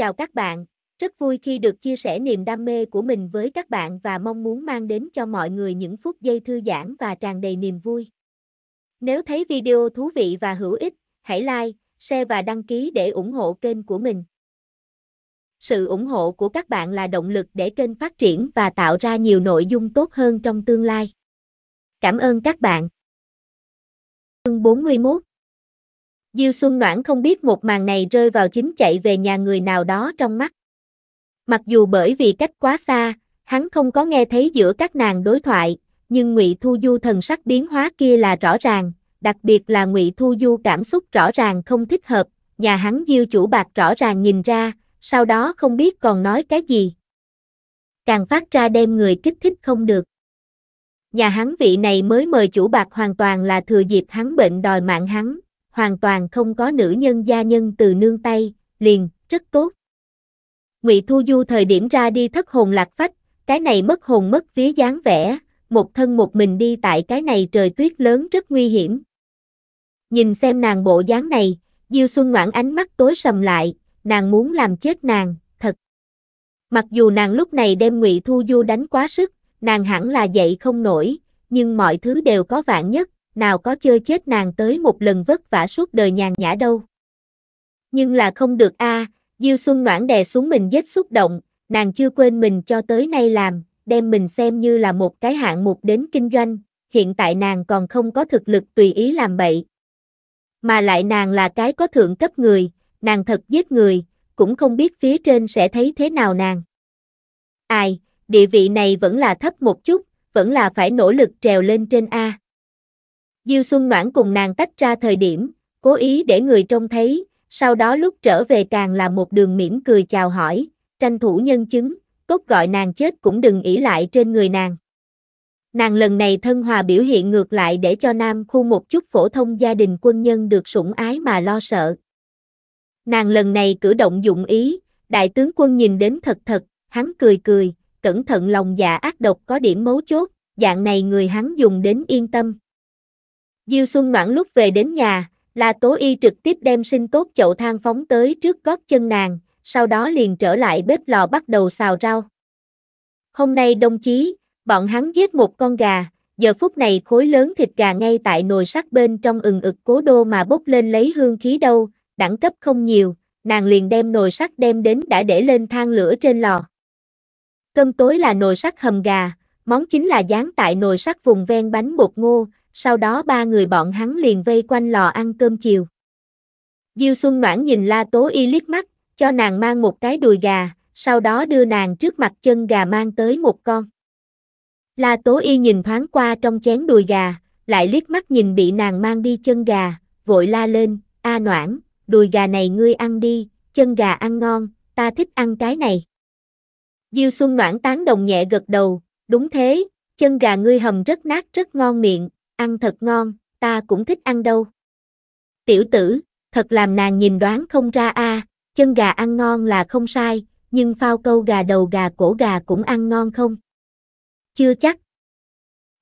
Chào các bạn, rất vui khi được chia sẻ niềm đam mê của mình với các bạn và mong muốn mang đến cho mọi người những phút giây thư giãn và tràn đầy niềm vui. Nếu thấy video thú vị và hữu ích, hãy like, share và đăng ký để ủng hộ kênh của mình. Sự ủng hộ của các bạn là động lực để kênh phát triển và tạo ra nhiều nội dung tốt hơn trong tương lai. Cảm ơn các bạn. Chương 41 Diêu Xuân Noãn không biết một màn này rơi vào chính chạy về nhà người nào đó trong mắt. Mặc dù bởi vì cách quá xa, hắn không có nghe thấy giữa các nàng đối thoại, nhưng Ngụy Thu Du thần sắc biến hóa kia là rõ ràng, đặc biệt là Ngụy Thu Du cảm xúc rõ ràng không thích hợp, nhà hắn Diêu chủ bạc rõ ràng nhìn ra, sau đó không biết còn nói cái gì. Càng phát ra đem người kích thích không được. Nhà hắn vị này mới mời chủ bạc hoàn toàn là thừa dịp hắn bệnh đòi mạng hắn, hoàn toàn không có nữ nhân gia nhân từ nương tay, liền, rất tốt. Ngụy Thu Du thời điểm ra đi thất hồn lạc phách, cái này mất hồn mất vía dáng vẻ, một thân một mình đi tại cái này trời tuyết lớn rất nguy hiểm. Nhìn xem nàng bộ dáng này, Diêu Xuân Ngoãn ánh mắt tối sầm lại, nàng muốn làm chết nàng, thật. Mặc dù nàng lúc này đem Ngụy Thu Du đánh quá sức, nàng hẳn là dậy không nổi, nhưng mọi thứ đều có vạn nhất, nào có chơi chết nàng tới một lần vất vả suốt đời nhàn nhã đâu. Nhưng là không được a, Diêu Xuân Noãn đè xuống mình vết xúc động, nàng chưa quên mình cho tới nay làm, đem mình xem như là một cái hạng mục đến kinh doanh, hiện tại nàng còn không có thực lực tùy ý làm bậy. Mà lại nàng là cái có thượng cấp người, nàng thật giết người, cũng không biết phía trên sẽ thấy thế nào nàng. Ai, địa vị này vẫn là thấp một chút, vẫn là phải nỗ lực trèo lên trên A. Diêu Xuân Noãn cùng nàng tách ra thời điểm, cố ý để người trông thấy, sau đó lúc trở về càng là một đường mỉm cười chào hỏi, tranh thủ nhân chứng, cốt gọi nàng chết cũng đừng ỷ lại trên người nàng. Nàng lần này thân hòa biểu hiện ngược lại để cho Nam khu một chút phổ thông gia đình quân nhân được sủng ái mà lo sợ. Nàng lần này cử động dụng ý, đại tướng quân nhìn đến thật thật, hắn cười cười, cẩn thận lòng dạ ác độc có điểm mấu chốt, dạng này người hắn dùng đến yên tâm. Diêu Xuân Noãn lúc về đến nhà, là Tố Y trực tiếp đem sinh tốt chậu than phóng tới trước gót chân nàng, sau đó liền trở lại bếp lò bắt đầu xào rau. Hôm nay đồng chí, bọn hắn giết một con gà, giờ phút này khối lớn thịt gà ngay tại nồi sắt bên trong ừng ực cố đô mà bốc lên lấy hương khí đâu, đẳng cấp không nhiều, nàng liền đem nồi sắt đem đến đã để lên than lửa trên lò. Cơm tối là nồi sắt hầm gà, món chính là dán tại nồi sắt vùng ven bánh bột ngô, sau đó ba người bọn hắn liền vây quanh lò ăn cơm chiều. Diêu Xuân Noãn nhìn La Tố Y liếc mắt, cho nàng mang một cái đùi gà, sau đó đưa nàng trước mặt chân gà mang tới một con. La Tố Y nhìn thoáng qua trong chén đùi gà, lại liếc mắt nhìn bị nàng mang đi chân gà, vội la lên, A Noãn, đùi gà này ngươi ăn đi, chân gà ăn ngon, ta thích ăn cái này. Diêu Xuân Noãn tán đồng nhẹ gật đầu, đúng thế, chân gà ngươi hầm rất nát rất ngon miệng, ăn thật ngon, ta cũng thích ăn đâu. Tiểu tử, thật làm nàng nhìn đoán không ra a, chân gà ăn ngon là không sai, nhưng phao câu gà đầu gà cổ gà cũng ăn ngon không? Chưa chắc.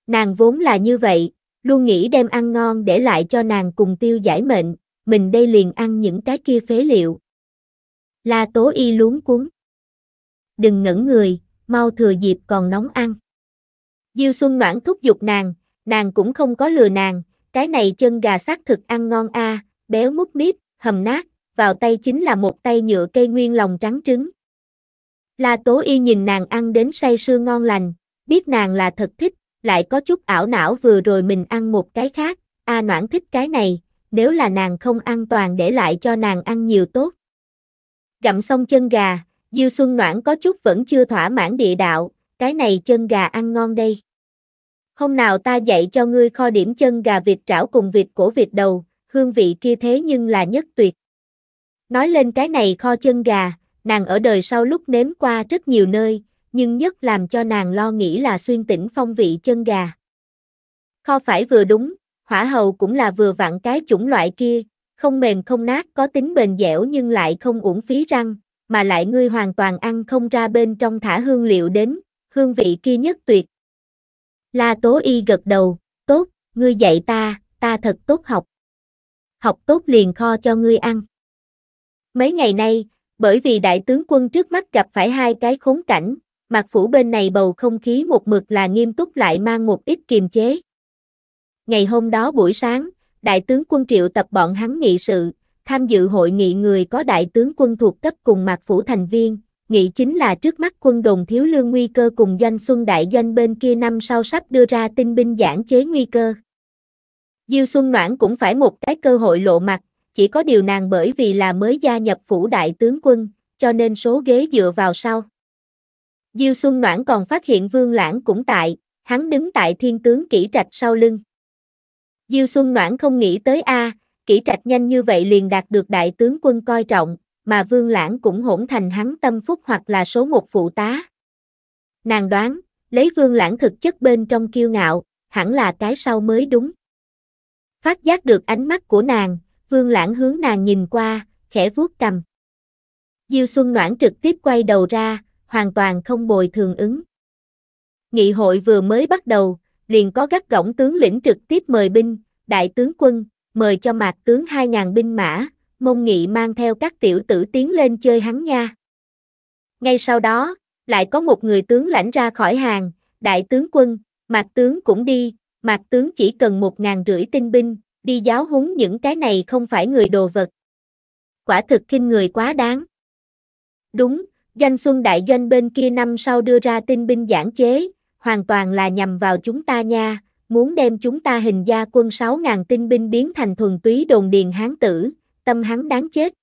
Nàng vốn là như vậy, luôn nghĩ đem ăn ngon để lại cho nàng cùng tiêu giải mệnh, mình đây liền ăn những cái kia phế liệu. La Tố Y luống cuốn. Đừng ngẩn người, mau thừa dịp còn nóng ăn. Diêu Xuân Noãn thúc giục nàng, nàng cũng không có lừa nàng, cái này chân gà xác thực ăn ngon a, béo mút mít, hầm nát, vào tay chính là một tay nhựa cây nguyên lòng trắng trứng. La Tố Y nhìn nàng ăn đến say sưa ngon lành, biết nàng là thật thích, lại có chút ảo não vừa rồi mình ăn một cái khác, a noãn thích cái này, nếu là nàng không ăn toàn để lại cho nàng ăn nhiều tốt. Gặm xong chân gà, Diêu Xuân Noãn có chút vẫn chưa thỏa mãn địa đạo, cái này chân gà ăn ngon đây. Hôm nào ta dạy cho ngươi kho điểm chân gà vịt trảo cùng vịt cổ vịt đầu, hương vị kia thế nhưng là nhất tuyệt. Nói lên cái này kho chân gà, nàng ở đời sau lúc nếm qua rất nhiều nơi, nhưng nhất làm cho nàng lo nghĩ là xuyên tỉnh phong vị chân gà. Kho phải vừa đúng, hỏa hầu cũng là vừa vặn cái chủng loại kia, không mềm không nát có tính bền dẻo nhưng lại không uổng phí răng, mà lại ngươi hoàn toàn ăn không ra bên trong thả hương liệu đến, hương vị kia nhất tuyệt, La Tố Y gật đầu, tốt, ngươi dạy ta, ta thật tốt học. Học tốt liền kho cho ngươi ăn. Mấy ngày nay, Bởi vì đại tướng quân trước mắt gặp phải hai cái khốn cảnh, mặt Phủ bên này bầu không khí một mực là nghiêm túc lại mang một ít kiềm chế. Ngày hôm đó buổi sáng, đại tướng quân triệu tập bọn hắn nghị sự, tham dự hội nghị người có đại tướng quân thuộc cấp cùng mặt Phủ thành viên, nghĩ chính là trước mắt quân đồn thiếu lương nguy cơ cùng doanh xuân đại doanh bên kia năm sau sắp đưa ra tinh binh giảng chế nguy cơ. Diêu Xuân Noãn cũng phải một cái cơ hội lộ mặt, chỉ có điều nàng bởi vì là mới gia nhập phủ đại tướng quân, cho nên số ghế dựa vào sau. Diêu Xuân Noãn còn phát hiện Vương Lãng cũng tại, hắn đứng tại thiên tướng kỹ trạch sau lưng. Diêu Xuân Noãn không nghĩ tới a, kỹ trạch nhanh như vậy liền đạt được đại tướng quân coi trọng, mà Vương Lãng cũng hỗn thành hắn tâm phúc hoặc là số một phụ tá. Nàng đoán, lấy Vương Lãng thực chất bên trong kiêu ngạo, hẳn là cái sau mới đúng. Phát giác được ánh mắt của nàng, Vương Lãng hướng nàng nhìn qua, khẽ vuốt cầm. Diêu Xuân Noãn trực tiếp quay đầu ra, hoàn toàn không bồi thường ứng. Nghị hội vừa mới bắt đầu, liền có gắt gỏng tướng lĩnh trực tiếp mời binh, đại tướng quân, mời cho mạc tướng 2.000 binh mã, mông nghị mang theo các tiểu tử tiến lên chơi hắn nha. Ngay sau đó, lại có một người tướng lãnh ra khỏi hàng, đại tướng quân, mạc tướng cũng đi, mạc tướng chỉ cần một ngàn rưỡi tinh binh, đi giáo huấn những cái này không phải người đồ vật. Quả thực kinh người quá đáng. Đúng, doanh xuân đại doanh bên kia năm sau đưa ra tinh binh giảng chế, hoàn toàn là nhằm vào chúng ta nha, muốn đem chúng ta hình gia quân 6.000 tinh binh biến thành thuần túy đồn điền hán tử, tâm hắn đáng chết.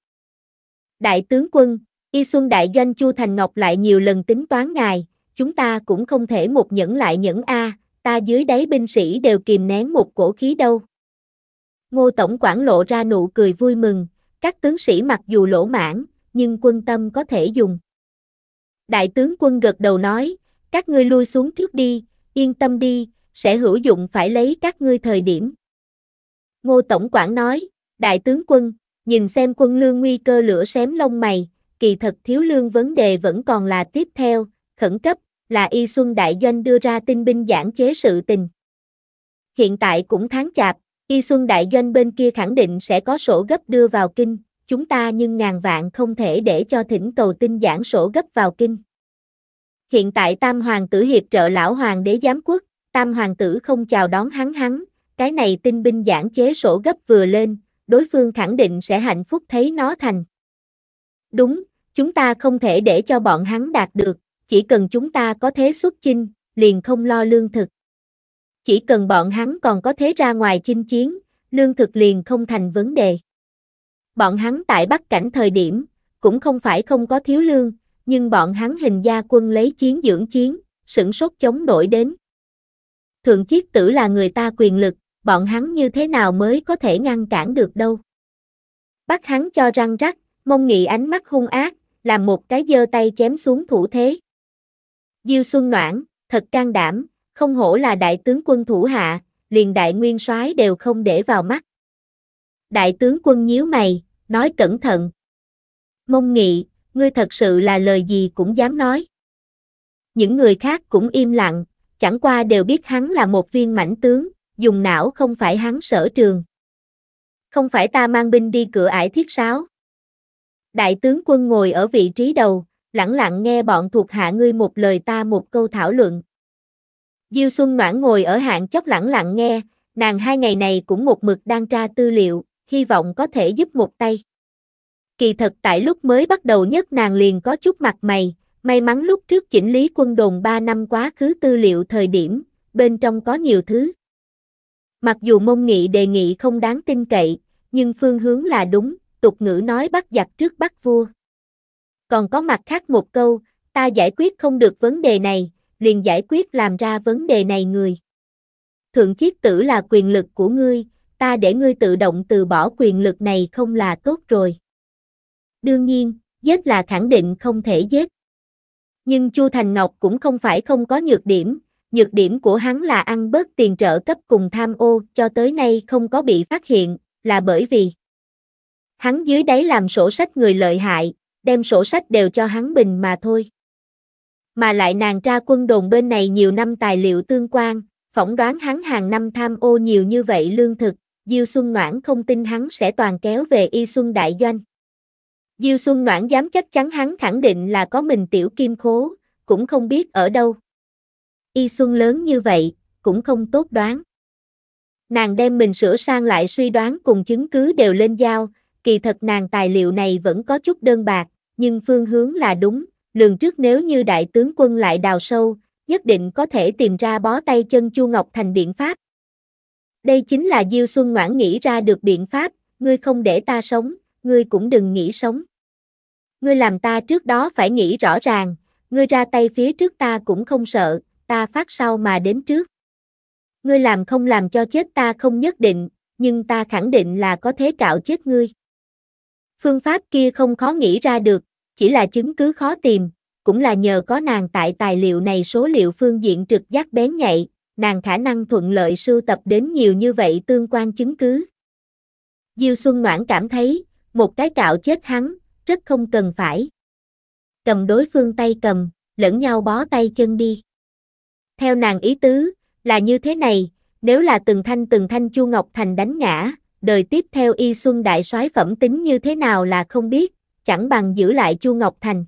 Đại tướng quân, Y Xuân Đại Doanh Chu Thành Ngọc lại nhiều lần tính toán ngài, chúng ta cũng không thể một nhẫn lại nhẫn A, ta dưới đáy binh sĩ đều kìm nén một cổ khí đâu. Ngô Tổng quản lộ ra nụ cười vui mừng, các tướng sĩ mặc dù lỗ mãn, nhưng quân tâm có thể dùng. Đại tướng quân gật đầu nói, các ngươi lui xuống trước đi, yên tâm đi, sẽ hữu dụng phải lấy các ngươi thời điểm. Ngô Tổng quản nói, đại tướng quân, nhìn xem quân lương nguy cơ lửa xém lông mày, kỳ thật thiếu lương vấn đề vẫn còn là tiếp theo, khẩn cấp, là Y Xuân Đại Doanh đưa ra tinh binh giảng chế sự tình. Hiện tại cũng tháng chạp, Y Xuân Đại Doanh bên kia khẳng định sẽ có sổ gấp đưa vào kinh, chúng ta nhưng ngàn vạn không thể để cho thỉnh cầu tinh giảng sổ gấp vào kinh. Hiện tại Tam Hoàng tử hiệp trợ lão Hoàng đế giám quốc, Tam Hoàng tử không chào đón hắn hắn, cái này tinh binh giảng chế sổ gấp vừa lên, đối phương khẳng định sẽ hạnh phúc thấy nó thành. Đúng, chúng ta không thể để cho bọn hắn đạt được, chỉ cần chúng ta có thế xuất chinh, liền không lo lương thực. Chỉ cần bọn hắn còn có thế ra ngoài chinh chiến, lương thực liền không thành vấn đề. Bọn hắn tại Bắc Cảnh thời điểm, cũng không phải không có thiếu lương, nhưng bọn hắn hình gia quân lấy chiến dưỡng chiến, sửng sốt chống nổi đến. Thượng chiết tử là người ta quyền lực, bọn hắn như thế nào mới có thể ngăn cản được đâu. Bắt hắn cho răng rắc, mông nghị ánh mắt hung ác, làm một cái giơ tay chém xuống thủ thế. Diêu Xuân Noãn, thật can đảm, không hổ là đại tướng quân thủ hạ, liền đại nguyên soái đều không để vào mắt. Đại tướng quân nhíu mày, nói cẩn thận. Mông nghị, ngươi thật sự là lời gì cũng dám nói. Những người khác cũng im lặng, chẳng qua đều biết hắn là một viên mãnh tướng, dùng não không phải hắn sở trường. Không phải ta mang binh đi cửa ải thiết sáo. Đại tướng quân ngồi ở vị trí đầu, lặng lặng nghe bọn thuộc hạ ngươi một lời ta một câu thảo luận. Diêu Xuân Noãn ngồi ở hạng chót lặng lặng nghe, nàng hai ngày này cũng một mực đang tra tư liệu, hy vọng có thể giúp một tay. Kỳ thật tại lúc mới bắt đầu nhất nàng liền có chút mặt mày, may mắn lúc trước chỉnh lý quân đồn 3 năm quá khứ tư liệu thời điểm, bên trong có nhiều thứ. Mặc dù mông nghị đề nghị không đáng tin cậy, nhưng phương hướng là đúng, tục ngữ nói bắt giặc trước bắt vua. Còn có mặt khác một câu, ta giải quyết không được vấn đề này, liền giải quyết làm ra vấn đề này người. Thượng chiết tử là quyền lực của ngươi, ta để ngươi tự động từ bỏ quyền lực này không là tốt rồi. Đương nhiên, giết là khẳng định không thể giết. Nhưng Chu Thành Ngọc cũng không phải không có nhược điểm, nhược điểm của hắn là ăn bớt tiền trợ cấp cùng tham ô cho tới nay không có bị phát hiện, là bởi vì hắn dưới đáy làm sổ sách người lợi hại, đem sổ sách đều cho hắn bình mà thôi. Mà lại nàng tra quân đồn bên này nhiều năm tài liệu tương quan, phỏng đoán hắn hàng năm tham ô nhiều như vậy lương thực, Diêu Xuân Noãn không tin hắn sẽ toàn kéo về Y Xuân Đại Doanh. Diêu Xuân Noãn dám chắc chắn hắn khẳng định là có mình tiểu kim khố, cũng không biết ở đâu. Y Xuân lớn như vậy, cũng không tốt đoán. Nàng đem mình sửa sang lại suy đoán cùng chứng cứ đều lên giao, kỳ thật nàng tài liệu này vẫn có chút đơn bạc, nhưng phương hướng là đúng, lường trước nếu như đại tướng quân lại đào sâu, nhất định có thể tìm ra bó tay chân Chu Ngọc Thành biện pháp. Đây chính là Diêu Xuân Ngoãn nghĩ ra được biện pháp, ngươi không để ta sống, ngươi cũng đừng nghĩ sống. Ngươi làm ta trước đó phải nghĩ rõ ràng, ngươi ra tay phía trước ta cũng không sợ, ta phát sau mà đến trước. Ngươi làm không làm cho chết ta không nhất định, nhưng ta khẳng định là có thế cạo chết ngươi. Phương pháp kia không khó nghĩ ra được, chỉ là chứng cứ khó tìm, cũng là nhờ có nàng tại tài liệu này số liệu phương diện trực giác bén nhạy, nàng khả năng thuận lợi sưu tập đến nhiều như vậy tương quan chứng cứ. Diêu Xuân Noãn cảm thấy, một cái cạo chết hắn, rất không cần phải. Cầm đối phương tay cầm, lẫn nhau bó tay chân đi. Theo nàng ý tứ, là như thế này, nếu là từng thanh từng thanh Chu Ngọc Thành đánh ngã, đời tiếp theo Y Xuân Đại soái phẩm tính như thế nào là không biết, chẳng bằng giữ lại Chu Ngọc Thành.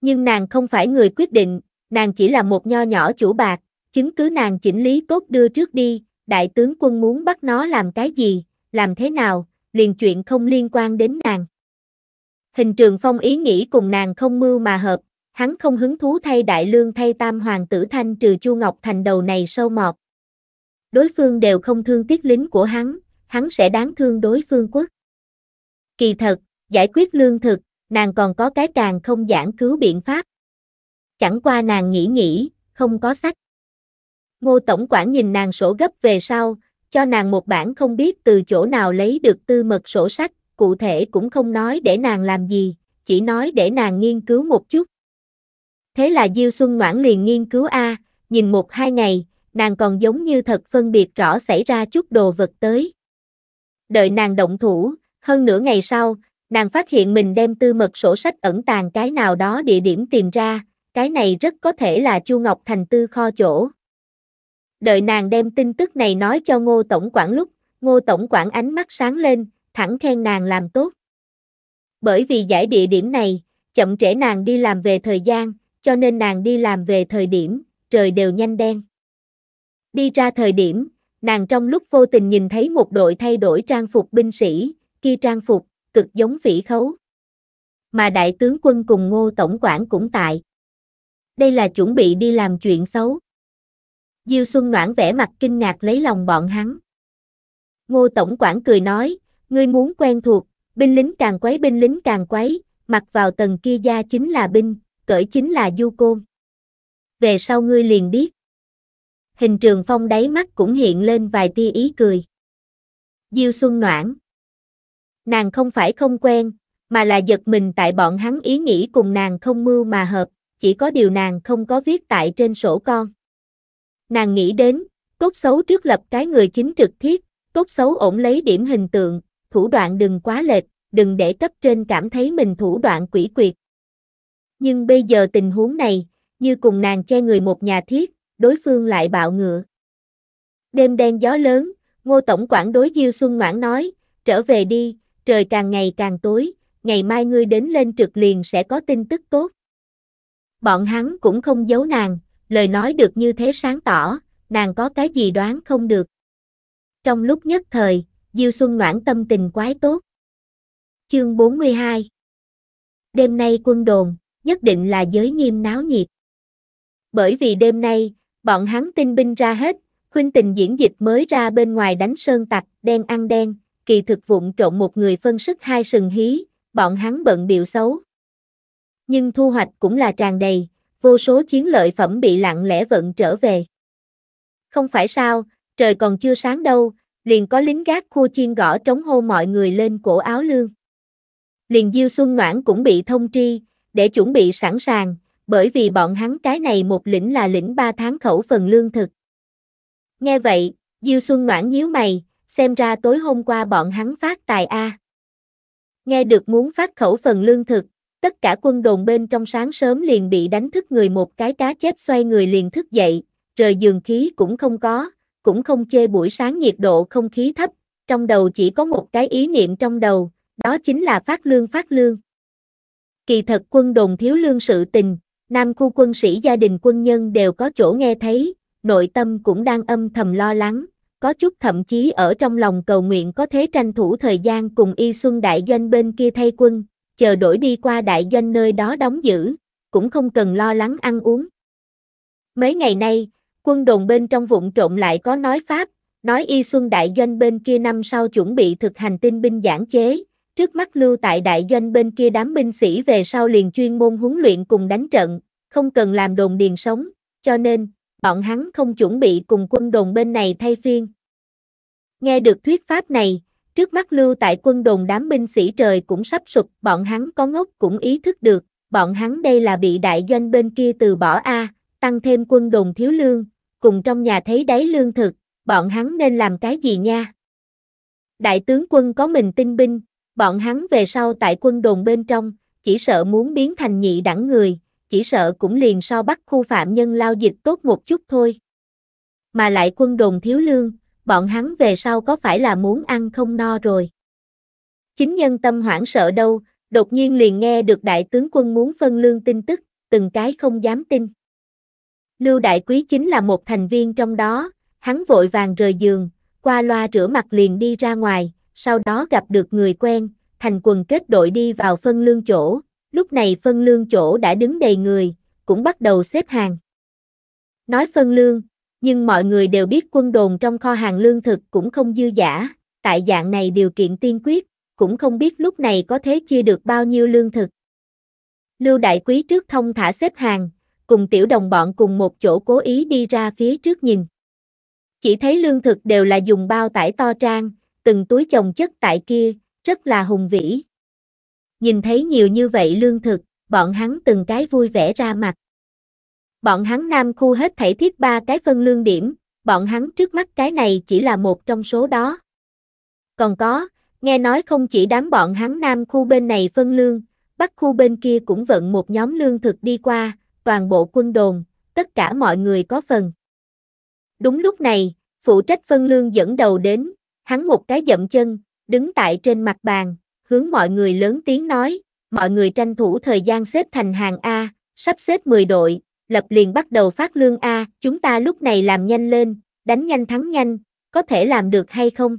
Nhưng nàng không phải người quyết định, nàng chỉ là một nho nhỏ chủ bạc, chứng cứ nàng chỉnh lý tốt đưa trước đi, đại tướng quân muốn bắt nó làm cái gì, làm thế nào, liền chuyện không liên quan đến nàng. Hình trường phong ý nghĩ cùng nàng không mưu mà hợp, hắn không hứng thú thay đại lương thay tam hoàng tử thanh trừ Chu Ngọc Thành đầu này sâu mọt. Đối phương đều không thương tiếc lính của hắn, hắn sẽ đáng thương đối phương quốc. Kỳ thật, giải quyết lương thực, nàng còn có cái càng không giảng cứu biện pháp. Chẳng qua nàng nghĩ nghĩ, không có sách. Ngô Tổng quản nhìn nàng sổ gấp về sau, cho nàng một bản không biết từ chỗ nào lấy được tư mật sổ sách, cụ thể cũng không nói để nàng làm gì, chỉ nói để nàng nghiên cứu một chút. Thế là Diêu Xuân ngoãn liền nghiên cứu A, nhìn một hai ngày, nàng còn giống như thật phân biệt rõ xảy ra chút đồ vật tới. Đợi nàng động thủ, hơn nửa ngày sau, nàng phát hiện mình đem tư mật sổ sách ẩn tàng cái nào đó địa điểm tìm ra, cái này rất có thể là Chu Ngọc Thành tư kho chỗ. Đợi nàng đem tin tức này nói cho Ngô Tổng quản lúc, Ngô Tổng quản ánh mắt sáng lên, thẳng khen nàng làm tốt. Bởi vì giải địa điểm này, chậm trễ nàng đi làm về thời gian, cho nên nàng đi làm về thời điểm, trời đều nhanh đen. Đi ra thời điểm, nàng trong lúc vô tình nhìn thấy một đội thay đổi trang phục binh sĩ, kia trang phục, cực giống phỉ khấu. Mà đại tướng quân cùng ngô tổng quản cũng tại. Đây là chuẩn bị đi làm chuyện xấu. Diêu Xuân Noãn vẻ mặt kinh ngạc lấy lòng bọn hắn. Ngô tổng quản cười nói, ngươi muốn quen thuộc, binh lính càng quấy binh lính càng quấy, mặc vào tầng kia da chính là binh, cởi chính là du côn. Về sau ngươi liền biết. Hình trường phong đáy mắt cũng hiện lên vài tia ý cười. Diêu Xuân Noãn. Nàng không phải không quen, mà là giật mình tại bọn hắn ý nghĩ cùng nàng không mưu mà hợp, chỉ có điều nàng không có viết tại trên sổ con. Nàng nghĩ đến, tốt xấu trước lập cái người chính trực thiết, tốt xấu ổn lấy điểm hình tượng, thủ đoạn đừng quá lệch, đừng để cấp trên cảm thấy mình thủ đoạn quỷ quyệt. Nhưng bây giờ tình huống này, như cùng nàng che người một nhà thiết, đối phương lại bạo ngựa. Đêm đen gió lớn, Ngô Tổng quản đối Diêu Xuân Ngoãn nói, trở về đi, trời càng ngày càng tối, ngày mai ngươi đến lên trực liền sẽ có tin tức tốt. Bọn hắn cũng không giấu nàng, lời nói được như thế sáng tỏ, nàng có cái gì đoán không được. Trong lúc nhất thời, Diêu Xuân Ngoãn tâm tình quái tốt. Chương 42 Đêm nay quân đồn, nhất định là giới nghiêm náo nhiệt. Bởi vì đêm nay, bọn hắn tinh binh ra hết, khuynh tình diễn dịch mới ra bên ngoài đánh sơn tặc, đen ăn đen, kỳ thực vụng trộn một người phân sức hai sừng hí, bọn hắn bận biểu xấu. Nhưng thu hoạch cũng là tràn đầy, vô số chiến lợi phẩm bị lặng lẽ vận trở về. Không phải sao, trời còn chưa sáng đâu, liền có lính gác khu chiên gõ trống hô mọi người lên cổ áo lương. Liền Diêu Xuân Noãn cũng bị thông tri, để chuẩn bị sẵn sàng, bởi vì bọn hắn cái này một lĩnh là lĩnh ba tháng khẩu phần lương thực. Nghe vậy, Diêu Xuân Noãn nhíu mày, xem ra tối hôm qua bọn hắn phát tài A. Nghe được muốn phát khẩu phần lương thực, tất cả quân đồn bên trong sáng sớm liền bị đánh thức người một cái cá chép xoay người liền thức dậy, rời giường khí cũng không có, cũng không chê buổi sáng nhiệt độ không khí thấp, trong đầu chỉ có một cái ý niệm trong đầu, đó chính là phát lương phát lương. Kỳ thật quân đồn thiếu lương sự tình, Nam khu quân sĩ gia đình quân nhân đều có chỗ nghe thấy, nội tâm cũng đang âm thầm lo lắng, có chút thậm chí ở trong lòng cầu nguyện có thế tranh thủ thời gian cùng y xuân đại doanh bên kia thay quân, chờ đổi đi qua đại doanh nơi đó đóng giữ, cũng không cần lo lắng ăn uống. Mấy ngày nay, quân đồn bên trong vụn trộn lại có nói Pháp, nói y xuân đại doanh bên kia năm sau chuẩn bị thực hành tinh binh giảng chế, trước mắt lưu tại đại doanh bên kia đám binh sĩ về sau liền chuyên môn huấn luyện cùng đánh trận, không cần làm đồn điền sống, cho nên, bọn hắn không chuẩn bị cùng quân đồn bên này thay phiên. Nghe được thuyết pháp này, trước mắt lưu tại quân đồn đám binh sĩ trời cũng sắp sụp, bọn hắn có ngốc cũng ý thức được, bọn hắn đây là bị đại doanh bên kia từ bỏ A, tăng thêm quân đồn thiếu lương, cùng trong nhà thấy đáy lương thực, bọn hắn nên làm cái gì nha? Đại tướng quân có mình tinh binh, bọn hắn về sau tại quân đồn bên trong, chỉ sợ muốn biến thành nhị đẳng người, chỉ sợ cũng liền so bắt khu phạm nhân lao dịch tốt một chút thôi. Mà lại quân đồn thiếu lương, bọn hắn về sau có phải là muốn ăn không no rồi. Chính nhân tâm hoảng sợ đâu, đột nhiên liền nghe được đại tướng quân muốn phân lương tin tức, từng cái không dám tin. Lưu Đại Quý chính là một thành viên trong đó, hắn vội vàng rời giường, qua loa rửa mặt liền đi ra ngoài, sau đó gặp được người quen, thành quần kết đội đi vào phân lương chỗ, lúc này phân lương chỗ đã đứng đầy người, cũng bắt đầu xếp hàng. Nói phân lương, nhưng mọi người đều biết quân đồn trong kho hàng lương thực cũng không dư giả, tại dạng này điều kiện tiên quyết, cũng không biết lúc này có thể chia được bao nhiêu lương thực. Lưu Đại Quý trước thông thả xếp hàng, cùng tiểu đồng bọn cùng một chỗ cố ý đi ra phía trước nhìn. Chỉ thấy lương thực đều là dùng bao tải to trang, từng túi chồng chất tại kia, rất là hùng vĩ. Nhìn thấy nhiều như vậy lương thực, bọn hắn từng cái vui vẻ ra mặt. Bọn hắn nam khu hết thảy thiết ba cái phân lương điểm, bọn hắn trước mắt cái này chỉ là một trong số đó. Còn có, nghe nói không chỉ đám bọn hắn nam khu bên này phân lương, bắc khu bên kia cũng vận một nhóm lương thực đi qua, toàn bộ quân đồn, tất cả mọi người có phần. Đúng lúc này, phụ trách phân lương dẫn đầu đến, hắn một cái dậm chân, đứng tại trên mặt bàn, hướng mọi người lớn tiếng nói, mọi người tranh thủ thời gian xếp thành hàng A, sắp xếp 10 đội, lập liền bắt đầu phát lương A, chúng ta lúc này làm nhanh lên, đánh nhanh thắng nhanh, có thể làm được hay không?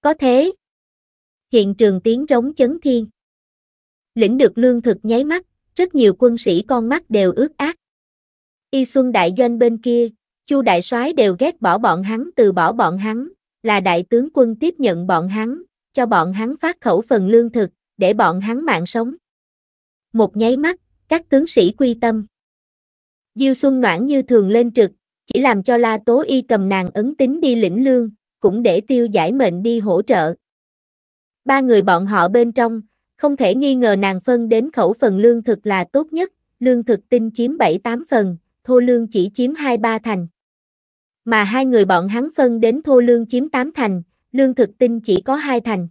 Có thế. Hiện trường tiếng rống chấn thiên. Lĩnh được lương thực nháy mắt, rất nhiều quân sĩ con mắt đều ướt át. Y Xuân đại doanh bên kia, Chu đại soái đều ghét bỏ bọn hắn từ bỏ bọn hắn, là đại tướng quân tiếp nhận bọn hắn, cho bọn hắn phát khẩu phần lương thực, để bọn hắn mạng sống. Một nháy mắt, các tướng sĩ quy tâm. Diêu Xuân Noãn như thường lên trực, chỉ làm cho La Tố Y cầm nàng ấn tính đi lĩnh lương, cũng để tiêu giải mệnh đi hỗ trợ. Ba người bọn họ bên trong, không thể nghi ngờ nàng phân đến khẩu phần lương thực là tốt nhất, lương thực tinh chiếm 7-8 phần, thô lương chỉ chiếm 2-3 thành. Mà hai người bọn hắn phân đến thô lương chiếm 8 thành, lương thực tinh chỉ có 2 thành.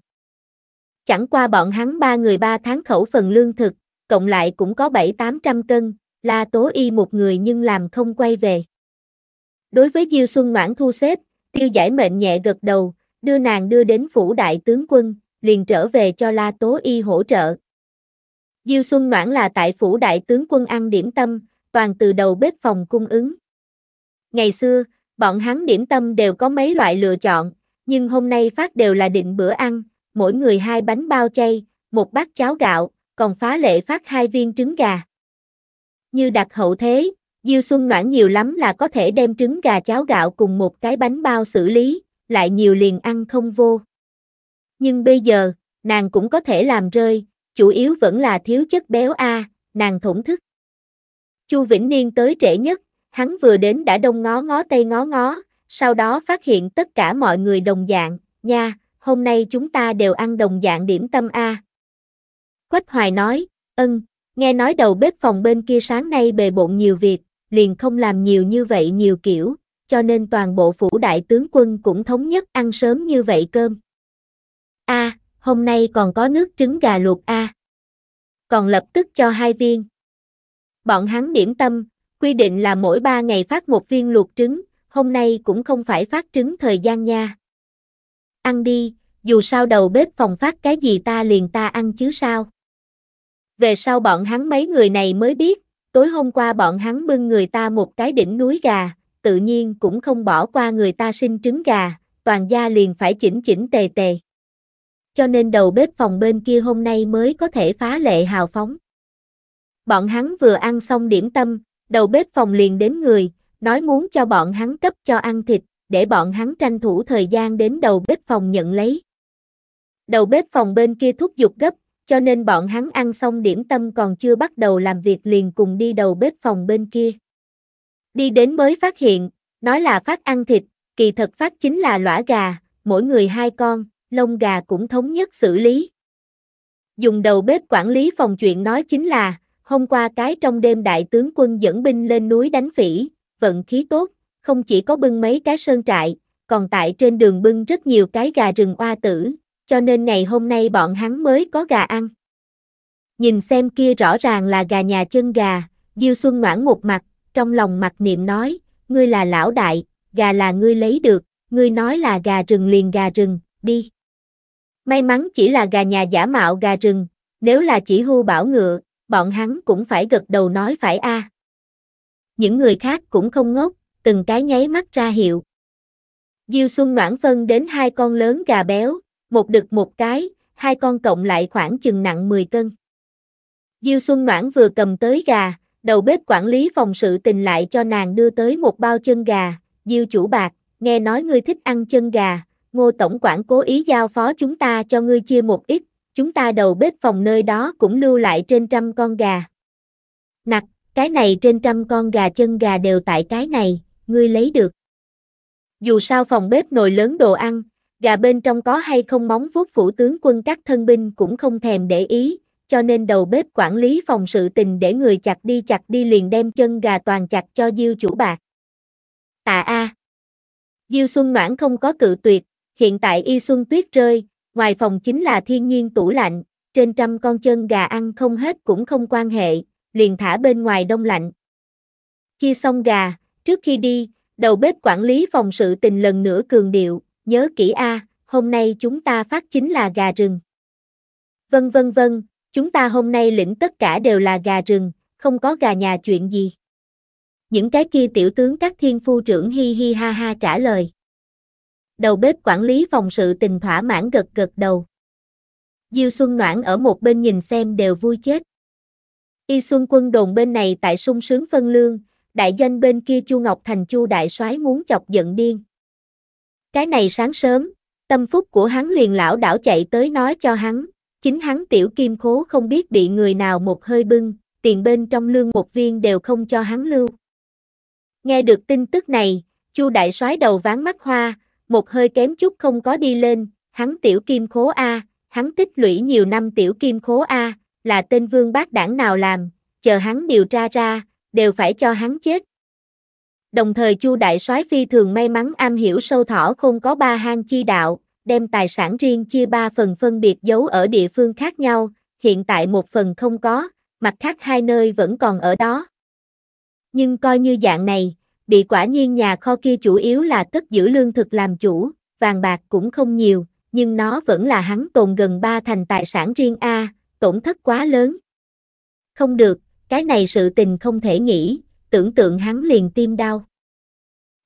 Chẳng qua bọn hắn ba người ba tháng khẩu phần lương thực, cộng lại cũng có 7-800 cân, La Tố Y một người nhưng làm không quay về. Đối với Diêu Xuân Ngoãn thu xếp, tiêu giải mệnh nhẹ gật đầu, đưa nàng đưa đến phủ đại tướng quân, liền trở về cho La Tố Y hỗ trợ. Diêu Xuân Ngoãn là tại phủ đại tướng quân ăn điểm tâm, toàn từ đầu bếp phòng cung ứng. Ngày xưa, bọn hắn điểm tâm đều có mấy loại lựa chọn, nhưng hôm nay phát đều là định bữa ăn, mỗi người hai bánh bao chay, một bát cháo gạo, còn phá lệ phát hai viên trứng gà. Như đặt hậu thế, Diêu Xuân Noãn nhiều lắm là có thể đem trứng gà cháo gạo cùng một cái bánh bao xử lý, lại nhiều liền ăn không vô. Nhưng bây giờ, nàng cũng có thể làm rơi, chủ yếu vẫn là thiếu chất béo A, nàng thổn thức. Chu Vĩnh Niên tới trễ nhất, hắn vừa đến đã đông ngó ngó tây ngó ngó, sau đó phát hiện tất cả mọi người đồng dạng, nha, hôm nay chúng ta đều ăn đồng dạng điểm tâm A. Quách Hoài nói, ân, nghe nói đầu bếp phòng bên kia sáng nay bề bộn nhiều việc, liền không làm nhiều như vậy nhiều kiểu, cho nên toàn bộ phủ đại tướng quân cũng thống nhất ăn sớm như vậy cơm. A, hôm nay còn có nước trứng gà luộc A. Còn lập tức cho hai viên. Bọn hắn điểm tâm, quy định là mỗi ba ngày phát một viên luộc trứng, hôm nay cũng không phải phát trứng thời gian nha. Ăn đi, Dù sao đầu bếp phòng phát cái gì ta liền ta ăn chứ sao. Về sau bọn hắn mấy người này mới biết, tối hôm qua bọn hắn bưng người ta một cái đỉnh núi gà, tự nhiên cũng không bỏ qua người ta sinh trứng gà, toàn gia liền phải chỉnh chỉnh tề tề. Cho nên đầu bếp phòng bên kia hôm nay mới có thể phá lệ hào phóng. Bọn hắn vừa ăn xong điểm tâm, đầu bếp phòng liền đến người, nói muốn cho bọn hắn cấp cho ăn thịt, để bọn hắn tranh thủ thời gian đến đầu bếp phòng nhận lấy. Đầu bếp phòng bên kia thúc giục gấp, cho nên bọn hắn ăn xong điểm tâm còn chưa bắt đầu làm việc liền cùng đi đầu bếp phòng bên kia. Đi đến mới phát hiện, nói là phát ăn thịt, kỳ thật phát chính là lõa gà, mỗi người hai con, lông gà cũng thống nhất xử lý. Dùng đầu bếp quản lý phòng chuyện nói chính là, hôm qua cái trong đêm đại tướng quân dẫn binh lên núi đánh phỉ, vận khí tốt, không chỉ có bưng mấy cái sơn trại, còn tại trên đường bưng rất nhiều cái gà rừng oa tử, cho nên ngày hôm nay bọn hắn mới có gà ăn. Nhìn xem kia rõ ràng là gà nhà chân gà, Diêu Xuân ngoãn một mặt, trong lòng mặt niệm nói, ngươi là lão đại, gà là ngươi lấy được, ngươi nói là gà rừng liền gà rừng, đi. May mắn chỉ là gà nhà giả mạo gà rừng, nếu là chỉ hưu bảo ngựa, bọn hắn cũng phải gật đầu nói phải a. Những người khác cũng không ngốc, từng cái nháy mắt ra hiệu. Diêu Xuân Noãn phân đến hai con lớn gà béo, một đực một cái, hai con cộng lại khoảng chừng nặng 10 cân. Diêu Xuân Noãn vừa cầm tới gà, đầu bếp quản lý phòng sự tình lại cho nàng đưa tới một bao chân gà, Diêu chủ bạc, nghe nói ngươi thích ăn chân gà, ngô tổng quản cố ý giao phó chúng ta cho ngươi chia một ít, chúng ta đầu bếp phòng nơi đó cũng lưu lại trên trăm con gà. Nặc, cái này trên trăm con gà chân gà đều tại cái này, ngươi lấy được. Dù sao phòng bếp nồi lớn đồ ăn, gà bên trong có hay không móng vuốt phủ tướng quân các thân binh cũng không thèm để ý, cho nên đầu bếp quản lý phòng sự tình để người chặt đi chặt đi liền đem chân gà toàn chặt cho Diêu chủ bạc. Tạ A. Diêu Xuân Noãn không có cự tuyệt, hiện tại y xuân tuyết rơi, ngoài phòng chính là thiên nhiên tủ lạnh, trên trăm con chân gà ăn không hết cũng không quan hệ, liền thả bên ngoài đông lạnh. Chia xong gà, trước khi đi, đầu bếp quản lý phòng sự tình lần nữa cường điệu, nhớ kỹ A, hôm nay chúng ta phát chính là gà rừng. Vân vân vân, chúng ta hôm nay lĩnh tất cả đều là gà rừng, không có gà nhà chuyện gì. Những cái kia tiểu tướng các thiên phu trưởng hi hi ha ha trả lời. Đầu bếp quản lý phòng sự tình thỏa mãn gật gật đầu. Diêu Xuân Noãn ở một bên nhìn xem đều vui chết. Y Xuân quân đồn bên này tại sung sướng phân lương, đại doanh bên kia Chu Ngọc Thành Chu đại soái muốn chọc giận điên. Cái này sáng sớm, tâm phúc của hắn liền lão đảo chạy tới nói cho hắn, chính hắn tiểu kim khố không biết bị người nào một hơi bưng, tiền bên trong lương một viên đều không cho hắn lưu. Nghe được tin tức này, Chu đại soái đầu ván mắt hoa, một hơi kém chút không có đi lên, hắn tiểu kim khố a, hắn tích lũy nhiều năm tiểu kim khố a, là tên vương bác đảng nào làm, chờ hắn điều tra ra, đều phải cho hắn chết. Đồng thời Chu đại soái phi thường may mắn am hiểu sâu thỏ không có ba hang chi đạo, đem tài sản riêng chia ba phần phân biệt giấu ở địa phương khác nhau, hiện tại một phần không có, mặt khác hai nơi vẫn còn ở đó. Nhưng coi như dạng này, bị quả nhiên nhà kho kia chủ yếu là cất giữ lương thực làm chủ, vàng bạc cũng không nhiều, nhưng nó vẫn là hắn tồn gần ba thành tài sản riêng A, tổn thất quá lớn. Không được, cái này sự tình không thể nghĩ, tưởng tượng hắn liền tim đau.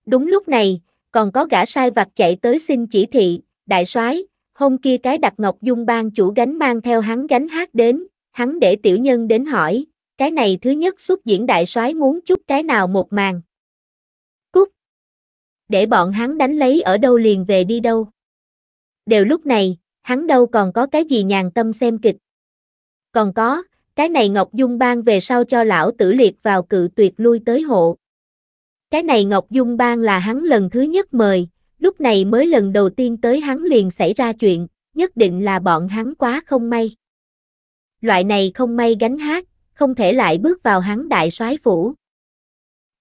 Đúng lúc này, còn có gã sai vặt chạy tới xin chỉ thị, đại soái, hôm kia cái đặt Ngọc Dung ban chủ gánh mang theo hắn gánh hát đến, hắn để tiểu nhân đến hỏi, cái này thứ nhất xuất diễn đại soái muốn chút cái nào một màn. Để bọn hắn đánh lấy ở đâu liền về đi đâu. Đều lúc này, hắn đâu còn có cái gì nhàn tâm xem kịch. Còn có, cái này Ngọc Dung ban về sau cho lão tử liệt vào cự tuyệt lui tới hộ. Cái này Ngọc Dung ban là hắn lần thứ nhất mời, lúc này mới lần đầu tiên tới hắn liền xảy ra chuyện, nhất định là bọn hắn quá không may. Loại này không may gánh hát, không thể lại bước vào hắn đại soái phủ.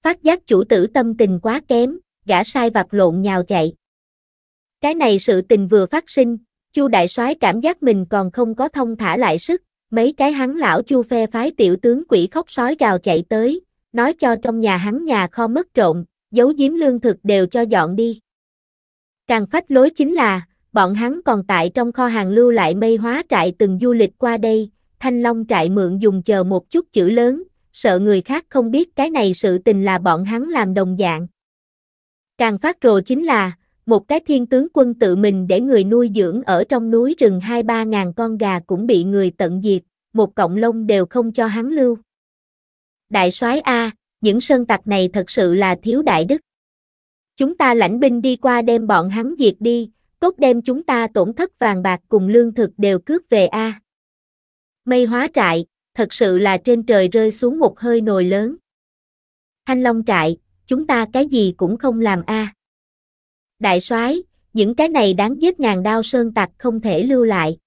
Phát giác chủ tử tâm tình quá kém, gã sai vặt lộn nhào chạy. Cái này sự tình vừa phát sinh, Chu đại soái cảm giác mình còn không có thông thả lại sức, mấy cái hắn lão Chu phe phái tiểu tướng quỷ khóc sói gào chạy tới, nói cho trong nhà hắn nhà kho mất trộm, giấu giếm lương thực đều cho dọn đi. Càng phách lối chính là, bọn hắn còn tại trong kho hàng lưu lại mây hóa trại từng du lịch qua đây, thanh long trại mượn dùng chờ một chút chữ lớn, sợ người khác không biết cái này sự tình là bọn hắn làm đồng dạng. Càng phát rồ chính là, một cái thiên tướng quân tự mình để người nuôi dưỡng ở trong núi rừng hai ba ngàn con gà cũng bị người tận diệt, một cọng lông đều không cho hắn lưu. Đại soái A, những sơn tặc này thật sự là thiếu đại đức. Chúng ta lãnh binh đi qua đem bọn hắn diệt đi, tốt đem chúng ta tổn thất vàng bạc cùng lương thực đều cướp về A. Mây hóa trại, thật sự là trên trời rơi xuống một hơi nồi lớn. Thanh Long trại, chúng ta cái gì cũng không làm A. Đại soái, những cái này đáng giết ngàn đao sơn tặc không thể lưu lại.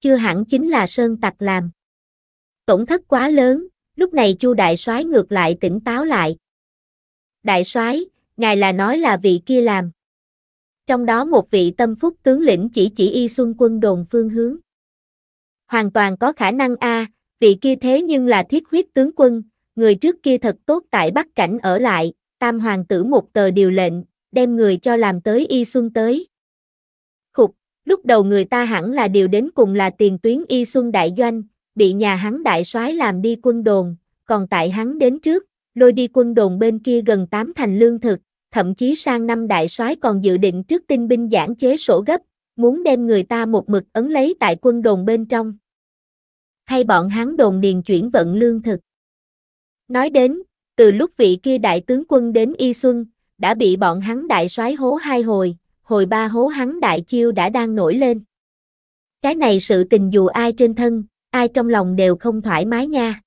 Chưa hẳn chính là sơn tặc làm. Tổn thất quá lớn, lúc này Chu đại soái ngược lại tỉnh táo lại. Đại soái, ngài là nói là vị kia làm. Trong đó một vị tâm phúc tướng lĩnh chỉ chỉ y xuân quân đồn phương hướng. Hoàn toàn có khả năng a, vị kia thế nhưng là thiết huyết tướng quân, người trước kia thật tốt tại Bắc Cảnh ở lại, tam hoàng tử một tờ điều lệnh, đem người cho làm tới y xuân tới. Khục, lúc đầu người ta hẳn là điều đến cùng là tiền tuyến y xuân đại doanh, bị nhà hắn đại soái làm đi quân đồn, còn tại hắn đến trước, lôi đi quân đồn bên kia gần tám thành lương thực, thậm chí sang năm đại soái còn dự định trước tinh binh giảng chế sổ gấp, muốn đem người ta một mực ấn lấy tại quân đồn bên trong. Hay bọn hắn đồn điền chuyển vận lương thực. Nói đến, từ lúc vị kia đại tướng quân đến Y Xuân, đã bị bọn hắn đại soái hố hai hồi, hồi ba hố hắn đại chiêu đã đang nổi lên. Cái này sự tình dù ai trên thân, ai trong lòng đều không thoải mái nha.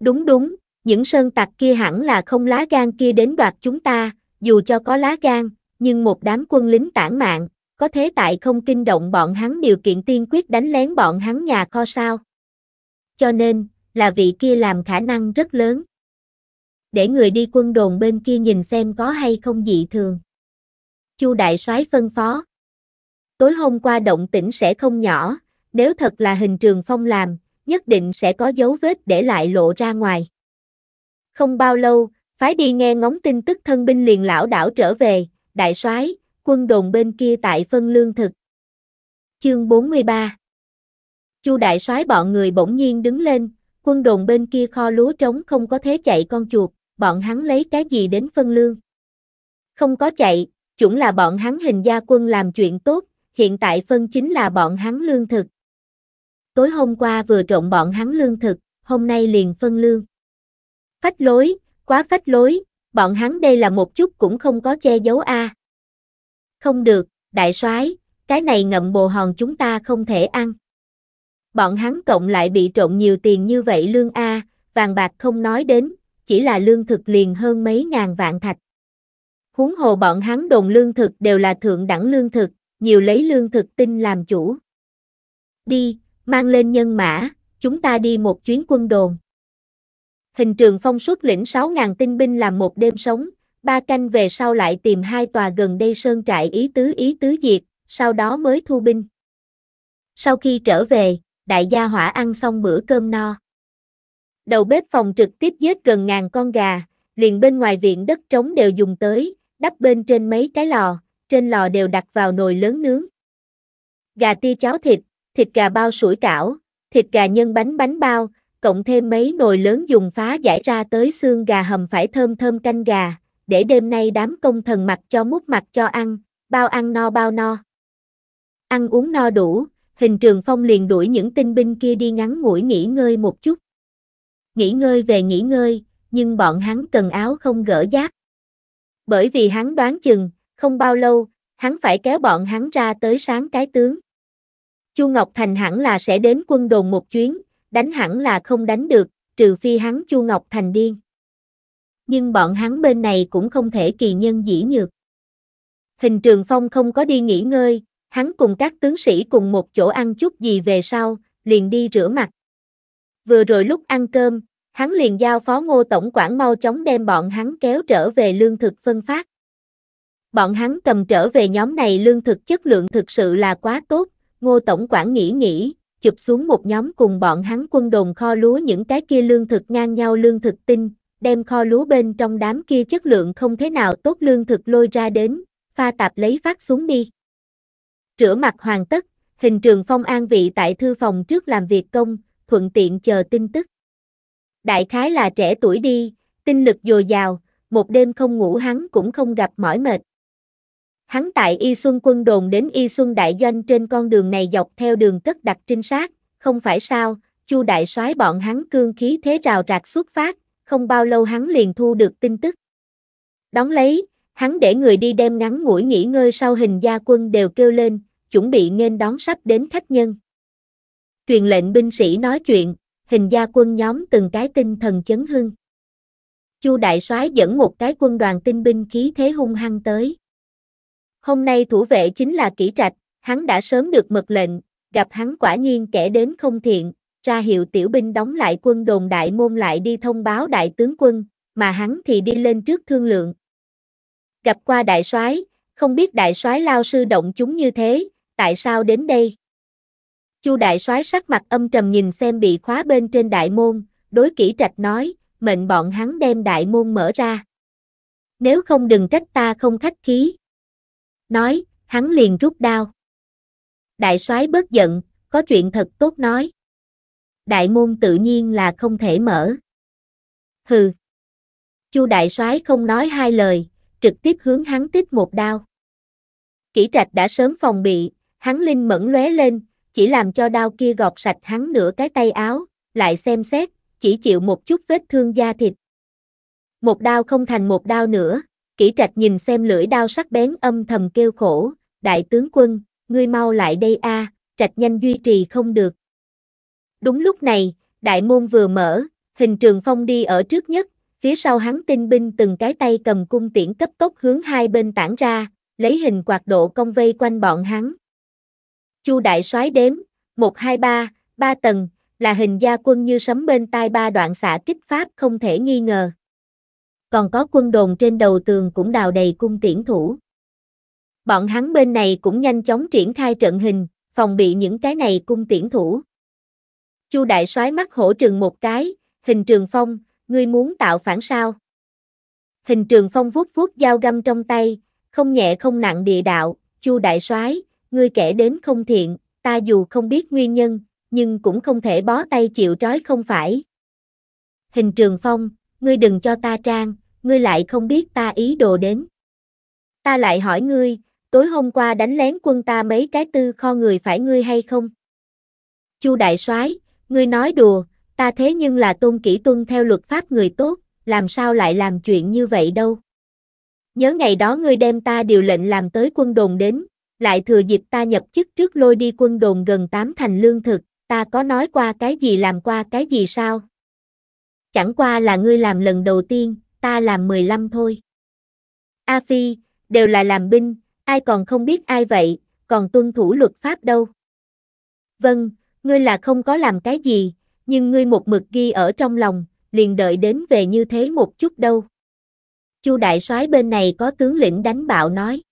Đúng đúng, những sơn tặc kia hẳn là không lá gan kia đến đoạt chúng ta, dù cho có lá gan, nhưng một đám quân lính tản mạng, có thế tại không kinh động bọn hắn điều kiện tiên quyết đánh lén bọn hắn nhà kho sao. Cho nên, là vị kia làm khả năng rất lớn. Để người đi quân đồn bên kia nhìn xem có hay không dị thường. Chu đại soái phân phó. Tối hôm qua động tĩnh sẽ không nhỏ, nếu thật là hình trường phong làm, nhất định sẽ có dấu vết để lại lộ ra ngoài. Không bao lâu, phái đi nghe ngóng tin tức thân binh liền lão đảo trở về, đại soái, quân đồn bên kia tại phân lương thực. Chương 43 Chu đại soái bọn người bỗng nhiên đứng lên, quân đồn bên kia kho lúa trống không có thế chạy con chuột, bọn hắn lấy cái gì đến phân lương. Không có chạy, chuẩn là bọn hắn hình gia quân làm chuyện tốt, hiện tại phân chính là bọn hắn lương thực. Tối hôm qua vừa trộn bọn hắn lương thực, hôm nay liền phân lương. Phách lối, quá phách lối, bọn hắn đây là một chút cũng không có che giấu a. Không được, đại soái, cái này ngậm bồ hòn chúng ta không thể ăn. Bọn hắn cộng lại bị trộn nhiều tiền như vậy lương a, vàng bạc không nói đến, chỉ là lương thực liền hơn mấy ngàn vạn thạch. Huống hồ bọn hắn đồn lương thực đều là thượng đẳng lương thực, nhiều lấy lương thực tinh làm chủ. Đi, mang lên nhân mã, chúng ta đi một chuyến quân đồn. Hình trường phong xuất lĩnh 6.000 tinh binh làm một đêm sống, ba canh về sau lại tìm hai tòa gần đây sơn trại ý tứ ý tứ diệt, sau đó mới thu binh. Sau khi trở về, đại gia hỏa ăn xong bữa cơm no. Đầu bếp phòng trực tiếp giết gần ngàn con gà, liền bên ngoài viện đất trống đều dùng tới, đắp bên trên mấy cái lò, trên lò đều đặt vào nồi lớn nướng. Gà tia cháo thịt, thịt gà bao sủi cảo, thịt gà nhân bánh bánh bao, cộng thêm mấy nồi lớn dùng phá giải ra tới xương gà hầm phải thơm thơm canh gà, để đêm nay đám công thần mặc cho mút mặt cho ăn, bao ăn no bao no. Ăn uống no đủ, hình trường phong liền đuổi những tinh binh kia đi ngắn ngủi nghỉ ngơi một chút. Nghỉ ngơi về nghỉ ngơi, nhưng bọn hắn cần áo không gỡ giáp. Bởi vì hắn đoán chừng, không bao lâu, hắn phải kéo bọn hắn ra tới sáng cái tướng. Chu Ngọc Thành hẳn là sẽ đến quân đồn một chuyến, đánh hẳn là không đánh được, trừ phi hắn Chu Ngọc Thành điên. Nhưng bọn hắn bên này cũng không thể kỳ nhân dĩ nhược. Hình trường phong không có đi nghỉ ngơi, hắn cùng các tướng sĩ cùng một chỗ ăn chút gì về sau, liền đi rửa mặt. Vừa rồi lúc ăn cơm, hắn liền giao phó ngô tổng quản mau chóng đem bọn hắn kéo trở về lương thực phân phát. Bọn hắn cầm trở về nhóm này lương thực chất lượng thực sự là quá tốt, ngô tổng quản nghĩ nghĩ, chụp xuống một nhóm cùng bọn hắn quân đồn kho lúa những cái kia lương thực ngang nhau lương thực tinh, đem kho lúa bên trong đám kia chất lượng không thế nào tốt lương thực lôi ra đến, pha tạp lấy phát xuống đi. Rửa mặt hoàn tất, hình trường phong an vị tại thư phòng trước làm việc công, thuận tiện chờ tin tức. Đại khái là trẻ tuổi đi, tinh lực dồi dào, một đêm không ngủ hắn cũng không gặp mỏi mệt. Hắn tại Y Xuân quân đồn đến Y Xuân đại doanh trên con đường này dọc theo đường cất đặt trinh sát, không phải sao, Chu đại soái bọn hắn cương khí thế rào rạc xuất phát, không bao lâu hắn liền thu được tin tức. Đón lấy, hắn để người đi đem ngắn ngủi nghỉ ngơi sau hình gia quân đều kêu lên, chuẩn bị nên đón sắp đến khách nhân. Truyền lệnh binh sĩ nói chuyện, hình gia quân nhóm từng cái tinh thần chấn hưng. Chu đại soái dẫn một cái quân đoàn tinh binh khí thế hung hăng tới. Hôm nay thủ vệ chính là kỹ trạch, hắn đã sớm được mật lệnh, gặp hắn quả nhiên kẻ đến không thiện, ra hiệu tiểu binh đóng lại quân đồn đại môn lại đi thông báo đại tướng quân, mà hắn thì đi lên trước thương lượng. Gặp qua đại soái, không biết đại soái lao sư động chúng như thế, tại sao đến đây? Chu đại soái sắc mặt âm trầm nhìn xem bị khóa bên trên đại môn, đối kỹ trạch nói, mệnh bọn hắn đem đại môn mở ra. Nếu không đừng trách ta không khách khí. Nói, hắn liền rút đao. Đại soái bớt giận, có chuyện thật tốt nói. Đại môn tự nhiên là không thể mở. Hừ. Chu đại soái không nói hai lời, trực tiếp hướng hắn tích một đao. Kỷ trạch đã sớm phòng bị, hắn linh mẫn lóe lên, chỉ làm cho đao kia gọt sạch hắn nửa cái tay áo, lại xem xét, chỉ chịu một chút vết thương da thịt. Một đao không thành một đao nữa, kỹ trạch nhìn xem lưỡi đao sắc bén âm thầm kêu khổ, đại tướng quân, ngươi mau lại đây a, trạch nhanh duy trì không được. Đúng lúc này, đại môn vừa mở, hình trường phong đi ở trước nhất, phía sau hắn tinh binh từng cái tay cầm cung tiễn cấp tốc hướng hai bên tản ra, lấy hình quạt độ công vây quanh bọn hắn. Chu đại soái đếm, 1 2 3, ba tầng, là hình gia quân như sấm bên tai ba đoạn xạ kích pháp không thể nghi ngờ. Còn có quân đồn trên đầu tường cũng đào đầy cung tiễn thủ. Bọn hắn bên này cũng nhanh chóng triển khai trận hình, phòng bị những cái này cung tiễn thủ. Chu đại soái mắt hổ trừng một cái, hình trường phong, ngươi muốn tạo phản sao? Hình trường phong vuốt vuốt dao găm trong tay, không nhẹ không nặng địa đạo, Chu đại soái, ngươi kẻ đến không thiện, ta dù không biết nguyên nhân, nhưng cũng không thể bó tay chịu trói không phải. Hình trường phong, ngươi đừng cho ta trang, ngươi lại không biết ta ý đồ đến. Ta lại hỏi ngươi, tối hôm qua đánh lén quân ta mấy cái tư kho người phải ngươi hay không? Chu đại soái, ngươi nói đùa, ta thế nhưng là tôn kỹ tuân theo luật pháp người tốt, làm sao lại làm chuyện như vậy đâu? Nhớ ngày đó ngươi đem ta điều lệnh làm tới quân đồn đến, lại thừa dịp ta nhập chức trước lôi đi quân đồn gần tám thành lương thực, ta có nói qua cái gì làm qua cái gì sao? Chẳng qua là ngươi làm lần đầu tiên, ta làm 15 thôi. A Phi, đều là làm binh, ai còn không biết ai vậy, còn tuân thủ luật pháp đâu. Vâng, ngươi là không có làm cái gì, nhưng ngươi một mực ghi ở trong lòng, liền đợi đến về như thế một chút đâu. Chu đại soái bên này có tướng lĩnh đánh bạo nói.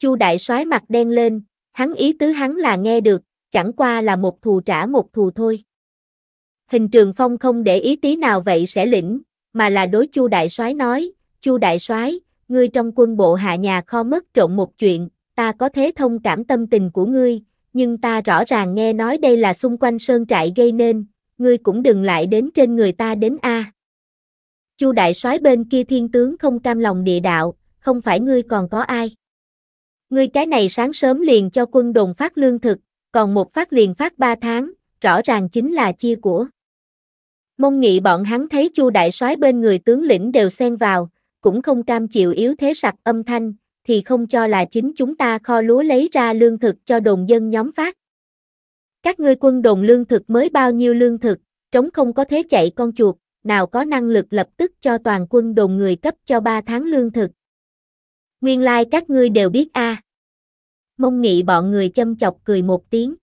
Chu đại soái mặt đen lên, hắn ý tứ hắn là nghe được, chẳng qua là một thù trả một thù thôi. Hình Trường Phong không để ý tí nào vậy sẽ lĩnh, mà là đối Chu đại soái nói, "Chu đại soái, ngươi trong quân bộ hạ nhà kho mất trộm một chuyện, ta có thế thông cảm tâm tình của ngươi, nhưng ta rõ ràng nghe nói đây là xung quanh sơn trại gây nên, ngươi cũng đừng lại đến trên người ta đến a." Chu đại soái bên kia thiên tướng không cam lòng địa đạo, không phải ngươi còn có ai? Ngươi cái này sáng sớm liền cho quân đồn phát lương thực, còn một phát liền phát ba tháng, rõ ràng chính là chia của. Mông nghị bọn hắn thấy chu đại soái bên người tướng lĩnh đều xen vào, cũng không cam chịu yếu thế sặc âm thanh, thì không cho là chính chúng ta kho lúa lấy ra lương thực cho đồn dân nhóm phát. Các ngươi quân đồn lương thực mới bao nhiêu lương thực, trống không có thế chạy con chuột, nào có năng lực lập tức cho toàn quân đồn người cấp cho 3 tháng lương thực. Nguyên lai like các ngươi đều biết a. À. Mông nghị bọn người châm chọc cười một tiếng.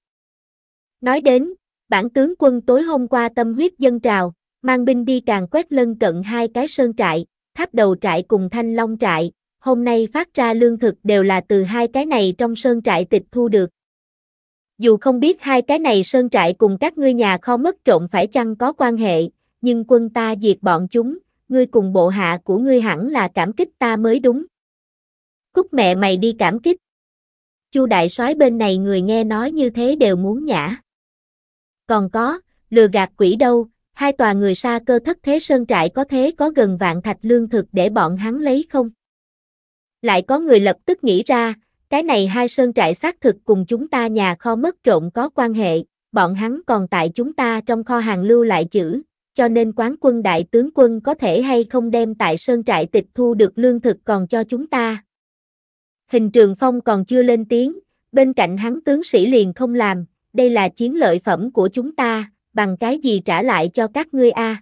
Nói đến, bản tướng quân tối hôm qua tâm huyết dân trào, mang binh đi càng quét lân cận hai cái sơn trại, tháp đầu trại cùng thanh long trại, hôm nay phát ra lương thực đều là từ hai cái này trong sơn trại tịch thu được. Dù không biết hai cái này sơn trại cùng các ngươi nhà kho mất trộm phải chăng có quan hệ, nhưng quân ta diệt bọn chúng, ngươi cùng bộ hạ của ngươi hẳn là cảm kích ta mới đúng. Cúc mẹ mày đi cảm kích. Chu đại soái bên này người nghe nói như thế đều muốn nhả. Còn có, lừa gạt quỷ đâu, hai tòa người xa cơ thất thế sơn trại có thế có gần vạn thạch lương thực để bọn hắn lấy không? Lại có người lập tức nghĩ ra, cái này hai sơn trại xác thực cùng chúng ta nhà kho mất trộm có quan hệ, bọn hắn còn tại chúng ta trong kho hàng lưu lại chữ, cho nên quán quân đại tướng quân có thể hay không đem tại sơn trại tịch thu được lương thực còn cho chúng ta. Hình trường phong còn chưa lên tiếng, bên cạnh hắn tướng sĩ liền không làm, đây là chiến lợi phẩm của chúng ta, bằng cái gì trả lại cho các ngươi a?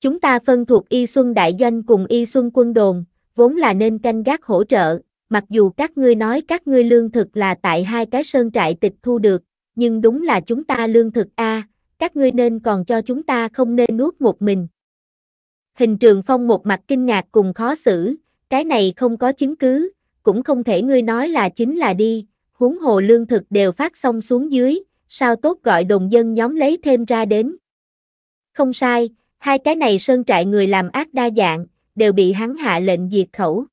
Chúng ta phân thuộc Y Xuân Đại Doanh cùng Y Xuân Quân Đồn, vốn là nên canh gác hỗ trợ, mặc dù các ngươi nói các ngươi lương thực là tại hai cái sơn trại tịch thu được, nhưng đúng là chúng ta lương thực a, các ngươi nên còn cho chúng ta không nên nuốt một mình. Hình trường phong một mặt kinh ngạc cùng khó xử, cái này không có chứng cứ, cũng không thể ngươi nói là chính là đi, huống hồ lương thực đều phát xong xuống dưới, sao tốt gọi đồng dân nhóm lấy thêm ra đến. Không sai, hai cái này sơn trại người làm ác đa dạng, đều bị hắn hạ lệnh diệt khẩu.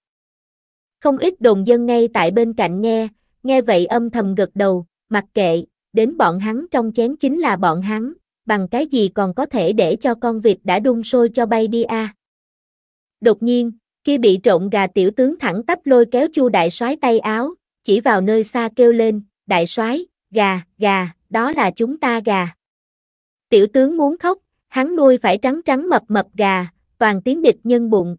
Không ít đồng dân ngay tại bên cạnh nghe, nghe vậy âm thầm gật đầu, mặc kệ, đến bọn hắn trong chén chính là bọn hắn, bằng cái gì còn có thể để cho con vịt đã đun sôi cho bay đi a. Đột nhiên, kia bị trộn gà tiểu tướng thẳng tắp lôi kéo Chu đại soái tay áo, chỉ vào nơi xa kêu lên, "Đại soái, gà, gà, đó là chúng ta gà." Tiểu tướng muốn khóc, hắn nuôi phải trắng trắng mập mập gà, toàn tiếng địch nhân bụng.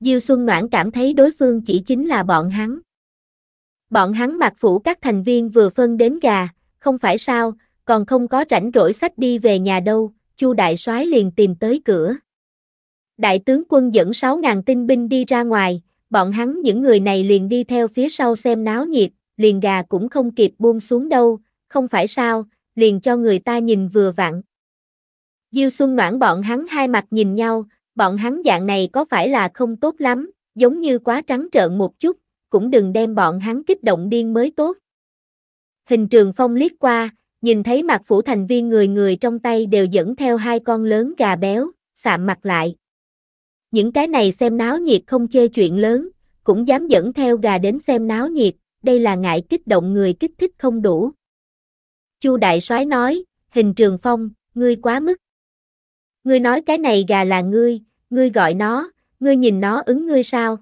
Diêu Xuân Noãn cảm thấy đối phương chỉ chính là bọn hắn. Bọn hắn mặc phủ các thành viên vừa phân đến gà, không phải sao, còn không có rảnh rỗi sách đi về nhà đâu, Chu đại soái liền tìm tới cửa. Đại tướng quân dẫn 6.000 tinh binh đi ra ngoài, bọn hắn những người này liền đi theo phía sau xem náo nhiệt, liền gà cũng không kịp buông xuống đâu, không phải sao, liền cho người ta nhìn vừa vặn. Diêu Xuân Noãn bọn hắn hai mặt nhìn nhau, bọn hắn dạng này có phải là không tốt lắm, giống như quá trắng trợn một chút, cũng đừng đem bọn hắn kích động điên mới tốt. Hình trường phong liếc qua, nhìn thấy mặt phủ thành viên người người trong tay đều dẫn theo hai con lớn gà béo, sạm mặt lại. Những cái này xem náo nhiệt không chê chuyện lớn, cũng dám dẫn theo gà đến xem náo nhiệt, đây là ngại kích động người kích thích không đủ. Chu đại soái nói, hình trường phong, ngươi quá mức. Ngươi nói cái này gà là ngươi, ngươi gọi nó, ngươi nhìn nó ứng ngươi sao?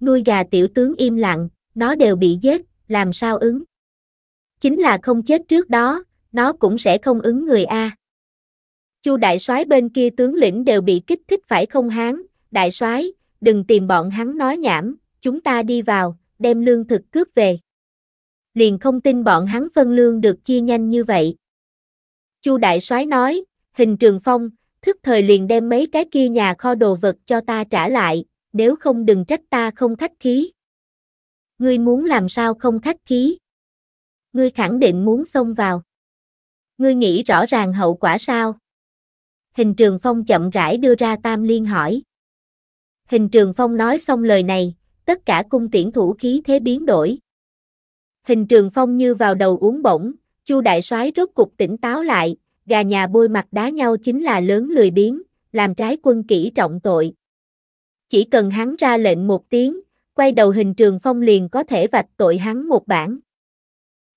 Nuôi gà tiểu tướng im lặng, nó đều bị giết, làm sao ứng? Chính là không chết trước đó, nó cũng sẽ không ứng người A. Chu đại soái bên kia tướng lĩnh đều bị kích thích phải không hán, đại soái, đừng tìm bọn hắn nói nhảm, chúng ta đi vào, đem lương thực cướp về. Liền không tin bọn hắn phân lương được chia nhanh như vậy. Chu đại soái nói, hình trường phong, thức thời liền đem mấy cái kia nhà kho đồ vật cho ta trả lại, nếu không đừng trách ta không khách khí. Ngươi muốn làm sao không khách khí? Ngươi khẳng định muốn xông vào. Ngươi nghĩ rõ ràng hậu quả sao? Hình Trường Phong chậm rãi đưa ra Tam Liên hỏi. Hình Trường Phong nói xong lời này, tất cả cung tiễn thủ khí thế biến đổi. Hình Trường Phong như vào đầu uống bổng, Chu đại soái rốt cục tỉnh táo lại, gà nhà bôi mặt đá nhau chính là lớn lười biếng, làm trái quân kỷ trọng tội. Chỉ cần hắn ra lệnh một tiếng, quay đầu hình trường phong liền có thể vạch tội hắn một bản.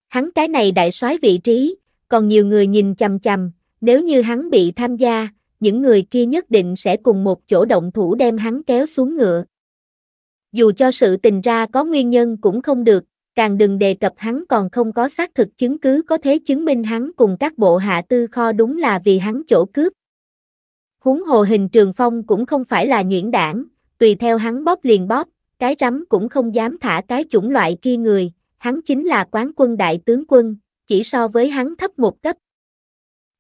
Hắn cái này đại soái vị trí, còn nhiều người nhìn chằm chằm, nếu như hắn bị tham gia, những người kia nhất định sẽ cùng một chỗ động thủ đem hắn kéo xuống ngựa. Dù cho sự tình ra có nguyên nhân cũng không được, càng đừng đề cập hắn còn không có xác thực chứng cứ có thể chứng minh hắn cùng các bộ hạ tư kho đúng là vì hắn chỗ cướp. Huống hồ hình trường phong cũng không phải là nhuyễn đảng, tùy theo hắn bóp liền bóp, cái rắm cũng không dám thả cái chủng loại kia người, hắn chính là quán quân đại tướng quân, chỉ so với hắn thấp một cấp.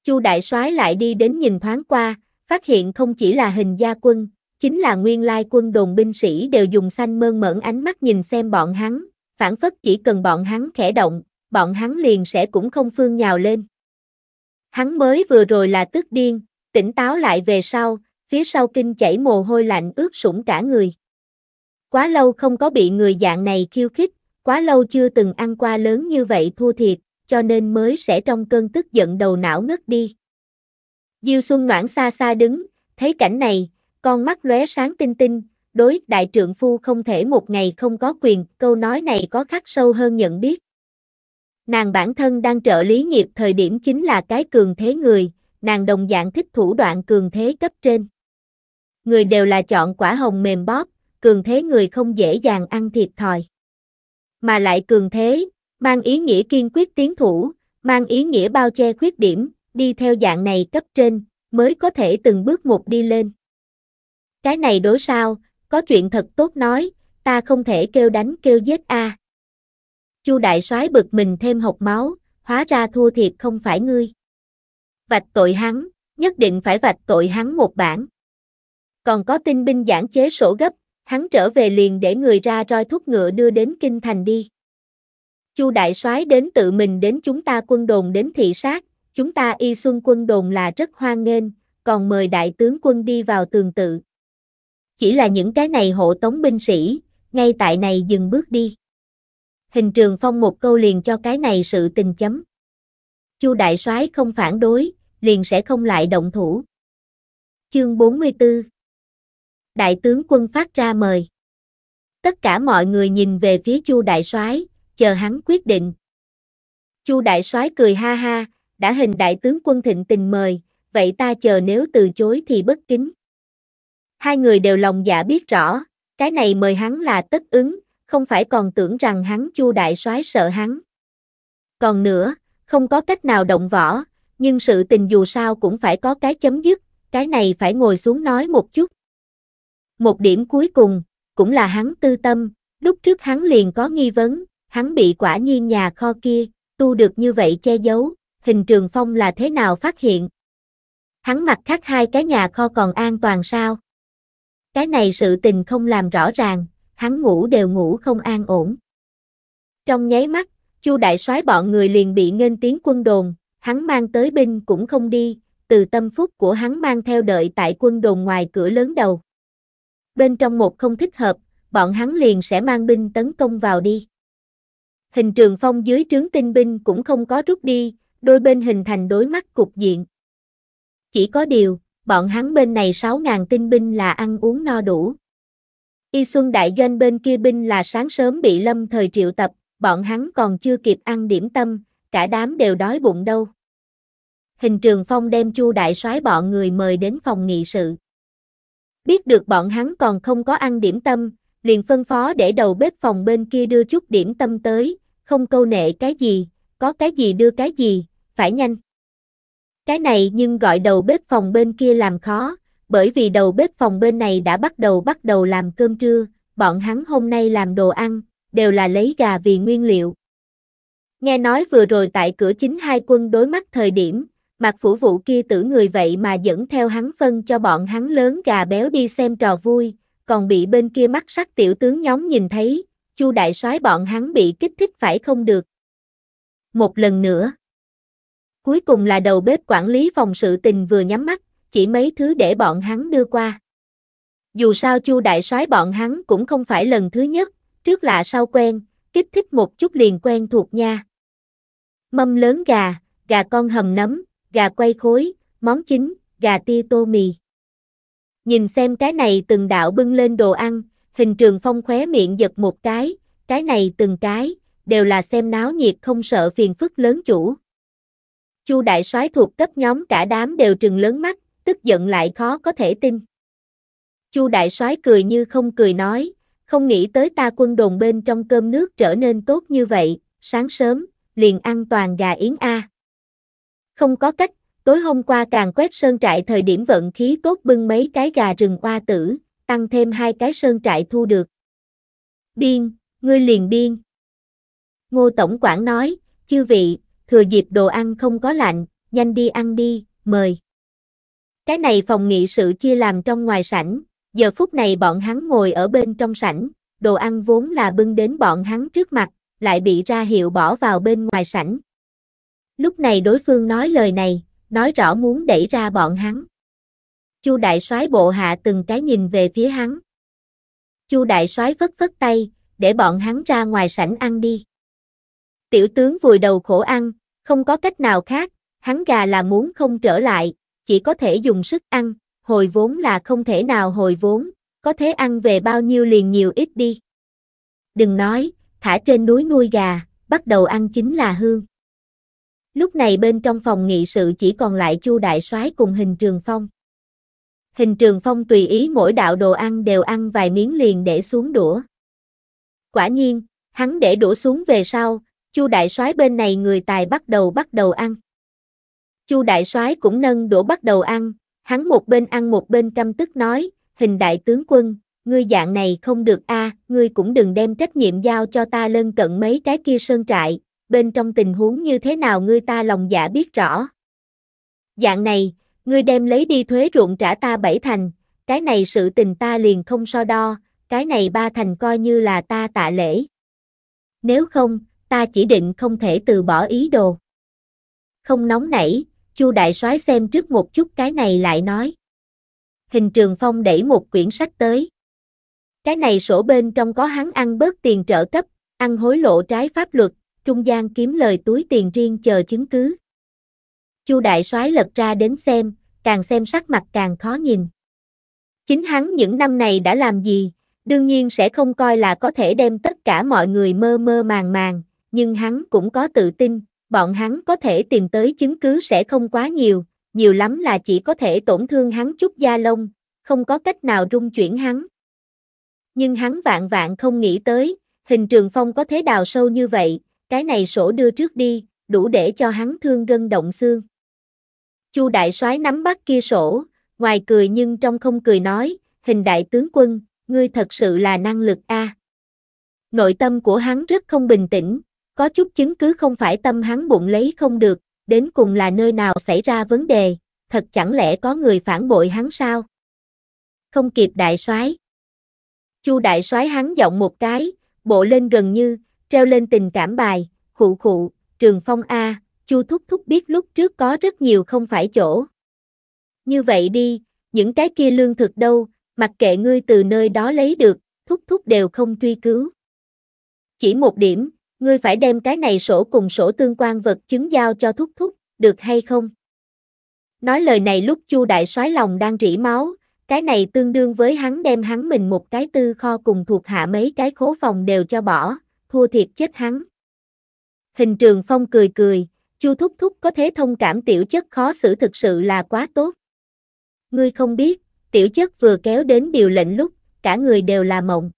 Chu đại soái lại đi đến nhìn thoáng qua, phát hiện không chỉ là hình gia quân, chính là nguyên lai quân đồn binh sĩ đều dùng xanh mơn mởn ánh mắt nhìn xem bọn hắn, phản phất chỉ cần bọn hắn khẽ động, bọn hắn liền sẽ cũng không phương nhào lên. Hắn mới vừa rồi là tức điên, tỉnh táo lại về sau, phía sau kinh chảy mồ hôi lạnh ướt sũng cả người. Quá lâu không có bị người dạng này khiêu khích, quá lâu chưa từng ăn qua lớn như vậy thua thiệt, cho nên mới sẽ trong cơn tức giận đầu não ngất đi. Diêu Xuân Noãn xa xa đứng, thấy cảnh này, con mắt lóe sáng tinh tinh, đối đại trượng phu không thể một ngày không có quyền, câu nói này có khắc sâu hơn nhận biết. Nàng bản thân đang trợ lý nghiệp thời điểm chính là cái cường thế người, nàng đồng dạng thích thủ đoạn cường thế cấp trên. Người đều là chọn quả hồng mềm bóp, cường thế người không dễ dàng ăn thiệt thòi. Mà lại cường thế, mang ý nghĩa kiên quyết tiến thủ, mang ý nghĩa bao che khuyết điểm, đi theo dạng này cấp trên, mới có thể từng bước một đi lên. Cái này đối sao, có chuyện thật tốt nói, ta không thể kêu đánh kêu giết a. Chu đại soái bực mình thêm học máu, hóa ra thua thiệt không phải ngươi. Vạch tội hắn, nhất định phải vạch tội hắn một bản. Còn có tinh binh giảng chế sổ gấp, hắn trở về liền để người ra roi thúc ngựa đưa đến kinh thành đi. Chu đại soái đến tự mình đến chúng ta quân đồn đến thị sát, chúng ta y xuân quân đồn là rất hoan nghênh, còn mời đại tướng quân đi vào tường tự. Chỉ là những cái này hộ tống binh sĩ, ngay tại này dừng bước đi. Hình trường phong một câu liền cho cái này sự tình chấm. Chu đại soái không phản đối, liền sẽ không lại động thủ. Chương 44 Đại tướng quân phát ra mời. Tất cả mọi người nhìn về phía Chu đại soái, chờ hắn quyết định. Chu đại soái cười ha ha, đã hình đại tướng quân thịnh tình mời, vậy ta chờ nếu từ chối thì bất kính. Hai người đều lòng dạ biết rõ, cái này mời hắn là tất ứng, không phải còn tưởng rằng hắn Chu đại soái sợ hắn. Còn nữa, không có cách nào động võ, nhưng sự tình dù sao cũng phải có cái chấm dứt, cái này phải ngồi xuống nói một chút. Một điểm cuối cùng, cũng là hắn tư tâm, lúc trước hắn liền có nghi vấn, hắn bị quả nhiên nhà kho kia, tu được như vậy che giấu, hình trường phong là thế nào phát hiện. Hắn mặt khác hai cái nhà kho còn an toàn sao? Cái này sự tình không làm rõ ràng, hắn ngủ đều ngủ không an ổn. Trong nháy mắt, Chu đại soái bọn người liền bị nghênh tiếng quân đồn, hắn mang tới binh cũng không đi, từ tâm phúc của hắn mang theo đợi tại quân đồn ngoài cửa lớn đầu. Bên trong một không thích hợp, bọn hắn liền sẽ mang binh tấn công vào đi. Hình trường phong dưới trướng tinh binh cũng không có rút đi, đôi bên hình thành đối mắt cục diện. Chỉ có điều, bọn hắn bên này 6.000 tinh binh là ăn uống no đủ. Y Xuân Đại Doanh bên kia binh là sáng sớm bị lâm thời triệu tập, bọn hắn còn chưa kịp ăn điểm tâm, cả đám đều đói bụng đâu. Hình trường phong đem chu đại soái bọn người mời đến phòng nghị sự. Biết được bọn hắn còn không có ăn điểm tâm, liền phân phó để đầu bếp phòng bên kia đưa chút điểm tâm tới, không câu nệ cái gì, có cái gì đưa cái gì, phải nhanh. Cái này nhưng gọi đầu bếp phòng bên kia làm khó, bởi vì đầu bếp phòng bên này đã bắt đầu bắt đầu làm cơm trưa, bọn hắn hôm nay làm đồ ăn, đều là lấy gà vì nguyên liệu. Nghe nói vừa rồi tại cửa chính hai quân đối mắt thời điểm, mặt phủ vụ kia tử người vậy mà dẫn theo hắn phân cho bọn hắn lớn gà béo đi xem trò vui, còn bị bên kia mắt sắc tiểu tướng nhóm nhìn thấy, chu đại soái bọn hắn bị kích thích phải không được. Một lần nữa. Cuối cùng là đầu bếp quản lý phòng sự tình vừa nhắm mắt, chỉ mấy thứ để bọn hắn đưa qua. Dù sao Chu đại soái bọn hắn cũng không phải lần thứ nhất, trước lạ sau quen, kích thích một chút liền quen thuộc nha. Mâm lớn gà, gà con hầm nấm, gà quay khối, món chính, gà tia tô mì. Nhìn xem cái này từng đạo bưng lên đồ ăn, hình trường phong khóe miệng giật một cái, cái này từng cái, đều là xem náo nhiệt không sợ phiền phức lớn chủ. Chu đại soái thuộc cấp nhóm cả đám đều trừng lớn mắt, tức giận lại khó có thể tin. Chu đại soái cười như không cười nói, không nghĩ tới ta quân đồn bên trong cơm nước trở nên tốt như vậy, sáng sớm, liền ăn toàn gà yến A. Không có cách, tối hôm qua càng quét sơn trại thời điểm vận khí tốt bưng mấy cái gà rừng hoa tử, tăng thêm hai cái sơn trại thu được. Biên, ngươi liền biên. Ngô Tổng quản nói, chư vị, thừa dịp đồ ăn không có lạnh, nhanh đi ăn đi, mời. Cái này phòng nghị sự chia làm trong ngoài sảnh, giờ phút này bọn hắn ngồi ở bên trong sảnh, đồ ăn vốn là bưng đến bọn hắn trước mặt, lại bị ra hiệu bỏ vào bên ngoài sảnh. Lúc này đối phương nói lời này, nói rõ muốn đẩy ra bọn hắn. Chu đại soái bộ hạ từng cái nhìn về phía hắn. Chu đại soái phất phất tay, để bọn hắn ra ngoài sảnh ăn đi. Tiểu tướng vùi đầu khổ ăn, không có cách nào khác, hắn gà là muốn không trở lại, chỉ có thể dùng sức ăn, hồi vốn là không thể nào hồi vốn, có thế ăn về bao nhiêu liền nhiều ít đi. Đừng nói, thả trên núi nuôi gà, bắt đầu ăn chính là hương. Lúc này bên trong phòng nghị sự chỉ còn lại Chu đại soái cùng Hình Trường Phong. Hình Trường Phong tùy ý mỗi đạo đồ ăn đều ăn vài miếng liền để xuống đũa. Quả nhiên, hắn để đũa xuống về sau, Chu đại soái bên này người tài bắt đầu bắt đầu ăn. Chu đại soái cũng nâng đũa bắt đầu ăn, hắn một bên ăn một bên căm tức nói, "Hình đại tướng quân, ngươi dạng này không được a, ngươi cũng đừng đem trách nhiệm giao cho ta lân cận mấy cái kia sơn trại, bên trong tình huống như thế nào ngươi ta lòng dạ biết rõ. Dạng này, ngươi đem lấy đi thuế ruộng trả ta bảy thành, cái này sự tình ta liền không so đo, cái này ba thành coi như là ta tạ lễ. Nếu không, ta chỉ định không thể từ bỏ ý đồ. Không nóng nảy, Chu đại soái xem trước một chút cái này lại nói. Hình Trường Phong đẩy một quyển sách tới. Cái này sổ bên trong có hắn ăn bớt tiền trợ cấp, ăn hối lộ trái pháp luật, trung gian kiếm lời túi tiền riêng chờ chứng cứ. Chu đại soái lật ra đến xem, càng xem sắc mặt càng khó nhìn. Chính hắn những năm này đã làm gì, đương nhiên sẽ không coi là có thể đem tất cả mọi người mơ mơ màng màng, nhưng hắn cũng có tự tin, bọn hắn có thể tìm tới chứng cứ sẽ không quá nhiều, nhiều lắm là chỉ có thể tổn thương hắn chút da lông, không có cách nào rung chuyển hắn. Nhưng hắn vạn vạn không nghĩ tới, hình trường phong có thế đào sâu như vậy, cái này sổ đưa trước đi, đủ để cho hắn thương gân động xương. Chu đại soái nắm bắt kia sổ, ngoài cười nhưng trong không cười nói, hình đại tướng quân, ngươi thật sự là năng lực a. Nội tâm của hắn rất không bình tĩnh, có chút chứng cứ không phải tâm hắn bụng lấy không được, đến cùng là nơi nào xảy ra vấn đề, thật chẳng lẽ có người phản bội hắn sao? Không kịp đại soái. Chu đại soái hắn giọng một cái, bộ lên gần như, treo lên tình cảm bài, khụ khụ, trường phong A, chu thúc thúc biết lúc trước có rất nhiều không phải chỗ. Như vậy đi, những cái kia lương thực đâu, mặc kệ ngươi từ nơi đó lấy được, thúc thúc đều không truy cứu. Chỉ một điểm, ngươi phải đem cái này sổ cùng sổ tương quan vật chứng giao cho thúc thúc, được hay không? Nói lời này lúc Chu đại soái lòng đang rỉ máu, cái này tương đương với hắn đem hắn mình một cái tư kho cùng thuộc hạ mấy cái khố phòng đều cho bỏ, thua thiệt chết hắn. Hình trường phong cười cười, chu thúc thúc có thế thông cảm tiểu chất khó xử thực sự là quá tốt. Ngươi không biết, tiểu chất vừa kéo đến điều lệnh lúc, cả người đều là mộng.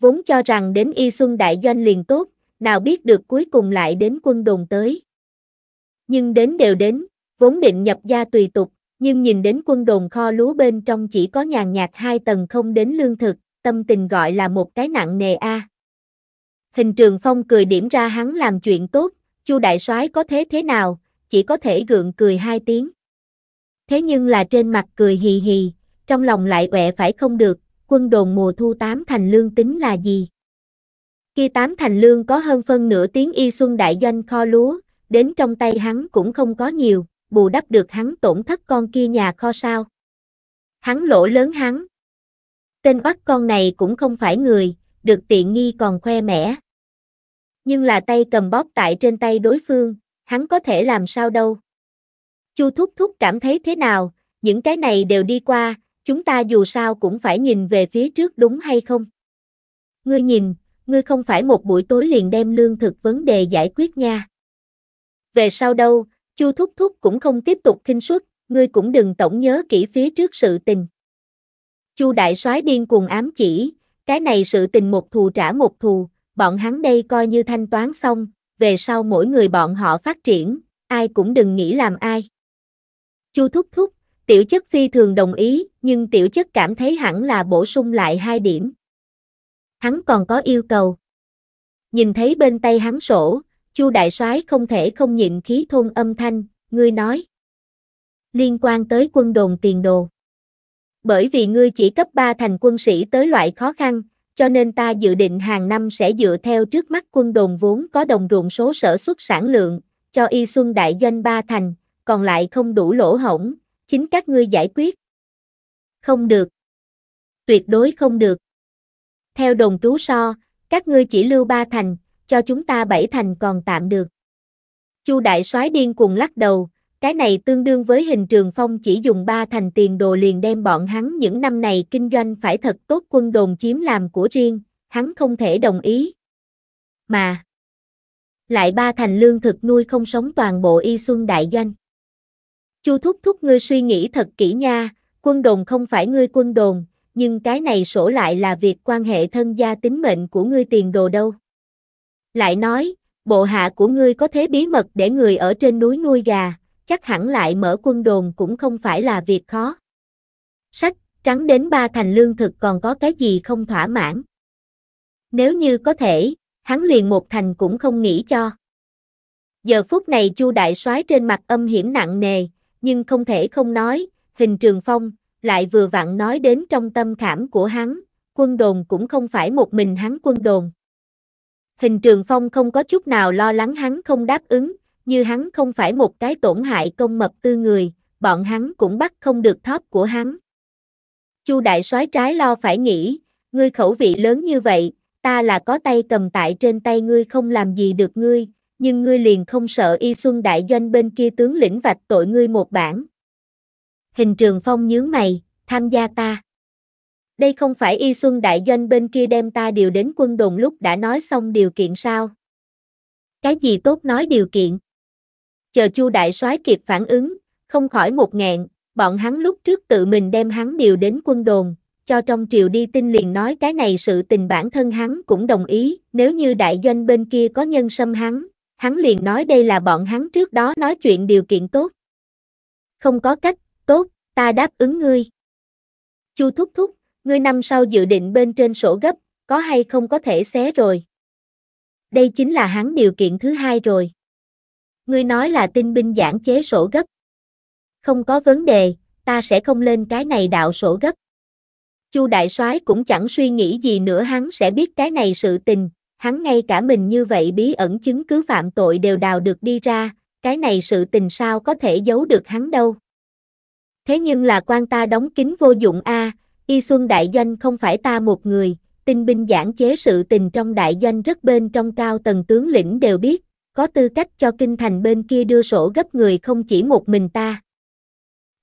Vốn cho rằng đến y xuân đại doanh liền tốt, nào biết được cuối cùng lại đến quân đồn tới. Nhưng đến đều đến, vốn định nhập gia tùy tục, nhưng nhìn đến quân đồn kho lúa bên trong chỉ có nhàn nhạt hai tầng không đến lương thực, tâm tình gọi là một cái nặng nề a. Hình Trường Phong cười điểm ra hắn làm chuyện tốt, Chu đại soái có thế thế nào, chỉ có thể gượng cười hai tiếng. Thế nhưng là trên mặt cười hì hì, trong lòng lại quẹ phải không được, quân đồn mùa thu tám thành lương tính là gì? Khi tám thành lương có hơn phân nửa tiếng y xuân đại doanh kho lúa, đến trong tay hắn cũng không có nhiều, bù đắp được hắn tổn thất con kia nhà kho sao. Hắn lỗ lớn hắn. Tên bắt con này cũng không phải người, được tiện nghi còn khoe mẽ. Nhưng là tay cầm bóp tại trên tay đối phương, hắn có thể làm sao đâu. Chu Thúc Thúc cảm thấy thế nào, những cái này đều đi qua, chúng ta dù sao cũng phải nhìn về phía trước đúng hay không? Ngươi nhìn, ngươi không phải một buổi tối liền đem lương thực vấn đề giải quyết nha. Về sau đâu, Chu Thúc Thúc cũng không tiếp tục kinh suất, ngươi cũng đừng tổng nhớ kỹ phía trước sự tình. Chu đại soái điên cuồng ám chỉ, cái này sự tình một thù trả một thù, bọn hắn đây coi như thanh toán xong, về sau mỗi người bọn họ phát triển, ai cũng đừng nghĩ làm ai. Chu thúc thúc, tiểu chất phi thường đồng ý, nhưng tiểu chất cảm thấy hẳn là bổ sung lại hai điểm. Hắn còn có yêu cầu. Nhìn thấy bên tay hắn sổ, Chu đại soái không thể không nhịn khí thôn âm thanh, ngươi nói. Liên quan tới quân đồn tiền đồ. Bởi vì ngươi chỉ cấp 3 thành quân sĩ tới loại khó khăn, cho nên ta dự định hàng năm sẽ dựa theo trước mắt quân đồn vốn có đồng ruộng số sở xuất sản lượng, cho y xuân đại doanh ba thành, còn lại không đủ lỗ hổng, chính các ngươi giải quyết. Không được. Tuyệt đối không được. Theo đồng trú so, các ngươi chỉ lưu ba thành, cho chúng ta bảy thành còn tạm được. Chu đại soái điên cuồng lắc đầu, cái này tương đương với hình trường phong chỉ dùng ba thành tiền đồ liền đem bọn hắn những năm này kinh doanh phải thật tốt quân đồn chiếm làm của riêng, hắn không thể đồng ý. Mà, lại ba thành lương thực nuôi không sống toàn bộ y xuân đại doanh. Chu thúc thúc ngươi suy nghĩ thật kỹ nha, quân đồn không phải ngươi quân đồn, nhưng cái này sổ lại là việc quan hệ thân gia tính mệnh của ngươi tiền đồ đâu. Lại nói, bộ hạ của ngươi có thế bí mật để người ở trên núi nuôi gà, chắc hẳn lại mở quân đồn cũng không phải là việc khó. Sách, trắng đến ba thành lương thực còn có cái gì không thỏa mãn. Nếu như có thể, hắn liền một thành cũng không nghĩ cho. Giờ phút này Chu đại soái trên mặt âm hiểm nặng nề, nhưng không thể không nói, hình trường phong, lại vừa vặn nói đến trong tâm khảm của hắn, quân đồn cũng không phải một mình hắn quân đồn. Hình trường phong không có chút nào lo lắng hắn không đáp ứng, như hắn không phải một cái tổn hại công mập tư người, bọn hắn cũng bắt không được thóp của hắn. Chu đại soái trái lo phải nghĩ, ngươi khẩu vị lớn như vậy, ta là có tay cầm tại trên tay ngươi không làm gì được ngươi, nhưng ngươi liền không sợ y xuân đại doanh bên kia tướng lĩnh vạch tội ngươi một bản. Hình trường phong nhướng mày, tham gia ta. Đây không phải y xuân đại doanh bên kia đem ta điều đến quân đồn lúc đã nói xong điều kiện sao? Cái gì tốt nói điều kiện? Chờ chu đại soái kịp phản ứng, không khỏi một nghẹn, bọn hắn lúc trước tự mình đem hắn điều đến quân đồn, cho trong triều đi tin liền nói cái này sự tình bản thân hắn cũng đồng ý, nếu như đại doanh bên kia có nhân xâm hắn, hắn liền nói đây là bọn hắn trước đó nói chuyện điều kiện tốt. Không có cách, tốt, ta đáp ứng ngươi. Chu thúc thúc, ngươi năm sau dự định bên trên sổ gấp, có hay không có thể xé rồi. Đây chính là hắn điều kiện thứ hai rồi. Ngươi nói là tinh binh giảng chế sổ gấp. Không có vấn đề, ta sẽ không lên cái này đạo sổ gấp. Chu đại soái cũng chẳng suy nghĩ gì nữa hắn sẽ biết cái này sự tình, hắn ngay cả mình như vậy bí ẩn chứng cứ phạm tội đều đào được đi ra, cái này sự tình sao có thể giấu được hắn đâu. Thế nhưng là quan ta đóng kín vô dụng a, Y Xuân đại doanh không phải ta một người, tinh binh giảng chế sự tình trong đại doanh rất bên trong cao tầng tướng lĩnh đều biết, có tư cách cho kinh thành bên kia đưa sổ gấp người không chỉ một mình ta.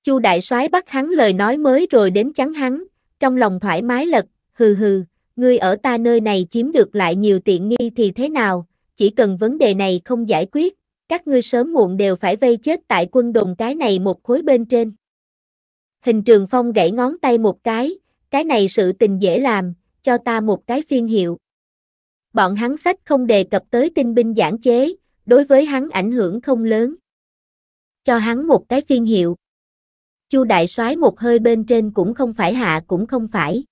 Chu đại soái bắt hắn lời nói mới rồi đến chắn hắn, trong lòng thoải mái lật, hừ hừ, ngươi ở ta nơi này chiếm được lại nhiều tiện nghi thì thế nào, chỉ cần vấn đề này không giải quyết, các ngươi sớm muộn đều phải vây chết tại quân đồn cái này một khối bên trên. Hình trường phong gãy ngón tay một cái, cái này sự tình dễ làm, cho ta một cái phiên hiệu. Bọn hắn sách không đề cập tới tinh binh giảng chế, đối với hắn ảnh hưởng không lớn. Cho hắn một cái phiên hiệu. Chu đại soái một hơi bên trên cũng không phải hạ cũng không phải.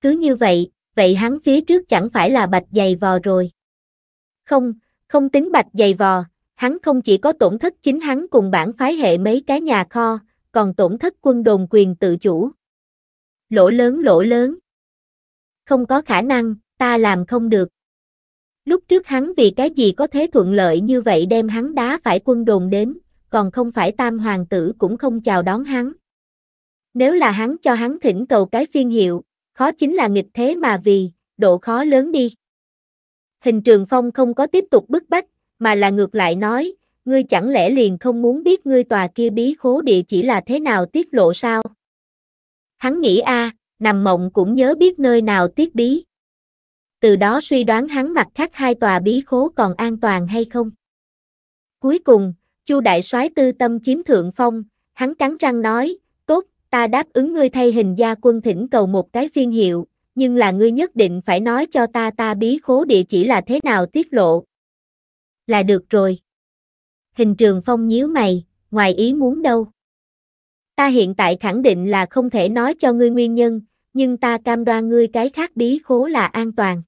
Cứ như vậy, vậy hắn phía trước chẳng phải là bạch dày vò rồi. Không, không tính bạch dày vò, hắn không chỉ có tổn thất chính hắn cùng bản phái hệ mấy cái nhà kho, còn tổn thất quân đồn quyền tự chủ. Lỗ lớn lỗ lớn. Không có khả năng, ta làm không được. Lúc trước hắn vì cái gì có thế thuận lợi như vậy đem hắn đá phải quân đồn đến, còn không phải tam hoàng tử cũng không chào đón hắn. Nếu là hắn cho hắn thỉnh cầu cái phiên hiệu, khó chính là nghịch thế mà vì, độ khó lớn đi. Hình trường phong không có tiếp tục bức bách, mà là ngược lại nói, ngươi chẳng lẽ liền không muốn biết ngươi tòa kia bí khố địa chỉ là thế nào tiết lộ sao? Hắn nghĩ a, nằm mộng cũng nhớ biết nơi nào tiết bí. Từ đó suy đoán hắn mặt khác hai tòa bí khố còn an toàn hay không. Cuối cùng, Chu đại soái tư tâm chiếm thượng phong, hắn cắn răng nói, tốt, ta đáp ứng ngươi thay hình gia quân thỉnh cầu một cái phiên hiệu, nhưng là ngươi nhất định phải nói cho ta ta bí khố địa chỉ là thế nào tiết lộ. Là được rồi. Hình trường phong nhíu mày, ngoài ý muốn đâu. Ta hiện tại khẳng định là không thể nói cho ngươi nguyên nhân, nhưng ta cam đoan ngươi cái khác bí khố là an toàn.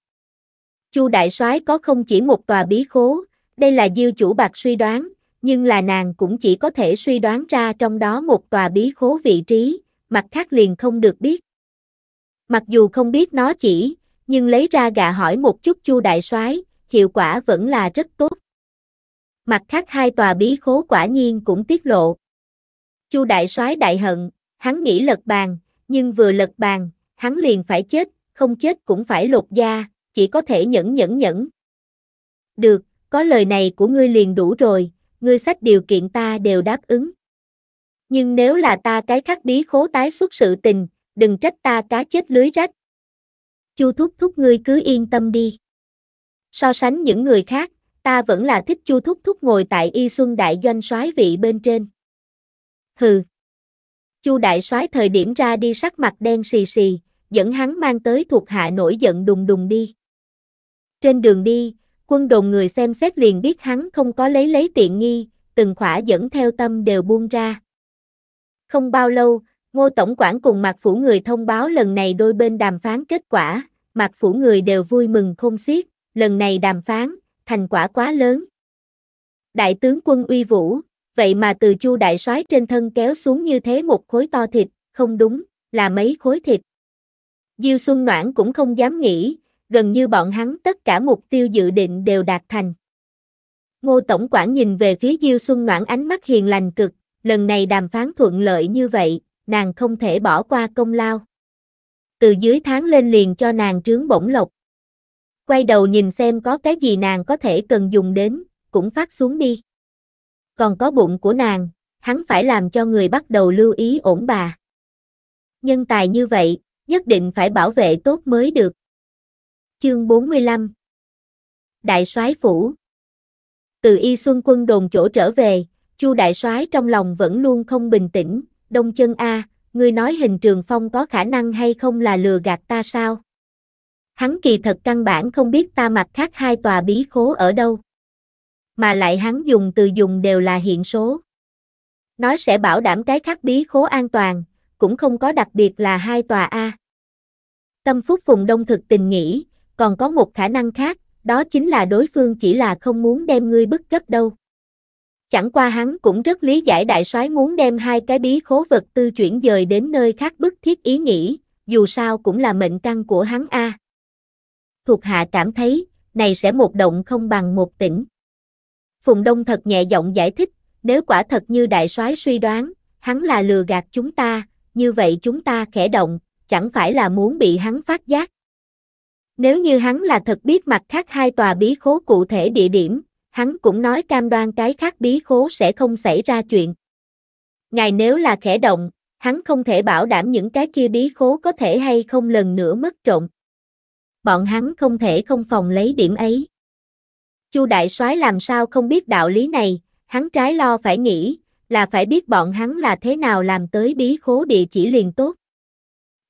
Chu đại soái có không chỉ một tòa bí khố, đây là diêu chủ bạc suy đoán, nhưng là nàng cũng chỉ có thể suy đoán ra trong đó một tòa bí khố vị trí, mặt khác liền không được biết. Mặc dù không biết nó chỉ, nhưng lấy ra gạ hỏi một chút Chu đại soái, hiệu quả vẫn là rất tốt. Mặt khác hai tòa bí khố quả nhiên cũng tiết lộ. Chu đại soái đại hận, hắn nghĩ lật bàn, nhưng vừa lật bàn, hắn liền phải chết, không chết cũng phải lột da, chỉ có thể nhẫn nhẫn nhẫn. Được, có lời này của ngươi liền đủ rồi, ngươi sách điều kiện ta đều đáp ứng. Nhưng nếu là ta cái khắc bí khố tái xuất sự tình, đừng trách ta cá chết lưới rách. Chu thúc thúc ngươi cứ yên tâm đi. So sánh những người khác, ta vẫn là thích Chu thúc thúc ngồi tại Y Xuân đại doanh soái vị bên trên. Hừ. Chu đại soái thời điểm ra đi sắc mặt đen xì xì, dẫn hắn mang tới thuộc hạ nổi giận đùng đùng đi. Trên đường đi, quân đồn người xem xét liền biết hắn không có lấy lấy tiện nghi, từng khỏa dẫn theo tâm đều buông ra. Không bao lâu, Ngô Tổng quản cùng Mạc Phủ người thông báo lần này đôi bên đàm phán kết quả, Mạc Phủ người đều vui mừng không xiết, lần này đàm phán, thành quả quá lớn. Đại tướng quân uy vũ, vậy mà từ chu đại soái trên thân kéo xuống như thế một khối to thịt, không đúng, là mấy khối thịt. Diêu Xuân Noãn cũng không dám nghĩ, gần như bọn hắn tất cả mục tiêu dự định đều đạt thành. Ngô Tổng quản nhìn về phía Diêu Xuân Noãn ánh mắt hiền lành cực, lần này đàm phán thuận lợi như vậy, nàng không thể bỏ qua công lao. Từ dưới tháng lên liền cho nàng trướng bổng lộc. Quay đầu nhìn xem có cái gì nàng có thể cần dùng đến, cũng phát xuống đi. Còn có bụng của nàng, hắn phải làm cho người bắt đầu lưu ý ổn bà. Nhân tài như vậy, nhất định phải bảo vệ tốt mới được. Chương 45 Đại soái phủ Từ y xuân quân đồn chỗ trở về, Chu đại soái trong lòng vẫn luôn không bình tĩnh, Đông chân A, ngươi nói hình trường phong có khả năng hay không là lừa gạt ta sao? Hắn kỳ thật căn bản không biết ta mặt khác hai tòa bí khố ở đâu. Mà lại hắn dùng từ dùng đều là hiện số. Nói sẽ bảo đảm cái khác bí khố an toàn, cũng không có đặc biệt là hai tòa A. Tâm Phúc Phùng Đông thực tình nghĩ, còn có một khả năng khác, đó chính là đối phương chỉ là không muốn đem ngươi bức cấp đâu. Chẳng qua hắn cũng rất lý giải đại soái muốn đem hai cái bí khố vật tư chuyển dời đến nơi khác bức thiết ý nghĩ, dù sao cũng là mệnh căn của hắn A. Thuộc hạ cảm thấy, này sẽ một động không bằng một tỉnh. Phùng Đông thật nhẹ giọng giải thích, nếu quả thật như đại soái suy đoán, hắn là lừa gạt chúng ta, như vậy chúng ta khẽ động, chẳng phải là muốn bị hắn phát giác. Nếu như hắn là thật biết mặt khác hai tòa bí khố cụ thể địa điểm, hắn cũng nói cam đoan cái khác bí khố sẽ không xảy ra chuyện. Ngài nếu là khẽ động, hắn không thể bảo đảm những cái kia bí khố có thể hay không lần nữa mất trộm. Bọn hắn không thể không phòng lấy điểm ấy. Chu đại soái làm sao không biết đạo lý này, hắn trái lo phải nghĩ, là phải biết bọn hắn là thế nào làm tới bí khố địa chỉ liền tốt.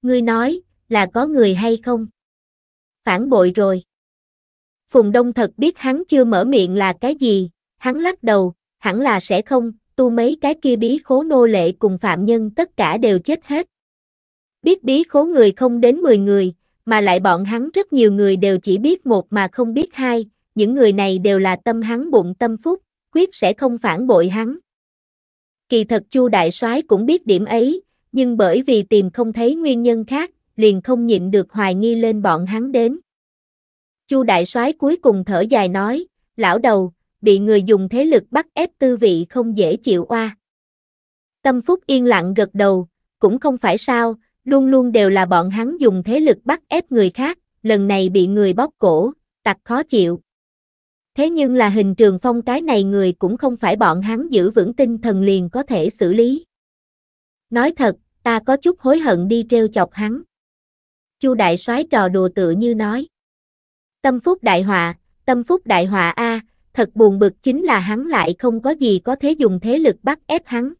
Ngươi nói, là có người hay không? Phản bội rồi. Phùng Đông thật biết hắn chưa mở miệng là cái gì, hắn lắc đầu, hẳn là sẽ không, tu mấy cái kia bí khố nô lệ cùng phạm nhân tất cả đều chết hết. Biết bí khố người không đến 10 người, mà lại bọn hắn rất nhiều người đều chỉ biết một mà không biết hai, những người này đều là tâm hắn bụng tâm phúc, quyết sẽ không phản bội hắn. Kỳ thật Chu đại soái cũng biết điểm ấy, nhưng bởi vì tìm không thấy nguyên nhân khác, liền không nhịn được hoài nghi lên bọn hắn đến. Chu đại soái cuối cùng thở dài nói, lão đầu, bị người dùng thế lực bắt ép tư vị không dễ chịu oa. Tâm Phúc yên lặng gật đầu, cũng không phải sao, luôn luôn đều là bọn hắn dùng thế lực bắt ép người khác, lần này bị người bóp cổ, tặc khó chịu. Thế nhưng là hình trường phong cái này người cũng không phải bọn hắn giữ vững tinh thần liền có thể xử lý. Nói thật, ta có chút hối hận đi treo chọc hắn. Chu đại soái trò đùa tựa như nói. Tâm phúc đại họa, tâm phúc đại họa a, thật buồn bực chính là hắn lại không có gì có thể dùng thế lực bắt ép hắn.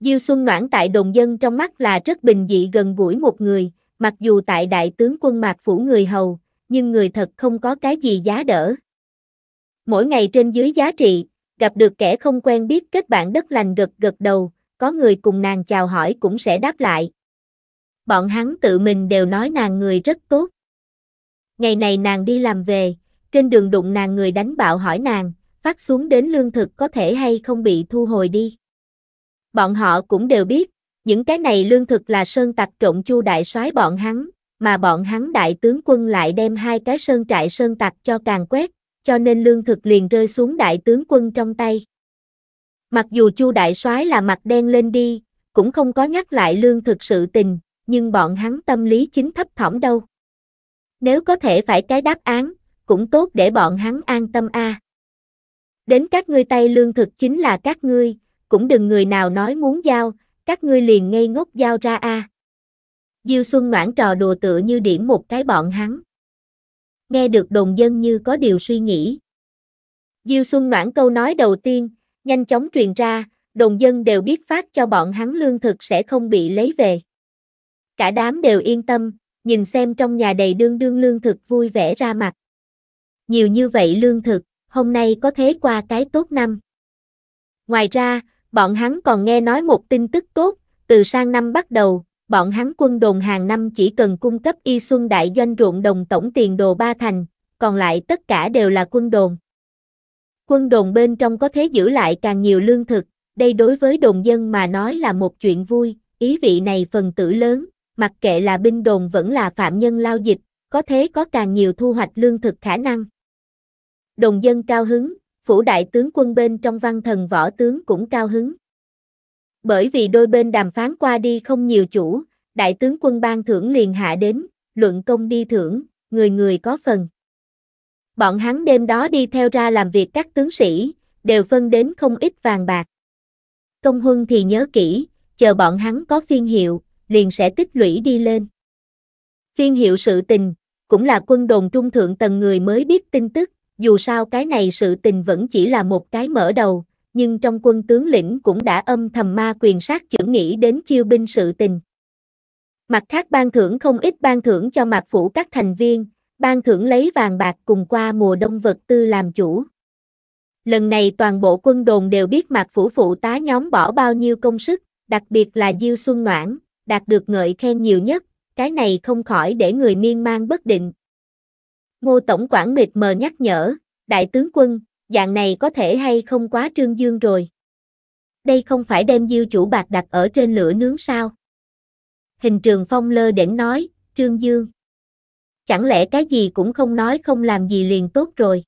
Diêu Xuân Noãn tại đồng dân trong mắt là rất bình dị gần gũi một người, mặc dù tại đại tướng quân mạc phủ người hầu, nhưng người thật không có cái gì giá đỡ. Mỗi ngày trên dưới giá trị, gặp được kẻ không quen biết kết bạn đất lành gật gật đầu, có người cùng nàng chào hỏi cũng sẽ đáp lại. Bọn hắn tự mình đều nói nàng người rất tốt. Ngày này nàng đi làm về, trên đường đụng nàng người đánh bạo hỏi nàng, phát xuống đến lương thực có thể hay không bị thu hồi đi. Bọn họ cũng đều biết, những cái này lương thực là sơn tặc trộn chu đại soái bọn hắn, mà bọn hắn đại tướng quân lại đem hai cái sơn trại sơn tặc cho càng quét, cho nên lương thực liền rơi xuống đại tướng quân trong tay. Mặc dù chu đại soái là mặt đen lên đi, cũng không có nhắc lại lương thực sự tình, nhưng bọn hắn tâm lý chính thấp thỏm đâu. Nếu có thể phải cái đáp án, cũng tốt để bọn hắn an tâm a. Đến các ngươi tay lương thực chính là các ngươi, cũng đừng người nào nói muốn giao, các ngươi liền ngây ngốc giao ra a. Diêu Xuân ngoãn trò đùa tựa như điểm một cái bọn hắn. Nghe được đồng dân như có điều suy nghĩ. Diêu Xuân ngoãn câu nói đầu tiên, nhanh chóng truyền ra, đồng dân đều biết phát cho bọn hắn lương thực sẽ không bị lấy về. Cả đám đều yên tâm, nhìn xem trong nhà đầy đương đương lương thực vui vẻ ra mặt. Nhiều như vậy lương thực, hôm nay có thế qua cái tốt năm. Ngoài ra, bọn hắn còn nghe nói một tin tức tốt, từ sang năm bắt đầu, bọn hắn quân đồn hàng năm chỉ cần cung cấp y xuân đại doanh ruộng đồng tổng tiền đồ ba thành, còn lại tất cả đều là quân đồn. Quân đồn bên trong có thế giữ lại càng nhiều lương thực, đây đối với đồn dân mà nói là một chuyện vui, ý vị này phần tử lớn, mặc kệ là binh đồn vẫn là phạm nhân lao dịch, có thế có càng nhiều thu hoạch lương thực khả năng. đồng dân cao hứng, phủ đại tướng quân bên trong văn thần võ tướng cũng cao hứng. Bởi vì đôi bên đàm phán qua đi không nhiều chủ, đại tướng quân ban thưởng liền hạ đến, luận công đi thưởng, người người có phần. Bọn hắn đêm đó đi theo ra làm việc các tướng sĩ, đều phân đến không ít vàng bạc. Công huân thì nhớ kỹ, chờ bọn hắn có phiên hiệu, liền sẽ tích lũy đi lên. Phiên hiệu sự tình, cũng là quân đồn trung thượng tầng người mới biết tin tức, dù sao cái này sự tình vẫn chỉ là một cái mở đầu, nhưng trong quân tướng lĩnh cũng đã âm thầm ma quyền sát chưởng nghĩ đến chiêu binh sự tình. Mặt khác ban thưởng không ít ban thưởng cho mạc phủ các thành viên, ban thưởng lấy vàng bạc cùng qua mùa đông vật tư làm chủ. Lần này toàn bộ quân đồn đều biết mạc phủ phụ tá nhóm bỏ bao nhiêu công sức, đặc biệt là Diêu Xuân Noãn, đạt được ngợi khen nhiều nhất, cái này không khỏi để người miên man bất định. Ngô Tổng quản mịt mờ nhắc nhở, đại tướng quân, dạng này có thể hay không quá trương dương rồi. Đây không phải đem diêu chủ bạc đặt ở trên lửa nướng sao? Hình trường phong lơ đỉnh nói, trương dương. Chẳng lẽ cái gì cũng không nói không làm gì liền tốt rồi.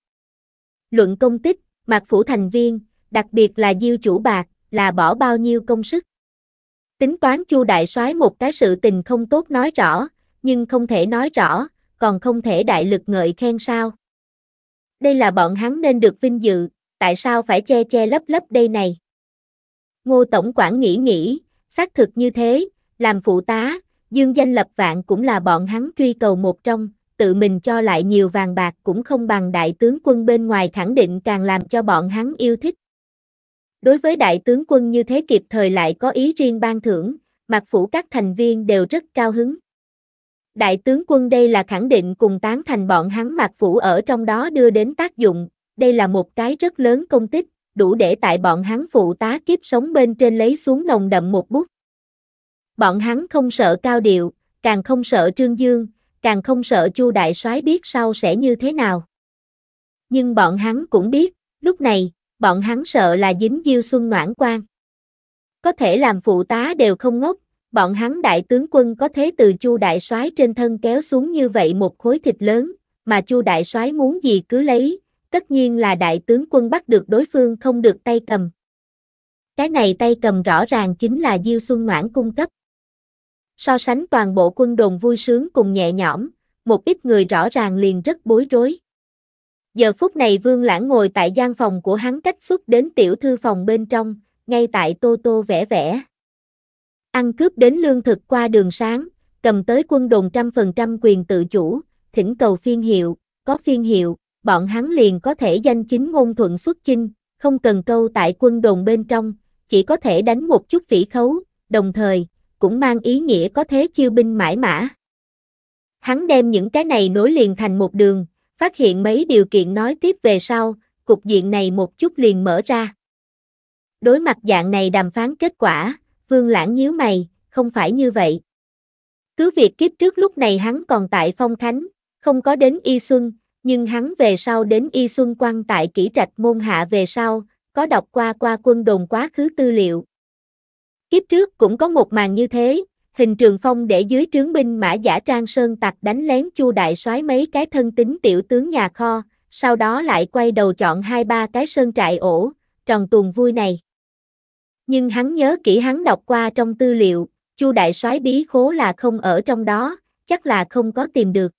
Luận công tích, mặc phủ thành viên, đặc biệt là diêu chủ bạc, là bỏ bao nhiêu công sức. Tính toán chu đại soái một cái sự tình không tốt nói rõ, nhưng không thể nói rõ, còn không thể đại lực ngợi khen sao. Đây là bọn hắn nên được vinh dự, tại sao phải che che lấp lấp đây này? Ngô Tổng quản nghĩ nghĩ, xác thực như thế, làm phụ tá, dương danh lập vạn cũng là bọn hắn truy cầu một trong, tự mình cho lại nhiều vàng bạc cũng không bằng đại tướng quân bên ngoài khẳng định càng làm cho bọn hắn yêu thích. Đối với đại tướng quân như thế kịp thời lại có ý riêng ban thưởng, mặc phủ các thành viên đều rất cao hứng. Đại tướng quân đây là khẳng định cùng tán thành bọn hắn mặt phủ ở trong đó đưa đến tác dụng, đây là một cái rất lớn công tích, đủ để tại bọn hắn phụ tá kiếp sống bên trên lấy xuống nồng đậm một bút. Bọn hắn không sợ cao điệu, càng không sợ trương dương, càng không sợ chu đại soái biết sau sẽ như thế nào. Nhưng bọn hắn cũng biết, lúc này, bọn hắn sợ là dính diêu xuân noãn quan. Có thể làm phụ tá đều không ngốc, bọn hắn đại tướng quân có thế từ Chu đại soái trên thân kéo xuống như vậy một khối thịt lớn, mà Chu đại soái muốn gì cứ lấy, tất nhiên là đại tướng quân bắt được đối phương không được tay cầm. Cái này tay cầm rõ ràng chính là Diêu Xuân Noãn cung cấp. So sánh toàn bộ quân đồn vui sướng cùng nhẹ nhõm, một ít người rõ ràng liền rất bối rối. Giờ phút này Vương Lãng ngồi tại gian phòng của hắn cách xuất đến tiểu thư phòng bên trong, ngay tại tô tô vẽ vẽ. Ăn cướp đến lương thực qua đường sáng, cầm tới quân đồn trăm phần trăm quyền tự chủ, thỉnh cầu phiên hiệu, có phiên hiệu, bọn hắn liền có thể danh chính ngôn thuận xuất chinh, không cần câu tại quân đồn bên trong, chỉ có thể đánh một chút phỉ khấu, đồng thời, cũng mang ý nghĩa có thế chiêu binh mãi mã. Hắn đem những cái này nối liền thành một đường, phát hiện mấy điều kiện nói tiếp về sau, cục diện này một chút liền mở ra. Đối mặt dạng này đàm phán kết quả, Vương Lãng nhíu mày, không phải như vậy. Cứ việc kiếp trước lúc này hắn còn tại Phong Khánh, không có đến Y Xuân, nhưng hắn về sau đến Y Xuân quan tại kỹ trạch môn hạ về sau, có đọc qua qua quân đồn quá khứ tư liệu. Kiếp trước cũng có một màn như thế, hình trường phong để dưới trướng binh mã giả trang sơn tặc đánh lén chu đại soái mấy cái thân tính tiểu tướng nhà kho, sau đó lại quay đầu chọn hai ba cái sơn trại ổ, tròn tuồng vui này. Nhưng hắn nhớ kỹ hắn đọc qua trong tư liệu, Chu đại soái bí khố là không ở trong đó, chắc là không có tìm được.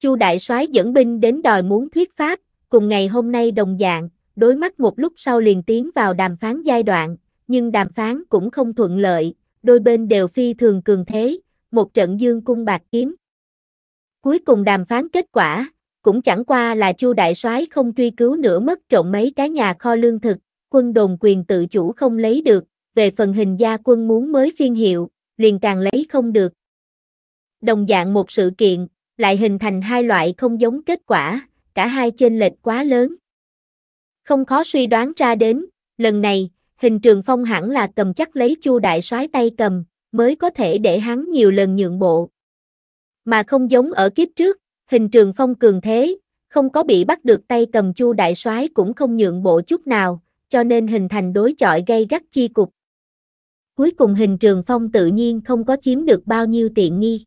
Chu đại soái dẫn binh đến đòi muốn thuyết pháp, cùng ngày hôm nay đồng dạng, đối mắt một lúc sau liền tiến vào đàm phán giai đoạn, nhưng đàm phán cũng không thuận lợi, đôi bên đều phi thường cường thế, một trận dương cung bạc kiếm. Cuối cùng đàm phán kết quả, cũng chẳng qua là Chu đại soái không truy cứu nữa mất trộm mấy cái nhà kho lương thực, quân đồn quyền tự chủ không lấy được, về phần hình gia quân muốn mới phiên hiệu, liền càng lấy không được. Đồng dạng một sự kiện, lại hình thành hai loại không giống kết quả, cả hai chênh lệch quá lớn. Không khó suy đoán ra đến, lần này, hình trường phong hẳn là cầm chắc lấy chu đại soái tay cầm, mới có thể để hắn nhiều lần nhượng bộ. Mà không giống ở kiếp trước, hình trường phong cường thế, không có bị bắt được tay cầm chu đại soái cũng không nhượng bộ chút nào, cho nên hình thành đối chọi gây gắt chi cục. Cuối cùng hình trường phong tự nhiên không có chiếm được bao nhiêu tiện nghi.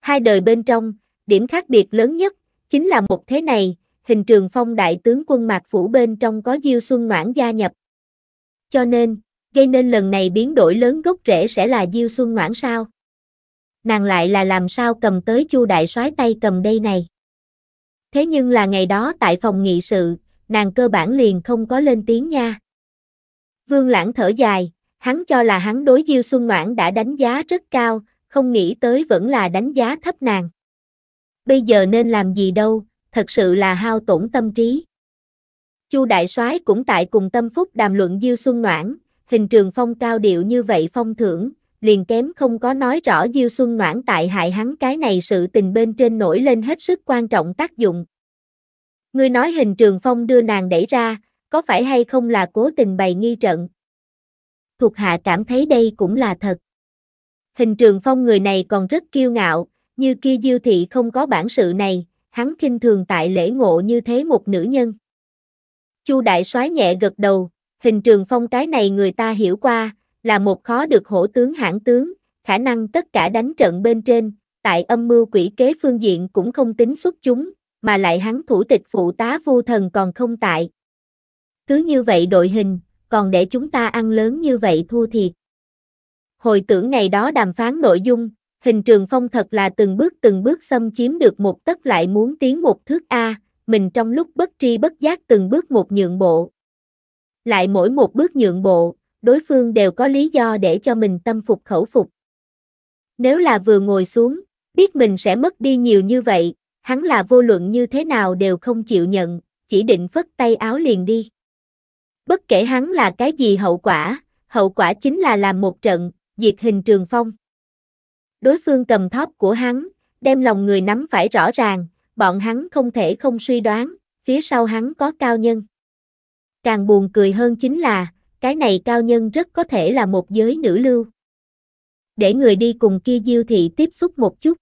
Hai đời bên trong, điểm khác biệt lớn nhất, chính là một thế này, hình trường phong đại tướng quân mạc phủ bên trong có Diêu Xuân Noãn gia nhập. Cho nên, gây nên lần này biến đổi lớn gốc rễ sẽ là Diêu Xuân Ngoãn sao? Nàng lại là làm sao cầm tới Chu đại soái tay cầm đây này? Thế nhưng là ngày đó tại phòng nghị sự, nàng cơ bản liền không có lên tiếng nha. Vương Lãng thở dài, hắn cho là hắn đối Diêu Xuân Ngoãn đã đánh giá rất cao, không nghĩ tới vẫn là đánh giá thấp nàng. Bây giờ nên làm gì đâu, thật sự là hao tổn tâm trí. Chu đại soái cũng tại cùng Tâm Phúc đàm luận Diêu Xuân Noãn, hình trường phong cao điệu như vậy phong thưởng, liền kém không có nói rõ Diêu Xuân Noãn tại hại hắn cái này sự tình bên trên nổi lên hết sức quan trọng tác dụng. Ngươi nói hình trường phong đưa nàng đẩy ra, có phải hay không là cố tình bày nghi trận? Thuộc hạ cảm thấy đây cũng là thật. Hình trường phong người này còn rất kiêu ngạo, như kia diêu thị không có bản sự này, hắn kinh thường tại lễ ngộ như thế một nữ nhân. Chu đại soái nhẹ gật đầu, hình trường phong cái này người ta hiểu qua, là một khó được hổ tướng hãn tướng, khả năng tất cả đánh trận bên trên, tại âm mưu quỷ kế phương diện cũng không tính xuất chúng, mà lại hắn thủ tịch phụ tá vô thần còn không tại. Cứ như vậy đội hình, còn để chúng ta ăn lớn như vậy thua thiệt. Hồi tưởng ngày đó đàm phán nội dung, hình trường phong thật là từng bước từng bước xâm chiếm được một tất lại muốn tiến một thước A, mình trong lúc bất tri bất giác từng bước một nhượng bộ. Lại mỗi một bước nhượng bộ, đối phương đều có lý do để cho mình tâm phục khẩu phục. Nếu là vừa ngồi xuống, biết mình sẽ mất đi nhiều như vậy, hắn là vô luận như thế nào đều không chịu nhận, chỉ định phất tay áo liền đi. Bất kể hắn là cái gì hậu quả, hậu quả chính là làm một trận, diệt hình trường phong. Đối phương cầm thóp của hắn, đem lòng người nắm phải rõ ràng, bọn hắn không thể không suy đoán, phía sau hắn có cao nhân. Càng buồn cười hơn chính là, cái này cao nhân rất có thể là một giới nữ lưu. Để người đi cùng kia diêu thị tiếp xúc một chút.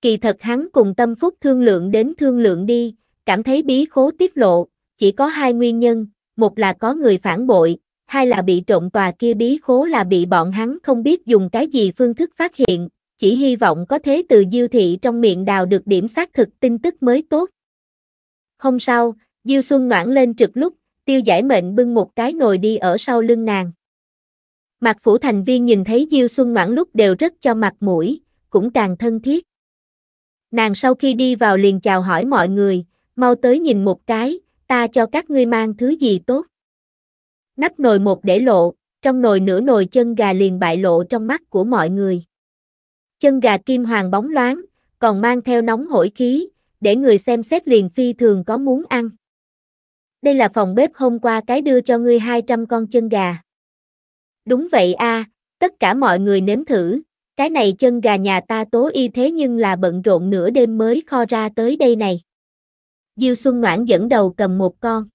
Kỳ thật hắn cùng tâm phúc thương lượng đến thương lượng đi, cảm thấy bí khố tiết lộ, chỉ có hai nguyên nhân, một là có người phản bội, hai là bị trộm tòa kia bí khố là bị bọn hắn không biết dùng cái gì phương thức phát hiện, chỉ hy vọng có thế từ Diêu thị trong miệng đào được điểm xác thực tin tức mới tốt. Hôm sau, Diêu Xuân noãn lên trực lúc, tiêu giải mệnh bưng một cái nồi đi ở sau lưng nàng. Mặt phủ thành viên nhìn thấy Diêu Xuân noãn lúc đều rất cho mặt mũi, cũng càng thân thiết. Nàng sau khi đi vào liền chào hỏi mọi người, mau tới nhìn một cái, ta cho các ngươi mang thứ gì tốt. Nắp nồi một để lộ, trong nồi nửa nồi chân gà liền bại lộ trong mắt của mọi người. Chân gà kim hoàng bóng loáng, còn mang theo nóng hổi khí, để người xem xét liền phi thường có muốn ăn. Đây là phòng bếp hôm qua cái đưa cho ngươi 200 con chân gà. Đúng vậy a, tất cả mọi người nếm thử, cái này chân gà nhà ta tố y thế nhưng là bận rộn nửa đêm mới kho ra tới đây này. Diêu Xuân Noãn dẫn đầu cầm một con.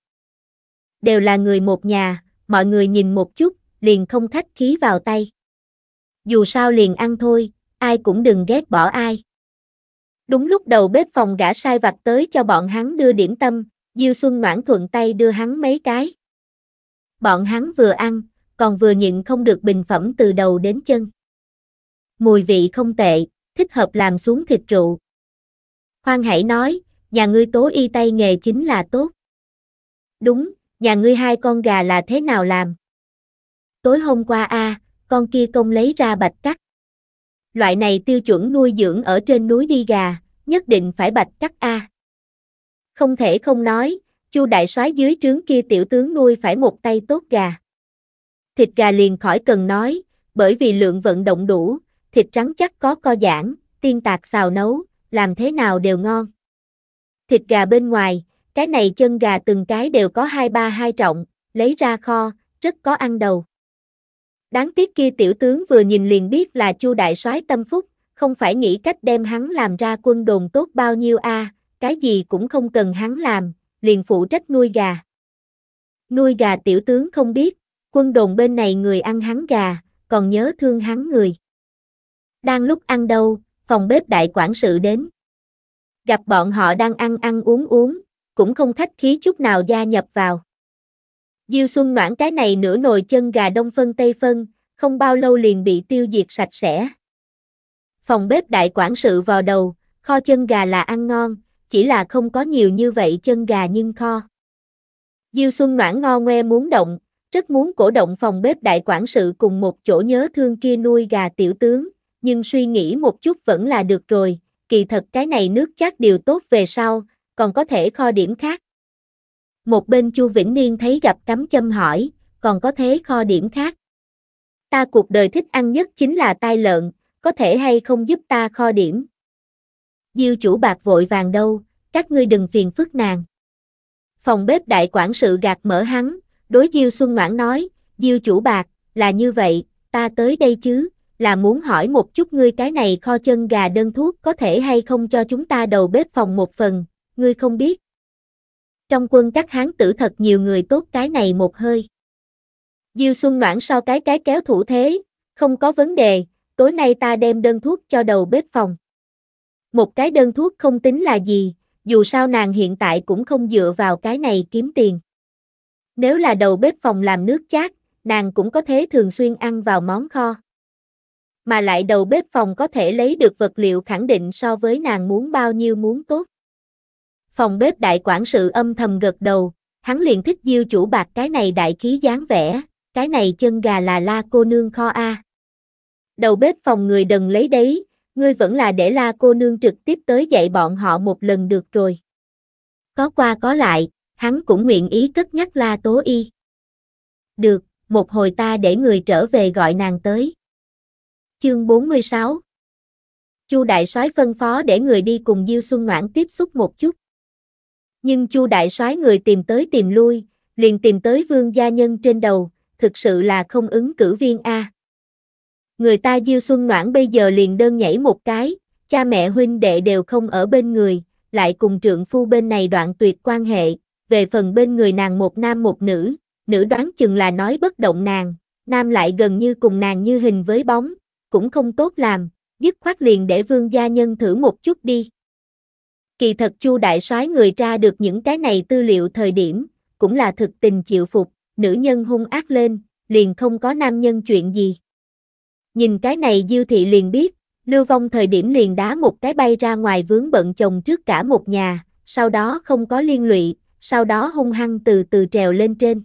Đều là người một nhà, mọi người nhìn một chút, liền không khách khí vào tay. Dù sao liền ăn thôi, ai cũng đừng ghét bỏ ai. Đúng lúc đầu bếp phòng gã sai vặt tới cho bọn hắn đưa điểm tâm, Diêu Xuân Noãn thuận tay đưa hắn mấy cái. Bọn hắn vừa ăn, còn vừa nhịn không được bình phẩm từ đầu đến chân. Mùi vị không tệ, thích hợp làm xuống thịt rượu. Khoan hãy nói, nhà ngươi tố y tay nghề chính là tốt. Đúng, nhà ngươi hai con gà là thế nào làm? Tối hôm qua a, con kia công lấy ra bạch cắt. Loại này tiêu chuẩn nuôi dưỡng ở trên núi đi gà, nhất định phải bạch cắt a. Không thể không nói, Chu đại soái dưới trướng kia tiểu tướng nuôi phải một tay tốt gà. Thịt gà liền khỏi cần nói, bởi vì lượng vận động đủ, thịt trắng chắc có co giãn, tiên tạc xào nấu, làm thế nào đều ngon. Thịt gà bên ngoài, cái này chân gà từng cái đều có hai ba hai trọng, lấy ra kho, rất có ăn đầu. Đáng tiếc kia tiểu tướng vừa nhìn liền biết là Chu đại soái tâm phúc, không phải nghĩ cách đem hắn làm ra quân đồn tốt bao nhiêu a, cái gì cũng không cần hắn làm, liền phụ trách nuôi gà. Nuôi gà tiểu tướng không biết, quân đồn bên này người ăn hắn gà, còn nhớ thương hắn người. Đang lúc ăn đâu, phòng bếp đại quản sự đến. Gặp bọn họ đang ăn ăn uống uống, cũng không khách khí chút nào gia nhập vào. Diêu Xuân Noãn cái này nửa nồi chân gà đông phân tây phân, không bao lâu liền bị tiêu diệt sạch sẽ. Phòng bếp đại quản sự vào đầu, kho chân gà là ăn ngon, chỉ là không có nhiều như vậy chân gà nhưng kho. Diêu Xuân Noãn ngo ngoe muốn động, rất muốn cổ động phòng bếp đại quản sự cùng một chỗ nhớ thương kia nuôi gà tiểu tướng, nhưng suy nghĩ một chút vẫn là được rồi, kỳ thật cái này nước chắc điều tốt về sau, còn có thể kho điểm khác. Một bên Chu Vĩnh Niên thấy gặp cắm châm hỏi, còn có thế kho điểm khác. Ta cuộc đời thích ăn nhất chính là tai lợn, có thể hay không giúp ta kho điểm. Diêu chủ bạc vội vàng đâu, các ngươi đừng phiền phức nàng. Phòng bếp đại quản sự gạt mở hắn, đối Diêu Xuân Noãn nói, Diêu chủ bạc, là như vậy, ta tới đây chứ, là muốn hỏi một chút ngươi cái này kho chân gà đơn thuốc có thể hay không cho chúng ta đầu bếp phòng một phần, ngươi không biết. Trong quân các hán tử thật nhiều người tốt cái này một hơi. Diêu Xuân Noãn so cái cái kéo thủ thế, không có vấn đề, tối nay ta đem đơn thuốc cho đầu bếp phòng. Một cái đơn thuốc không tính là gì, dù sao nàng hiện tại cũng không dựa vào cái này kiếm tiền. Nếu là đầu bếp phòng làm nước chát, nàng cũng có thể thường xuyên ăn vào món kho. Mà lại đầu bếp phòng có thể lấy được vật liệu khẳng định so với nàng muốn bao nhiêu muốn tốt. Phòng bếp đại quản sự âm thầm gật đầu, hắn liền thích diêu chủ bạc cái này đại khí dáng vẻ, cái này chân gà là la cô nương kho A. Đầu bếp phòng người đừng lấy đấy, ngươi vẫn là để la cô nương trực tiếp tới dạy bọn họ một lần được rồi. Có qua có lại, hắn cũng nguyện ý cất nhắc la tố y. Được, một hồi ta để người trở về gọi nàng tới. Chương 46 Chu đại soái phân phó để người đi cùng Diêu Xuân ngoãn tiếp xúc một chút. Nhưng Chu đại soái người tìm tới tìm lui, liền tìm tới Vương gia nhân trên đầu, thực sự là không ứng cử viên a. Người ta Diêu Xuân Noãn bây giờ liền đơn nhảy một cái, cha mẹ huynh đệ đều không ở bên người, lại cùng trượng phu bên này đoạn tuyệt quan hệ, về phần bên người nàng một nam một nữ, nữ đoán chừng là nói bất động nàng, nam lại gần như cùng nàng như hình với bóng, cũng không tốt làm, dứt khoát liền để vương gia nhân thử một chút đi. Kỳ thật Chu đại soái người ra được những cái này tư liệu thời điểm, cũng là thực tình chịu phục, nữ nhân hung ác lên, liền không có nam nhân chuyện gì. Nhìn cái này Diêu thị liền biết, Lưu Vong thời điểm liền đá một cái bay ra ngoài vướng bận chồng trước cả một nhà, sau đó không có liên lụy, sau đó hung hăng từ từ trèo lên trên.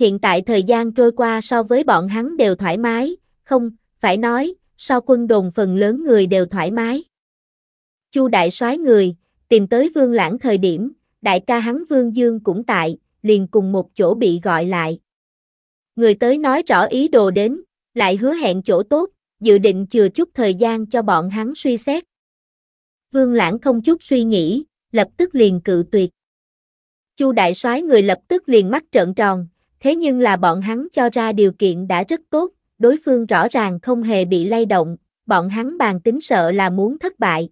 Hiện tại thời gian trôi qua so với bọn hắn đều thoải mái, không, phải nói, so quân đồn phần lớn người đều thoải mái. Chu đại soái người, tìm tới Vương Lãng thời điểm, đại ca hắn Vương Dương cũng tại, liền cùng một chỗ bị gọi lại. Người tới nói rõ ý đồ đến, lại hứa hẹn chỗ tốt, dự định chừa chút thời gian cho bọn hắn suy xét. Vương Lãng không chút suy nghĩ, lập tức liền cự tuyệt. Chu đại soái người lập tức liền mắt trợn tròn, thế nhưng là bọn hắn cho ra điều kiện đã rất tốt, đối phương rõ ràng không hề bị lay động, bọn hắn bàn tính sợ là muốn thất bại.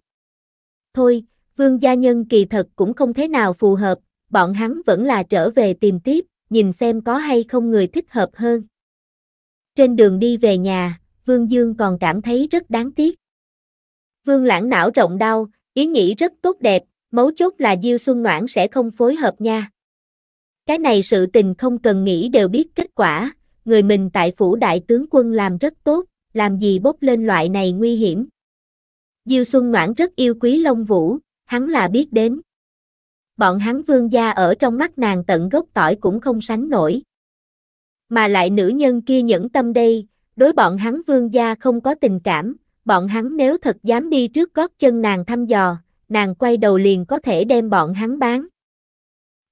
Thôi, vương gia nhân kỳ thật cũng không thế nào phù hợp, bọn hắn vẫn là trở về tìm tiếp, nhìn xem có hay không người thích hợp hơn. Trên đường đi về nhà, Vương Dương còn cảm thấy rất đáng tiếc. Vương lãng não rộng đau, ý nghĩ rất tốt đẹp, mấu chốt là Diêu Xuân Noãn sẽ không phối hợp nha. Cái này sự tình không cần nghĩ đều biết kết quả, người mình tại phủ đại tướng quân làm rất tốt, làm gì bốc lên loại này nguy hiểm. Diêu Xuân Noãn rất yêu quý Long Vũ, hắn là biết đến. Bọn hắn vương gia ở trong mắt nàng tận gốc tỏi cũng không sánh nổi. Mà lại nữ nhân kia nhẫn tâm đây, đối bọn hắn vương gia không có tình cảm, bọn hắn nếu thật dám đi trước gót chân nàng thăm dò, nàng quay đầu liền có thể đem bọn hắn bán.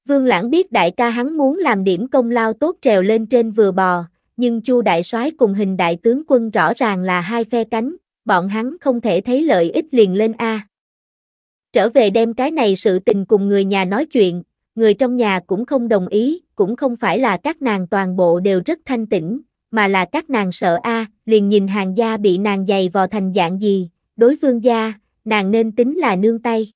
Vương Lãng biết đại ca hắn muốn làm điểm công lao tốt trèo lên trên vừa bò, nhưng Chu đại soái cùng hình đại tướng quân rõ ràng là hai phe cánh, bọn hắn không thể thấy lợi ích liền lên a. Trở về đem cái này sự tình cùng người nhà nói chuyện, người trong nhà cũng không đồng ý, cũng không phải là các nàng toàn bộ đều rất thanh tĩnh, mà là các nàng sợ a, liền nhìn hàng gia bị nàng dày vò thành dạng gì, đối phương gia, nàng nên tính là nương tay.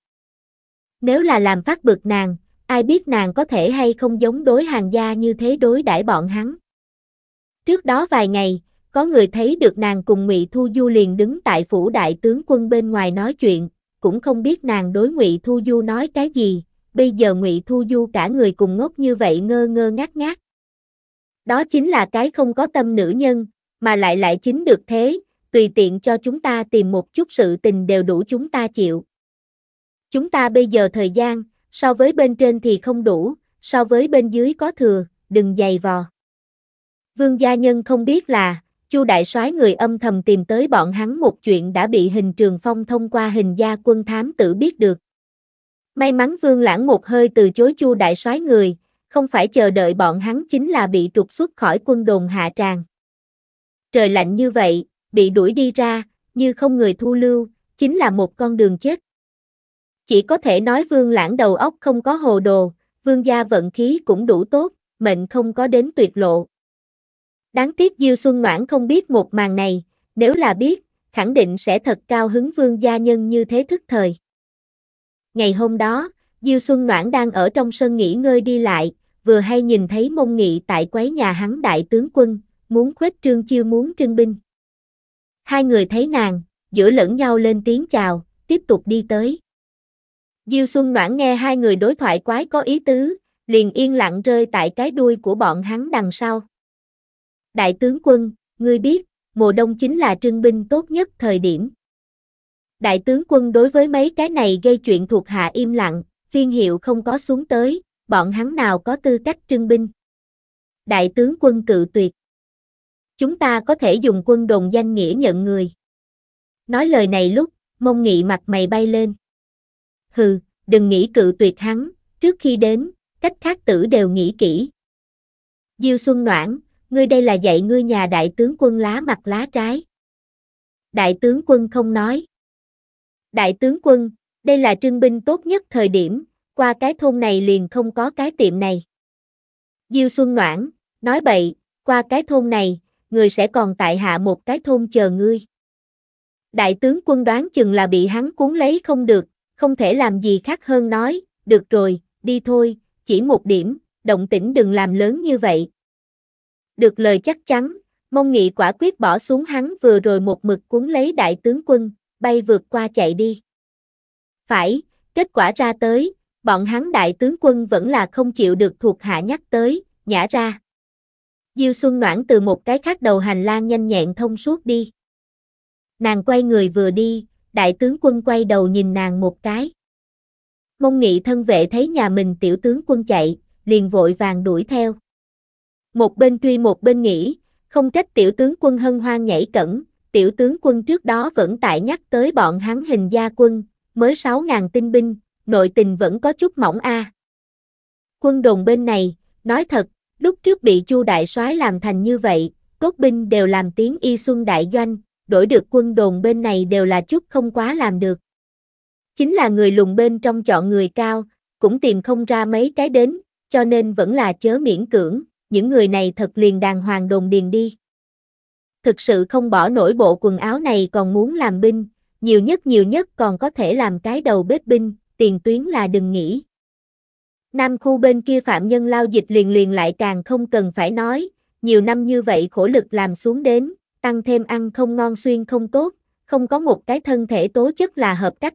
Nếu là làm phát bực nàng, ai biết nàng có thể hay không giống đối hàng gia như thế đối đãi bọn hắn. Trước đó vài ngày, có người thấy được nàng cùng Ngụy Thu Du liền đứng tại phủ đại tướng quân bên ngoài nói chuyện, cũng không biết nàng đối Ngụy Thu Du nói cái gì, bây giờ Ngụy Thu Du cả người cùng ngốc như vậy ngơ ngơ ngác ngác. Đó chính là cái không có tâm nữ nhân, mà lại lại chính được thế, tùy tiện cho chúng ta tìm một chút sự tình đều đủ chúng ta chịu. Chúng ta bây giờ thời gian, so với bên trên thì không đủ, so với bên dưới có thừa, đừng dày vò. Vương gia nhân không biết là, Chu đại soái người âm thầm tìm tới bọn hắn một chuyện đã bị hình trường phong thông qua hình gia quân thám tử biết được. May mắn Vương Lãng một hơi từ chối Chu đại soái người, không phải chờ đợi bọn hắn chính là bị trục xuất khỏi quân đồn hạ tràng. Trời lạnh như vậy, bị đuổi đi ra, như không người thu lưu, chính là một con đường chết. Chỉ có thể nói Vương Lãng đầu óc không có hồ đồ, Vương gia vận khí cũng đủ tốt, mệnh không có đến tuyệt lộ. Đáng tiếc Diêu Xuân Noãn không biết một màn này, nếu là biết, khẳng định sẽ thật cao hứng vương gia nhân như thế thức thời. Ngày hôm đó, Diêu Xuân Noãn đang ở trong sân nghỉ ngơi đi lại, vừa hay nhìn thấy mông nghị tại quấy nhà hắn đại tướng quân, muốn khuếch trương chiêu muốn trưng binh. Hai người thấy nàng, giữa lẫn nhau lên tiếng chào, tiếp tục đi tới. Diêu Xuân Noãn nghe hai người đối thoại quái có ý tứ, liền yên lặng rơi tại cái đuôi của bọn hắn đằng sau. Đại tướng quân, ngươi biết, mùa đông chính là trưng binh tốt nhất thời điểm. Đại tướng quân đối với mấy cái này gây chuyện thuộc hạ im lặng, phiên hiệu không có xuống tới, bọn hắn nào có tư cách trưng binh. Đại tướng quân cự tuyệt. Chúng ta có thể dùng quân đồn danh nghĩa nhận người. Nói lời này lúc, mông nghị mặt mày bay lên. Hừ, đừng nghĩ cự tuyệt hắn, trước khi đến, cách khác tử đều nghĩ kỹ. Diêu Xuân Noãn, ngươi đây là dạy ngươi nhà đại tướng quân lá mặt lá trái. Đại tướng quân không nói. Đại tướng quân, đây là trưng binh tốt nhất thời điểm, qua cái thôn này liền không có cái tiệm này. Diêu Xuân Noãn, nói bậy, qua cái thôn này, người sẽ còn tại hạ một cái thôn chờ ngươi. Đại tướng quân đoán chừng là bị hắn cuốn lấy không được, không thể làm gì khác hơn nói, được rồi, đi thôi, chỉ một điểm, động tĩnh đừng làm lớn như vậy. Được lời chắc chắn, mông nghị quả quyết bỏ xuống hắn vừa rồi một mực cuốn lấy đại tướng quân, bay vượt qua chạy đi. Phải, kết quả ra tới, bọn hắn đại tướng quân vẫn là không chịu được thuộc hạ nhắc tới, nhả ra. Diêu Xuân Noãn từ một cái khác đầu hành lang nhanh nhẹn thông suốt đi. Nàng quay người vừa đi, đại tướng quân quay đầu nhìn nàng một cái. Mông nghị thân vệ thấy nhà mình tiểu tướng quân chạy, liền vội vàng đuổi theo. Một bên truy một bên nghĩ, không trách tiểu tướng quân hân hoan nhảy cẩn, tiểu tướng quân trước đó vẫn tại nhắc tới bọn hắn hình gia quân, mới 6.000 tinh binh, nội tình vẫn có chút mỏng a. Quân đồn bên này, nói thật, lúc trước bị Chu đại soái làm thành như vậy, tốt binh đều làm tiếng y xuân đại doanh, đổi được quân đồn bên này đều là chút không quá làm được. Chính là người lùng bên trong chọn người cao, cũng tìm không ra mấy cái đến, cho nên vẫn là chớ miễn cưỡng, những người này thật liền đàng hoàng đồn điền đi. Thực sự không bỏ nổi bộ quần áo này còn muốn làm binh, nhiều nhất nhiều nhất còn có thể làm cái đầu bếp binh, tiền tuyến là đừng nghĩ. Nam khu bên kia phạm nhân lao dịch liền liền lại càng không cần phải nói, nhiều năm như vậy khổ lực làm xuống đến, tăng thêm ăn không ngon xuyên không tốt, không có một cái thân thể tố chất là hợp cách.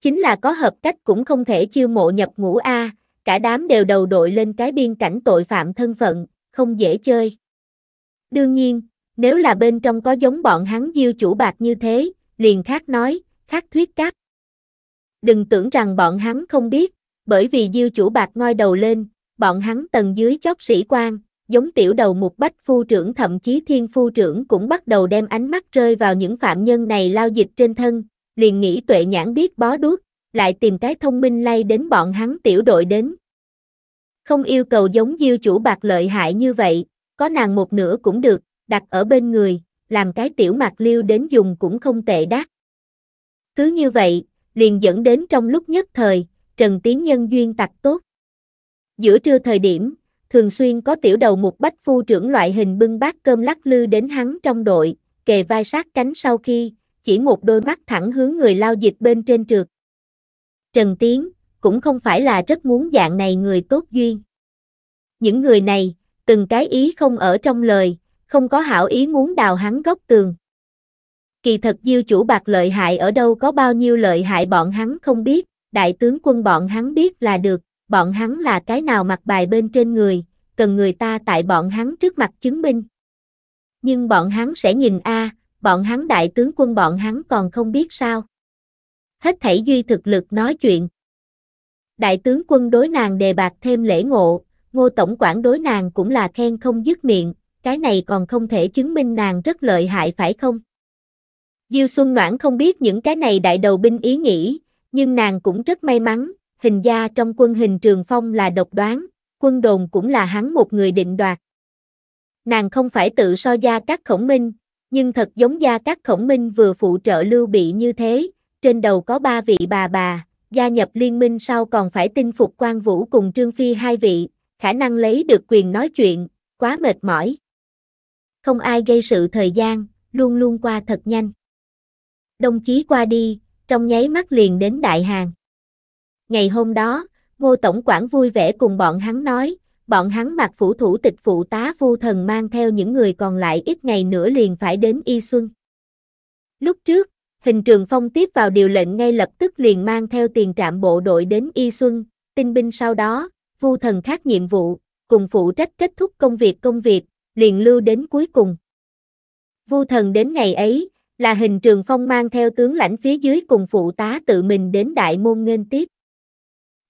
Chính là có hợp cách cũng không thể chiêu mộ nhập ngũ A, cả đám đều đầu đội lên cái biên cảnh tội phạm thân phận, không dễ chơi. Đương nhiên, nếu là bên trong có giống bọn hắn diêu chủ bạc như thế, liền khác nói, khác thuyết cáp. Đừng tưởng rằng bọn hắn không biết, bởi vì diêu chủ bạc ngoi đầu lên, bọn hắn tầng dưới chót sĩ quan, giống tiểu đầu mục bách phu trưởng thậm chí thiên phu trưởng cũng bắt đầu đem ánh mắt rơi vào những phạm nhân này lao dịch trên thân, liền nghĩ tuệ nhãn biết bó đuốc, lại tìm cái thông minh lay đến bọn hắn tiểu đội đến. Không yêu cầu giống diêu chủ bạc lợi hại như vậy, có nàng một nửa cũng được, đặt ở bên người, làm cái tiểu mặt liêu đến dùng cũng không tệ đắt. Cứ như vậy, liền dẫn đến trong lúc nhất thời, Trần Tiến nhân duyên tặc tốt. Giữa trưa thời điểm, thường xuyên có tiểu đầu một bách phu trưởng loại hình bưng bát cơm lắc lư đến hắn trong đội, kề vai sát cánh sau khi, chỉ một đôi mắt thẳng hướng người lao dịch bên trên trượt. Trần Tiến, cũng không phải là rất muốn dạng này người tốt duyên. Những người này, từng cái ý không ở trong lời, không có hảo ý muốn đào hắn góc tường. Kỳ thật diêu chủ bạc lợi hại ở đâu có bao nhiêu lợi hại bọn hắn không biết, đại tướng quân bọn hắn biết là được, bọn hắn là cái nào mặt bài bên trên người, cần người ta tại bọn hắn trước mặt chứng minh. Nhưng bọn hắn sẽ nhìn a, bọn hắn đại tướng quân bọn hắn còn không biết sao. Hết thảy duy thực lực nói chuyện. Đại tướng quân đối nàng đề bạc thêm lễ ngộ, ngô tổng quản đối nàng cũng là khen không dứt miệng, cái này còn không thể chứng minh nàng rất lợi hại phải không? Diêu Xuân Noãn không biết những cái này đại đầu binh ý nghĩ, nhưng nàng cũng rất may mắn, hình gia trong quân hình trường phong là độc đoán, quân đồn cũng là hắn một người định đoạt. Nàng không phải tự so gia các khổng minh, nhưng thật giống gia các khổng minh vừa phụ trợ lưu bị như thế, trên đầu có ba vị bà bà, gia nhập liên minh sau còn phải tinh phục quan vũ cùng trương phi hai vị, khả năng lấy được quyền nói chuyện, quá mệt mỏi. Không ai gây sự thời gian, luôn luôn qua thật nhanh. Đồng chí qua đi, trong nháy mắt liền đến đại hàng. Ngày hôm đó, Ngô Tổng quản vui vẻ cùng bọn hắn nói, bọn hắn mặc phủ thủ tịch phụ tá vu thần mang theo những người còn lại ít ngày nữa liền phải đến Y Xuân. Lúc trước, hình trường phong tiếp vào điều lệnh ngay lập tức liền mang theo tiền trạm bộ đội đến Y Xuân, tinh binh sau đó, vu thần khác nhiệm vụ, cùng phụ trách kết thúc công việc công việc, liền lưu đến cuối cùng. Vu thần đến ngày ấy, là hình trường phong mang theo tướng lãnh phía dưới cùng phụ tá tự mình đến đại môn nghênh tiếp.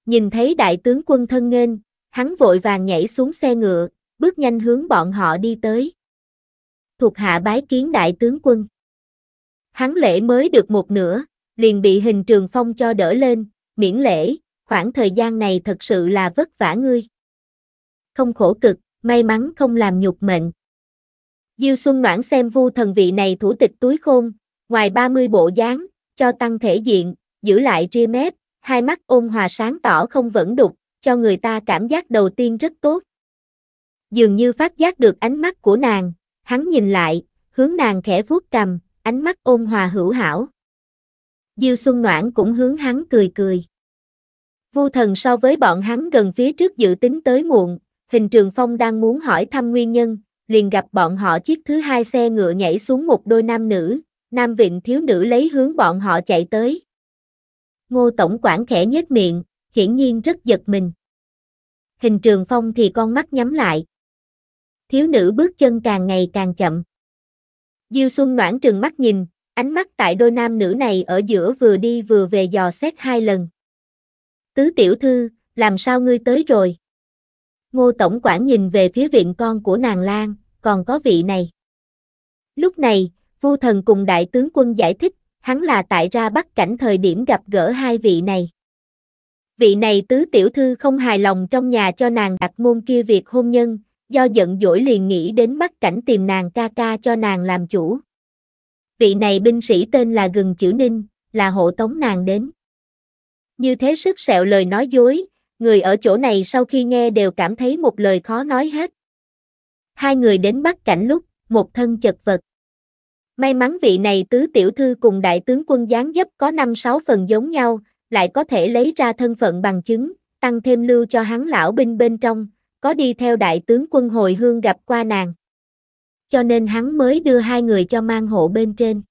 Nhìn thấy đại tướng quân thân nghênh, hắn vội vàng nhảy xuống xe ngựa, bước nhanh hướng bọn họ đi tới. Thuộc hạ bái kiến đại tướng quân. Hắn lễ mới được một nửa, liền bị hình trường phong cho đỡ lên, miễn lễ, khoảng thời gian này thật sự là vất vả ngươi. Không khổ cực, may mắn không làm nhục mệnh. Diêu Xuân Noãn xem vu thần vị này thủ tịch túi khôn, ngoài 30 bộ dáng, cho tăng thể diện, giữ lại ria mép, hai mắt ôn hòa sáng tỏ không vẫn đục, cho người ta cảm giác đầu tiên rất tốt. Dường như phát giác được ánh mắt của nàng, hắn nhìn lại, hướng nàng khẽ vuốt cầm, ánh mắt ôn hòa hữu hảo. Diêu Xuân Noãn cũng hướng hắn cười cười. Vu thần so với bọn hắn gần phía trước dự tính tới muộn, hình trường phong đang muốn hỏi thăm nguyên nhân, liền gặp bọn họ chiếc thứ hai xe ngựa nhảy xuống một đôi nam nữ, nam vịnh thiếu nữ lấy hướng bọn họ chạy tới. Ngô Tổng quản khẽ nhếch miệng, hiển nhiên rất giật mình. Hình trường phong thì con mắt nhắm lại. Thiếu nữ bước chân càng ngày càng chậm. Diêu Xuân noãn trừng mắt nhìn, ánh mắt tại đôi nam nữ này ở giữa vừa đi vừa về dò xét hai lần. Tứ tiểu thư, làm sao ngươi tới rồi? Ngô Tổng quản nhìn về phía viện con của nàng Lan, còn có vị này. Lúc này, Vu Thần cùng đại tướng quân giải thích, hắn là tại ra bắt cảnh thời điểm gặp gỡ hai vị này. Vị này tứ tiểu thư không hài lòng trong nhà cho nàng đặt môn kia việc hôn nhân, do giận dỗi liền nghĩ đến bắt cảnh tìm nàng ca ca cho nàng làm chủ. Vị này binh sĩ tên là Gừng Chữ Ninh, là hộ tống nàng đến. Như thế sức sẹo lời nói dối, người ở chỗ này sau khi nghe đều cảm thấy một lời khó nói hết. Hai người đến bắt cảnh lúc, một thân chật vật. May mắn vị này tứ tiểu thư cùng đại tướng quân gián dấp có 5-6 phần giống nhau, lại có thể lấy ra thân phận bằng chứng, tăng thêm lưu cho hắn lão binh bên trong, có đi theo đại tướng quân hồi hương gặp qua nàng. Cho nên hắn mới đưa hai người cho mang hộ bên trên.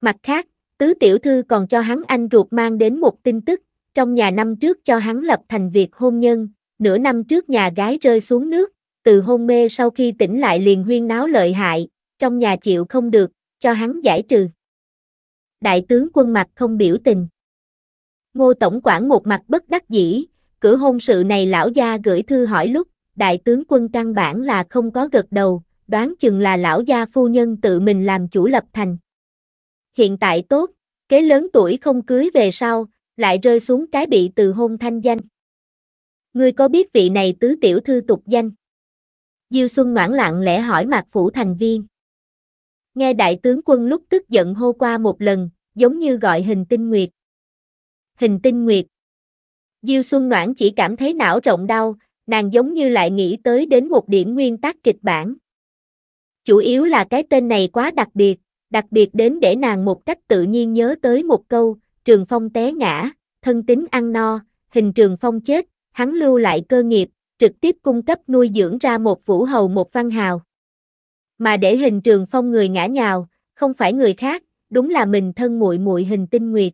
Mặt khác, tứ tiểu thư còn cho hắn anh ruột mang đến một tin tức, trong nhà năm trước cho hắn lập thành việc hôn nhân, nửa năm trước nhà gái rơi xuống nước, từ hôn mê sau khi tỉnh lại liền huyên náo lợi hại, trong nhà chịu không được, cho hắn giải trừ. Đại tướng quân mặt không biểu tình. Ngô Tổng quản một mặt bất đắc dĩ, cử hôn sự này lão gia gửi thư hỏi lúc, đại tướng quân căn bản là không có gật đầu, đoán chừng là lão gia phu nhân tự mình làm chủ lập thành. Hiện tại tốt, kế lớn tuổi không cưới về sau, lại rơi xuống cái bị từ hôn thanh danh. Ngươi có biết vị này tứ tiểu thư tục danh? Diêu Xuân ngoãn lặng lẽ hỏi Mạc Phủ thành viên. Nghe đại tướng quân lúc tức giận hô qua một lần, giống như gọi hình tinh nguyệt. Hình tinh nguyệt. Diêu Xuân Noãn chỉ cảm thấy não rộng đau, nàng giống như lại nghĩ tới đến một điểm nguyên tắc kịch bản. Chủ yếu là cái tên này quá đặc biệt, đặc biệt đến để nàng một cách tự nhiên nhớ tới một câu, trường phong té ngã, thân tính ăn no, hình trường phong chết, hắn lưu lại cơ nghiệp, trực tiếp cung cấp nuôi dưỡng ra một vũ hầu một văn hào. Mà để hình trường phong người ngã nhào, không phải người khác, đúng là mình thân muội muội hình tinh nguyệt.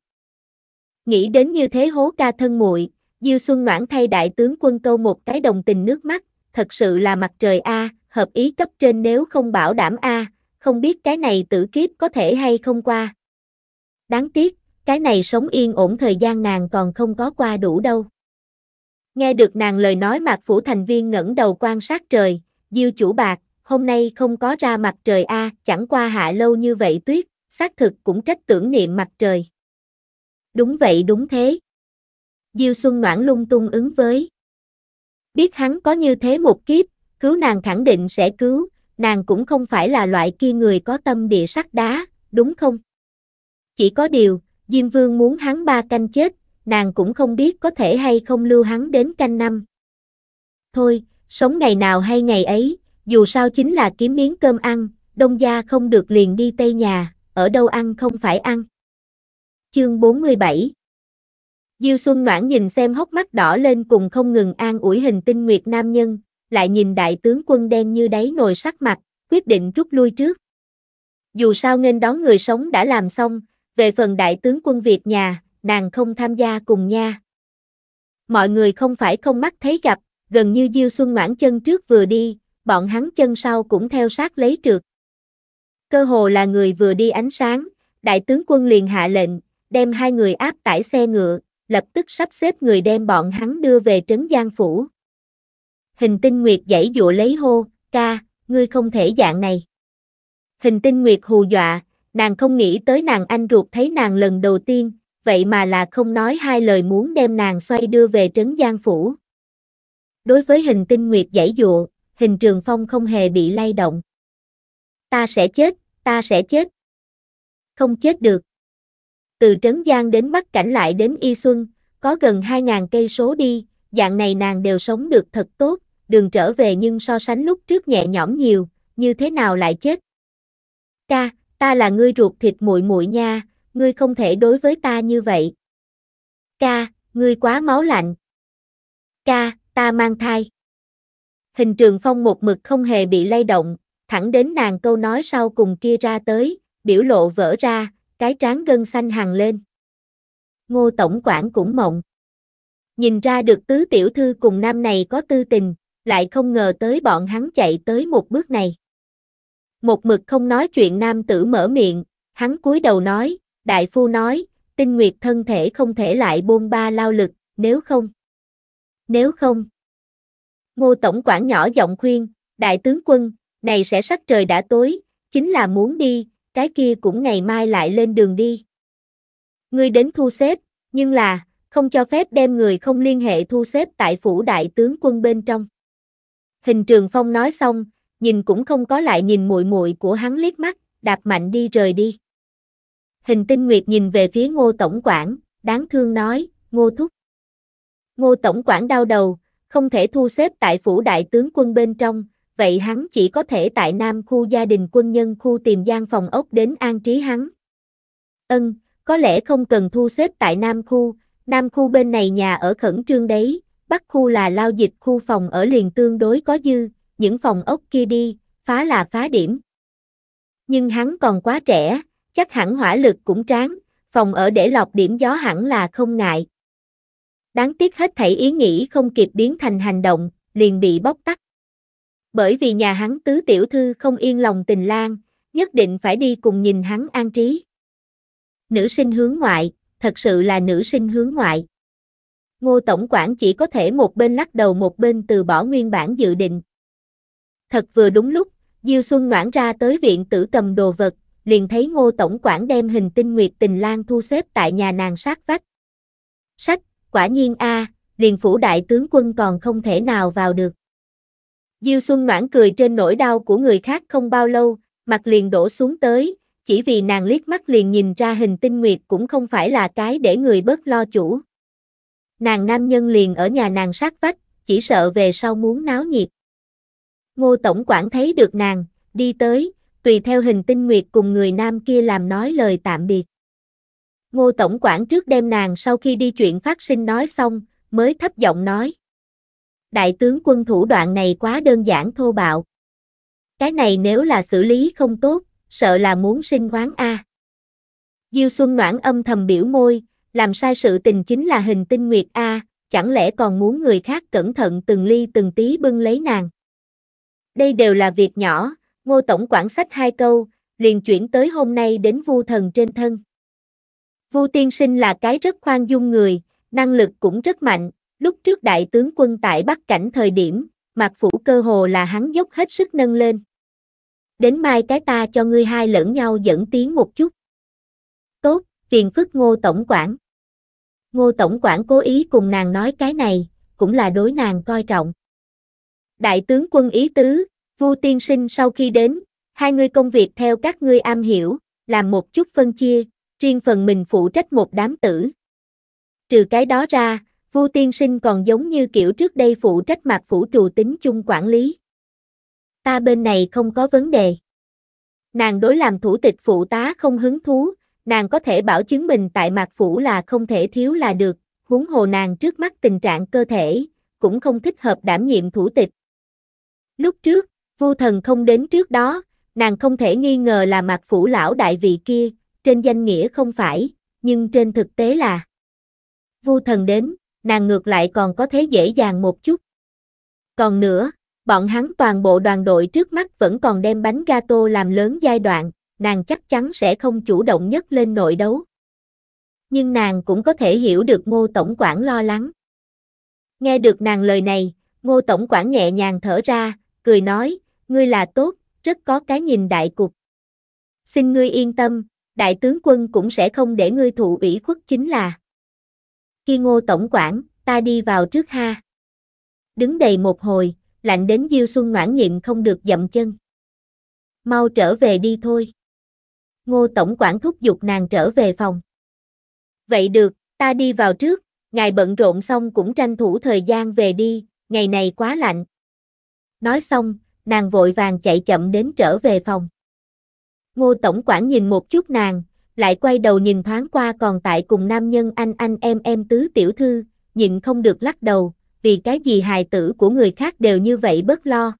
Nghĩ đến như thế hố ca thân muội, Diêu Xuân Noãn thay đại tướng quân câu một cái đồng tình nước mắt, thật sự là mặt trời A, hợp ý cấp trên nếu không bảo đảm A, không biết cái này tử kiếp có thể hay không qua. Đáng tiếc, cái này sống yên ổn thời gian nàng còn không có qua đủ đâu. Nghe được nàng lời nói mạc phủ thành viên ngẩng đầu quan sát trời, Diêu chủ bạc, hôm nay không có ra mặt trời a, chẳng qua hạ lâu như vậy tuyết, xác thực cũng trách tưởng niệm mặt trời. Đúng vậy đúng thế. Diêu Xuân Noãn lung tung ứng với. Biết hắn có như thế một kiếp, cứu nàng khẳng định sẽ cứu, nàng cũng không phải là loại kia người có tâm địa sắt đá, đúng không? Chỉ có điều, Diêm Vương muốn hắn ba canh chết, nàng cũng không biết có thể hay không lưu hắn đến canh năm. Thôi, sống ngày nào hay ngày ấy, dù sao chính là kiếm miếng cơm ăn, đông gia không được liền đi Tây nhà, ở đâu ăn không phải ăn. Chương 47 Diêu Xuân Noãn nhìn xem hốc mắt đỏ lên cùng không ngừng an ủi hình tinh nguyệt nam nhân, lại nhìn đại tướng quân đen như đáy nồi sắc mặt, quyết định rút lui trước. Dù sao nên đón người sống đã làm xong, về phần đại tướng quân Việt nhà, nàng không tham gia cùng nha. Mọi người không phải không mắt thấy gặp, gần như Diêu Xuân Noãn chân trước vừa đi, bọn hắn chân sau cũng theo sát lấy trượt. Cơ hồ là người vừa đi ánh sáng, đại tướng quân liền hạ lệnh, đem hai người áp tải xe ngựa, lập tức sắp xếp người đem bọn hắn đưa về trấn Giang Phủ. Hình tinh nguyệt dãy dụa lấy hô, ca, ngươi không thể dạng này. Hình tinh nguyệt hù dọa, nàng không nghĩ tới nàng anh ruột thấy nàng lần đầu tiên, vậy mà là không nói hai lời muốn đem nàng xoay đưa về trấn Giang Phủ. Đối với hình tinh nguyệt dãy dụa, hình trường phong không hề bị lay động. Ta sẽ chết, ta sẽ chết. Không chết được. Từ Trấn Giang đến Bắc Cảnh lại đến Y Xuân, có gần 2.000 cây số đi, dạng này nàng đều sống được thật tốt, đường trở về nhưng so sánh lúc trước nhẹ nhõm nhiều, như thế nào lại chết? Ca, ta là ngươi ruột thịt muội muội nha, ngươi không thể đối với ta như vậy. Ca, ngươi quá máu lạnh. Ca, ta mang thai. Hình trường phong một mực không hề bị lay động, thẳng đến nàng câu nói sau cùng kia ra tới, biểu lộ vỡ ra, cái trán gân xanh hằng lên. Ngô Tổng quản cũng mộng. Nhìn ra được tứ tiểu thư cùng nam này có tư tình, lại không ngờ tới bọn hắn chạy tới một bước này. Một mực không nói chuyện nam tử mở miệng, hắn cúi đầu nói, đại phu nói, tinh nguyệt thân thể không thể lại bôn ba lao lực, nếu không. Nếu không. Ngô Tổng quản nhỏ giọng khuyên, đại tướng quân, này sẽ sắc trời đã tối, chính là muốn đi, cái kia cũng ngày mai lại lên đường đi. Ngươi đến thu xếp, nhưng là, không cho phép đem người không liên hệ thu xếp tại phủ đại tướng quân bên trong. Hình Trường Phong nói xong, nhìn cũng không có lại nhìn muội muội của hắn liếc mắt, đạp mạnh đi rời đi. Hình Tinh Nguyệt nhìn về phía Ngô tổng quản, đáng thương nói, "Ngô thúc." Ngô tổng quản đau đầu, không thể thu xếp tại phủ đại tướng quân bên trong, vậy hắn chỉ có thể tại Nam khu gia đình quân nhân khu tìm gian phòng ốc đến an trí hắn. Ân, có lẽ không cần thu xếp tại Nam khu, Nam khu bên này nhà ở khẩn trương đấy, Bắc khu là lao dịch khu phòng ở liền tương đối có dư, những phòng ốc kia đi, phá là phá điểm. Nhưng hắn còn quá trẻ, chắc hẳn hỏa lực cũng tráng, phòng ở để lọc điểm gió hẳn là không ngại. Đáng tiếc hết thảy ý nghĩ không kịp biến thành hành động, liền bị bóc tắt. Bởi vì nhà hắn tứ tiểu thư không yên lòng tình lang, nhất định phải đi cùng nhìn hắn an trí. Nữ sinh hướng ngoại, thật sự là nữ sinh hướng ngoại. Ngô Tổng quản chỉ có thể một bên lắc đầu một bên từ bỏ nguyên bản dự định. Thật vừa đúng lúc, Diêu Xuân noãn ra tới viện tử cầm đồ vật, liền thấy Ngô Tổng quản đem hình tinh nguyệt tình lang thu xếp tại nhà nàng sát vách. Sách, quả nhiên a, liền phủ đại tướng quân còn không thể nào vào được. Diêu Xuân Noãn cười trên nỗi đau của người khác không bao lâu, mặt liền đổ xuống tới, chỉ vì nàng liếc mắt liền nhìn ra hình tinh nguyệt cũng không phải là cái để người bớt lo chủ. Nàng nam nhân liền ở nhà nàng sát vách, chỉ sợ về sau muốn náo nhiệt. Ngô Tổng quản thấy được nàng, đi tới, tùy theo hình tinh nguyệt cùng người nam kia làm nói lời tạm biệt. Ngô Tổng quản trước đem nàng sau khi đi chuyện phát sinh nói xong, mới thấp giọng nói. Đại tướng quân thủ đoạn này quá đơn giản thô bạo. Cái này nếu là xử lý không tốt, sợ là muốn sinh hoáng A. Diêu Xuân Noãn âm thầm biểu môi, làm sai sự tình chính là hình tinh nguyệt A, chẳng lẽ còn muốn người khác cẩn thận từng ly từng tí bưng lấy nàng. Đây đều là việc nhỏ, ngô tổng quản sách hai câu, liền chuyển tới hôm nay đến vu thần trên thân. Vu tiên sinh là cái rất khoan dung người, năng lực cũng rất mạnh, lúc trước đại tướng quân tại Bắc Cảnh thời điểm, mặt phủ cơ hồ là hắn dốc hết sức nâng lên. Đến mai cái ta cho ngươi hai lẫn nhau dẫn tiếng một chút. Tốt, phiền phức ngô tổng quản. Ngô tổng quản cố ý cùng nàng nói cái này, cũng là đối nàng coi trọng. Đại tướng quân ý tứ, Vu tiên sinh sau khi đến, hai người công việc theo các ngươi am hiểu, làm một chút phân chia, riêng phần mình phụ trách một đám tử. Trừ cái đó ra, Vu tiên sinh còn giống như kiểu trước đây phụ trách mặt phủ trù tính chung quản lý. Ta bên này không có vấn đề. Nàng đối làm thủ tịch phụ tá không hứng thú, nàng có thể bảo chứng mình tại mặt phủ là không thể thiếu là được, huống hồ nàng trước mắt tình trạng cơ thể, cũng không thích hợp đảm nhiệm thủ tịch. Lúc trước, Vu thần không đến trước đó, nàng không thể nghi ngờ là mặt phủ lão đại vị kia, trên danh nghĩa không phải, nhưng trên thực tế là. Vu thần đến, nàng ngược lại còn có thế dễ dàng một chút. Còn nữa, bọn hắn toàn bộ đoàn đội trước mắt vẫn còn đem bánh gato làm lớn giai đoạn, nàng chắc chắn sẽ không chủ động nhất lên nội đấu. Nhưng nàng cũng có thể hiểu được ngô tổng quản lo lắng. Nghe được nàng lời này, ngô tổng quản nhẹ nhàng thở ra, cười nói, ngươi là tốt, rất có cái nhìn đại cục. Xin ngươi yên tâm, đại tướng quân cũng sẽ không để ngươi thụ ủy khuất chính là. Khi ngô tổng quản, ta đi vào trước ha. Đứng đầy một hồi, lạnh đến Diêu Xuân ngoãn nhịn không được dậm chân. Mau trở về đi thôi. Ngô Tổng quản thúc giục nàng trở về phòng. Vậy được, ta đi vào trước, ngài bận rộn xong cũng tranh thủ thời gian về đi, ngày này quá lạnh. Nói xong, nàng vội vàng chạy chậm đến trở về phòng. Ngô Tổng quản nhìn một chút nàng, lại quay đầu nhìn thoáng qua còn tại cùng nam nhân anh anh em em tứ tiểu thư, nhịn không được lắc đầu, vì cái gì hài tử của người khác đều như vậy bất lo.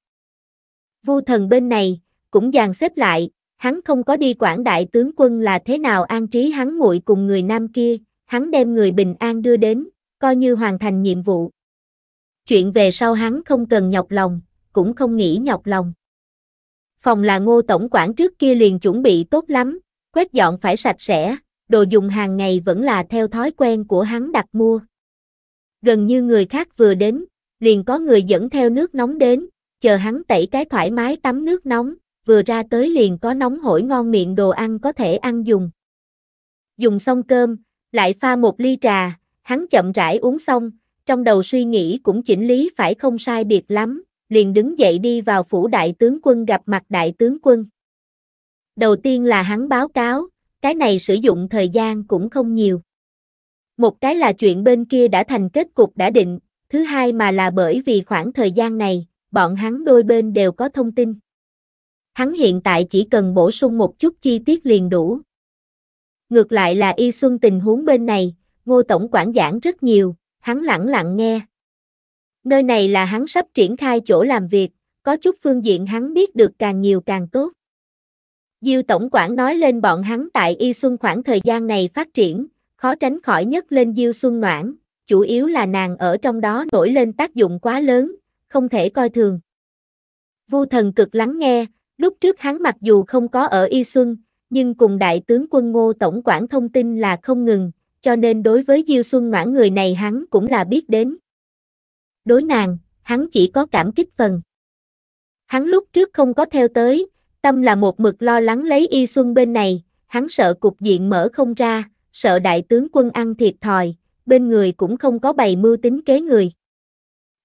Vu thần bên này, cũng dàn xếp lại, hắn không có đi quản đại tướng quân là thế nào an trí hắn muội cùng người nam kia, hắn đem người bình an đưa đến, coi như hoàn thành nhiệm vụ. Chuyện về sau hắn không cần nhọc lòng, cũng không nghĩ nhọc lòng. Phòng là ngô tổng quản trước kia liền chuẩn bị tốt lắm, quét dọn phải sạch sẽ, đồ dùng hàng ngày vẫn là theo thói quen của hắn đặt mua. Gần như người khác vừa đến, liền có người dẫn theo nước nóng đến, chờ hắn tẩy cái thoải mái tắm nước nóng, vừa ra tới liền có nóng hổi ngon miệng đồ ăn có thể ăn dùng. Dùng xong cơm, lại pha một ly trà, hắn chậm rãi uống xong, trong đầu suy nghĩ cũng chỉnh lý phải không sai biệt lắm, liền đứng dậy đi vào phủ đại tướng quân gặp mặt đại tướng quân. Đầu tiên là hắn báo cáo, cái này sử dụng thời gian cũng không nhiều. Một cái là chuyện bên kia đã thành kết cục đã định, thứ hai mà là bởi vì khoảng thời gian này, bọn hắn đôi bên đều có thông tin. Hắn hiện tại chỉ cần bổ sung một chút chi tiết liền đủ. Ngược lại là y xuân tình huống bên này, ngô tổng quản giảng rất nhiều, hắn lặng lặng nghe. Nơi này là hắn sắp triển khai chỗ làm việc, có chút phương diện hắn biết được càng nhiều càng tốt. Diêu tổng quản nói lên bọn hắn tại y xuân khoảng thời gian này phát triển, khó tránh khỏi nhất lên Diêu Xuân Noãn, chủ yếu là nàng ở trong đó nổi lên tác dụng quá lớn, không thể coi thường. Vu thần cực lắng nghe, lúc trước hắn mặc dù không có ở Y Xuân, nhưng cùng đại tướng quân Ngô Tổng quản thông tin là không ngừng, cho nên đối với Diêu Xuân Noãn người này hắn cũng là biết đến. Đối nàng, hắn chỉ có cảm kích phần. Hắn lúc trước không có theo tới, tâm là một mực lo lắng lấy Y Xuân bên này, hắn sợ cục diện mở không ra, sợ đại tướng quân ăn thiệt thòi, bên người cũng không có bày mưu tính kế người.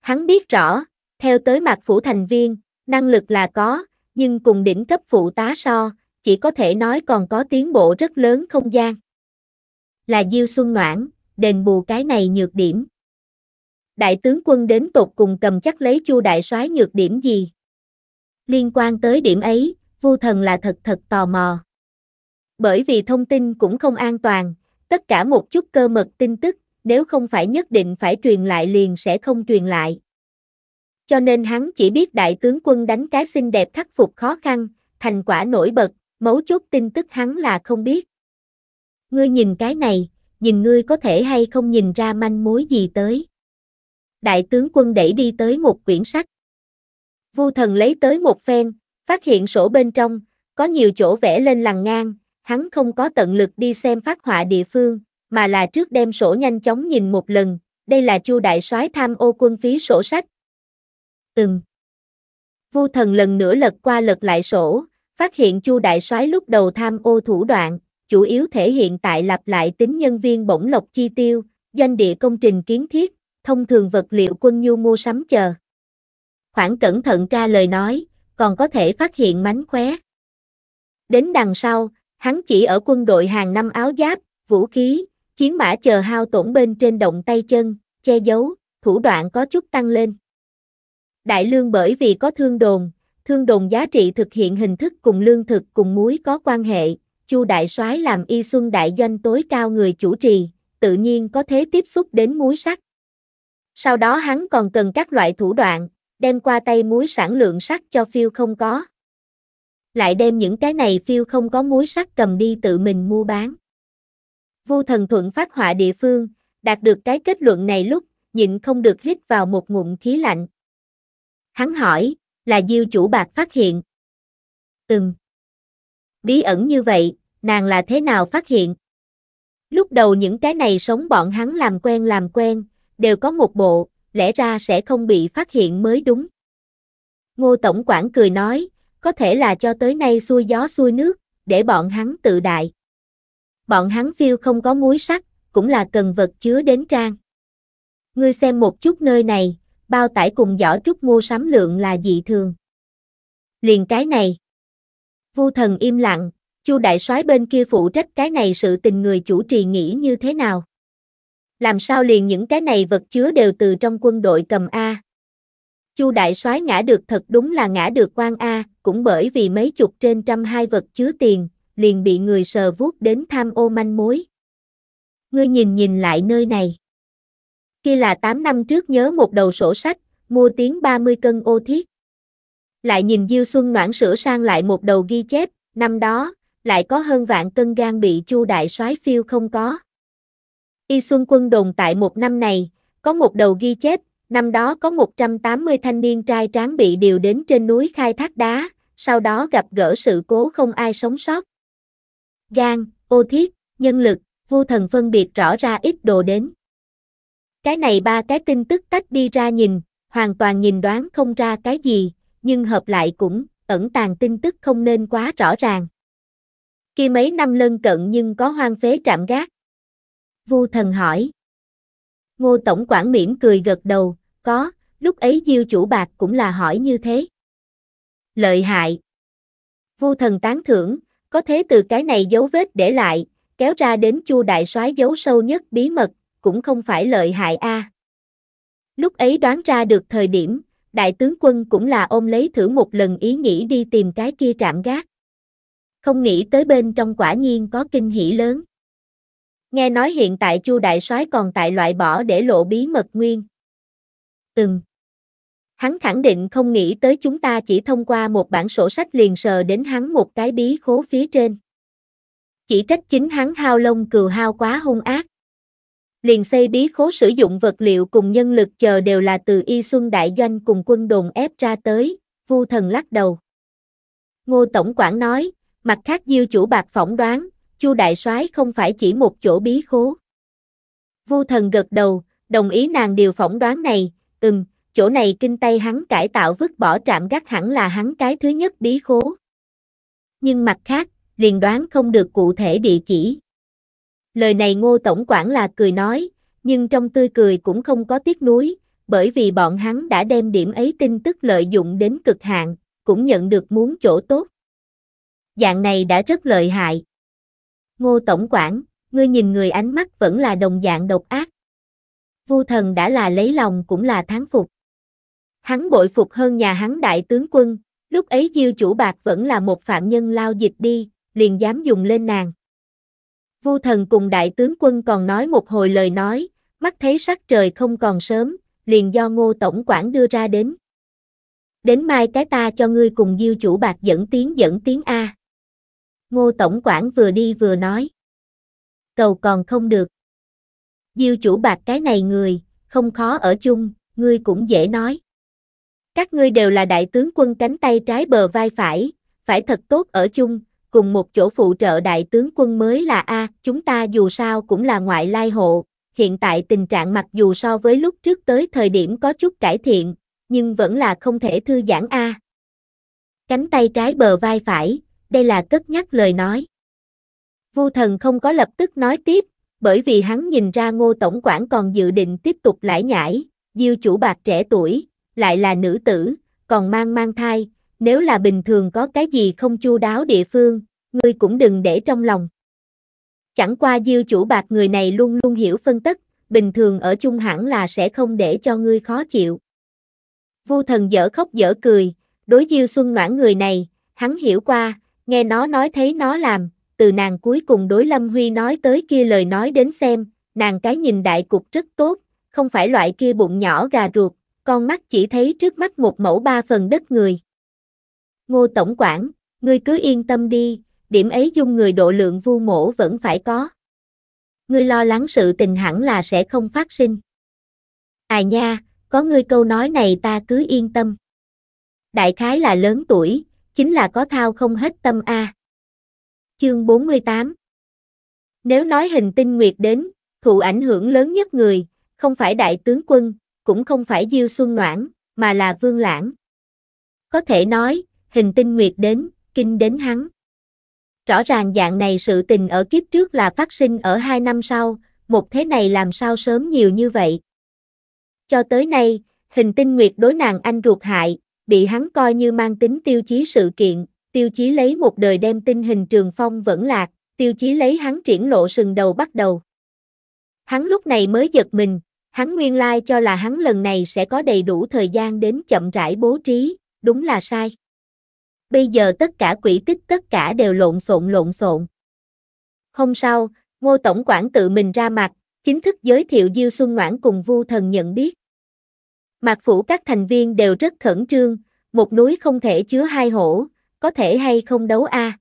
Hắn biết rõ, theo tới mặt phủ thành viên, năng lực là có, nhưng cùng đỉnh cấp phụ tá so, chỉ có thể nói còn có tiến bộ rất lớn không gian. Là Diêu Xuân Noãn, đền bù cái này nhược điểm. Đại tướng quân đến tột cùng cầm chắc lấy Chu đại soái nhược điểm gì? Liên quan tới điểm ấy, Vu thần là thật thật tò mò. Bởi vì thông tin cũng không an toàn, tất cả một chút cơ mật tin tức, nếu không phải nhất định phải truyền lại liền sẽ không truyền lại. Cho nên hắn chỉ biết đại tướng quân đánh cái xinh đẹp khắc phục khó khăn, thành quả nổi bật, mấu chốt tin tức hắn là không biết. Ngươi nhìn cái này, nhìn ngươi có thể hay không nhìn ra manh mối gì tới. Đại tướng quân đẩy đi tới một quyển sách. Vu thần lấy tới một phen, phát hiện sổ bên trong, có nhiều chỗ vẽ lên lằn ngang, hắn không có tận lực đi xem phát họa địa phương, mà là trước đem sổ nhanh chóng nhìn một lần, đây là Chu đại soái tham ô quân phí sổ sách. Ừm. Vu thần lần nữa lật qua lật lại sổ, phát hiện Chu đại soái lúc đầu tham ô thủ đoạn, chủ yếu thể hiện tại lặp lại tính nhân viên bổng lộc chi tiêu, doanh địa công trình kiến thiết, thông thường vật liệu quân nhu mua sắm chờ. Khoảng cẩn thận tra lời nói, còn có thể phát hiện mánh khóe. Đến đằng sau, hắn chỉ ở quân đội hàng năm áo giáp, vũ khí, chiến mã chờ hao tổn bên trên động tay chân, che giấu, thủ đoạn có chút tăng lên. Đại lương bởi vì có thương đồn, thương đồn giá trị thực hiện hình thức cùng lương thực cùng muối có quan hệ, Chu đại soái làm y xuân đại doanh tối cao người chủ trì, tự nhiên có thế tiếp xúc đến muối sắt. Sau đó hắn còn cần các loại thủ đoạn, đem qua tay muối sản lượng sắt cho phiêu không có. Lại đem những cái này phiêu không có muối sắt cầm đi tự mình mua bán. Vu thần thuận phát họa địa phương, đạt được cái kết luận này lúc, nhịn không được hít vào một ngụm khí lạnh. Hắn hỏi, là diêu chủ bạc phát hiện. Ừm. Bí ẩn như vậy, nàng là thế nào phát hiện? Lúc đầu những cái này sống bọn hắn làm quen làm quen, đều có một bộ, lẽ ra sẽ không bị phát hiện mới đúng. Ngô Tổng quản cười nói, có thể là cho tới nay xuôi gió xuôi nước, để bọn hắn tự đại. Bọn hắn phiêu không có muối sắt, cũng là cần vật chứa đến trang. Ngươi xem một chút nơi này, bao tải cùng giỏ trúc mua sắm lượng là dị thường. Liền cái này. Vu thần im lặng, Chu đại soái bên kia phụ trách cái này sự tình người chủ trì nghĩ như thế nào? Làm sao liền những cái này vật chứa đều từ trong quân đội cầm a? Chu đại soái ngã được thật đúng là ngã được quan a, cũng bởi vì mấy chục trên trăm hai vật chứa tiền, liền bị người sờ vuốt đến tham ô manh mối. Ngươi nhìn nhìn lại nơi này. Kia là 8 năm trước nhớ một đầu sổ sách, mua tiếng 30 cân ô thiết. Lại nhìn Diêu Xuân Noãn sửa sang lại một đầu ghi chép, năm đó, lại có hơn vạn cân gan bị Chu đại soái phiêu không có. Y Xuân quân đồn tại một năm này, có một đầu ghi chép, năm đó có 180 thanh niên trai tráng bị điều đến trên núi khai thác đá, sau đó gặp gỡ sự cố không ai sống sót. Gan, ô thiết, nhân lực, vu thần phân biệt rõ ra ít đồ đến. Cái này ba cái tin tức tách đi ra nhìn, hoàn toàn nhìn đoán không ra cái gì, nhưng hợp lại cũng, ẩn tàng tin tức không nên quá rõ ràng. Khi mấy năm lân cận nhưng có hoang phế trạm gác. Vu thần hỏi. Ngô Tổng quản mỉm cười gật đầu, có, lúc ấy diêu chủ bạc cũng là hỏi như thế. Lợi hại. Vu thần tán thưởng, có thế từ cái này dấu vết để lại, kéo ra đến chu đại soái dấu sâu nhất bí mật, cũng không phải lợi hại a. Lúc ấy đoán ra được thời điểm, đại tướng quân cũng là ôm lấy thử một lần ý nghĩ đi tìm cái kia trạm gác. Không nghĩ tới bên trong quả nhiên có kinh hỉ lớn. Nghe nói hiện tại Chu đại soái còn tại loại bỏ để lộ bí mật nguyên. Từng. Hắn khẳng định không nghĩ tới chúng ta chỉ thông qua một bản sổ sách liền sờ đến hắn một cái bí khố phía trên. Chỉ trách chính hắn hao lông cừu hao quá hung ác. Liền xây bí khố sử dụng vật liệu cùng nhân lực chờ đều là từ y xuân đại doanh cùng quân đồn ép ra tới, vu thần lắc đầu. Ngô Tổng quản nói, mặt khác diêu chủ bạc phỏng đoán, Chu đại soái không phải chỉ một chỗ bí khố. Vu thần gật đầu, đồng ý nàng điều phỏng đoán này, ừm, chỗ này kinh tay hắn cải tạo vứt bỏ trạm gác hẳn là hắn cái thứ nhất bí khố. Nhưng mặt khác, liền đoán không được cụ thể địa chỉ. Lời này ngô tổng quản là cười nói, nhưng trong tươi cười cũng không có tiếc nuối, bởi vì bọn hắn đã đem điểm ấy tin tức lợi dụng đến cực hạn, cũng nhận được muốn chỗ tốt. Dạng này đã rất lợi hại. Ngô Tổng quản, ngươi nhìn người ánh mắt vẫn là đồng dạng độc ác. Vu thần đã là lấy lòng cũng là thắng phục. Hắn bội phục hơn nhà hắn đại tướng quân, lúc ấy diêu chủ bạc vẫn là một phạm nhân lao dịch đi, liền dám dùng lên nàng. Vu thần cùng đại tướng quân còn nói một hồi lời nói, mắt thấy sắc trời không còn sớm, liền do ngô tổng quản đưa ra đến. Đến mai cái ta cho ngươi cùng diêu chủ bạc dẫn tiếng dẫn tiếng A. Ngô tổng quản vừa đi vừa nói. Cầu còn không được. Diêu chủ bạc cái này người, không khó ở chung, ngươi cũng dễ nói. Các ngươi đều là đại tướng quân cánh tay trái bờ vai phải, phải thật tốt ở chung, cùng một chỗ phụ trợ đại tướng quân mới là A, chúng ta dù sao cũng là ngoại lai hộ, hiện tại tình trạng mặc dù so với lúc trước tới thời điểm có chút cải thiện, nhưng vẫn là không thể thư giãn A. Cánh tay trái bờ vai phải, đây là cất nhắc lời nói. Vu thần không có lập tức nói tiếp, bởi vì hắn nhìn ra ngô tổng quản còn dự định tiếp tục lải nhải, diêu chủ bạc trẻ tuổi, lại là nữ tử, còn mang mang thai, nếu là bình thường có cái gì không chu đáo địa phương, ngươi cũng đừng để trong lòng. Chẳng qua diêu chủ bạc người này luôn luôn hiểu phân tích, bình thường ở chung hẳn là sẽ không để cho ngươi khó chịu. Vu thần dở khóc dở cười, đối diêu xuân noãn người này, hắn hiểu qua, nghe nó nói thấy nó làm, từ nàng cuối cùng đối Lâm Huy nói tới kia lời nói đến xem, nàng cái nhìn đại cục rất tốt, không phải loại kia bụng nhỏ gà ruột, con mắt chỉ thấy trước mắt một mẫu ba phần đất người. Ngô Tổng quản, ngươi cứ yên tâm đi, điểm ấy dung người độ lượng vu mổ vẫn phải có. Ngươi lo lắng sự tình hẳn là sẽ không phát sinh. À nha, có ngươi câu nói này ta cứ yên tâm. Đại khái là lớn tuổi, chính là có thao không hết tâm A. Chương 48 Nếu nói hình tinh nguyệt đến, thụ ảnh hưởng lớn nhất người, không phải đại tướng quân, cũng không phải Diêu Xuân Noãn, mà là Vương Lãng. Có thể nói, hình tinh nguyệt đến, kinh đến hắn. Rõ ràng dạng này sự tình ở kiếp trước là phát sinh ở hai năm sau, một thế này làm sao sớm nhiều như vậy. Cho tới nay, hình tinh nguyệt đối nàng anh ruột hại, bị hắn coi như mang tính tiêu chí sự kiện, tiêu chí lấy một đời đem tinh hình trường phong vẫn lạc, tiêu chí lấy hắn triển lộ sừng đầu bắt đầu. Hắn lúc này mới giật mình, hắn nguyên lai cho là hắn lần này sẽ có đầy đủ thời gian đến chậm rãi bố trí, đúng là sai. Bây giờ tất cả quỹ tích tất cả đều lộn xộn lộn xộn. Hôm sau, Ngô Tổng quản tự mình ra mặt, chính thức giới thiệu Diêu Xuân Ngoãn cùng Vu Thần nhận biết. Mạc phủ các thành viên đều rất khẩn trương, một núi không thể chứa hai hổ, có thể hay không đấu a?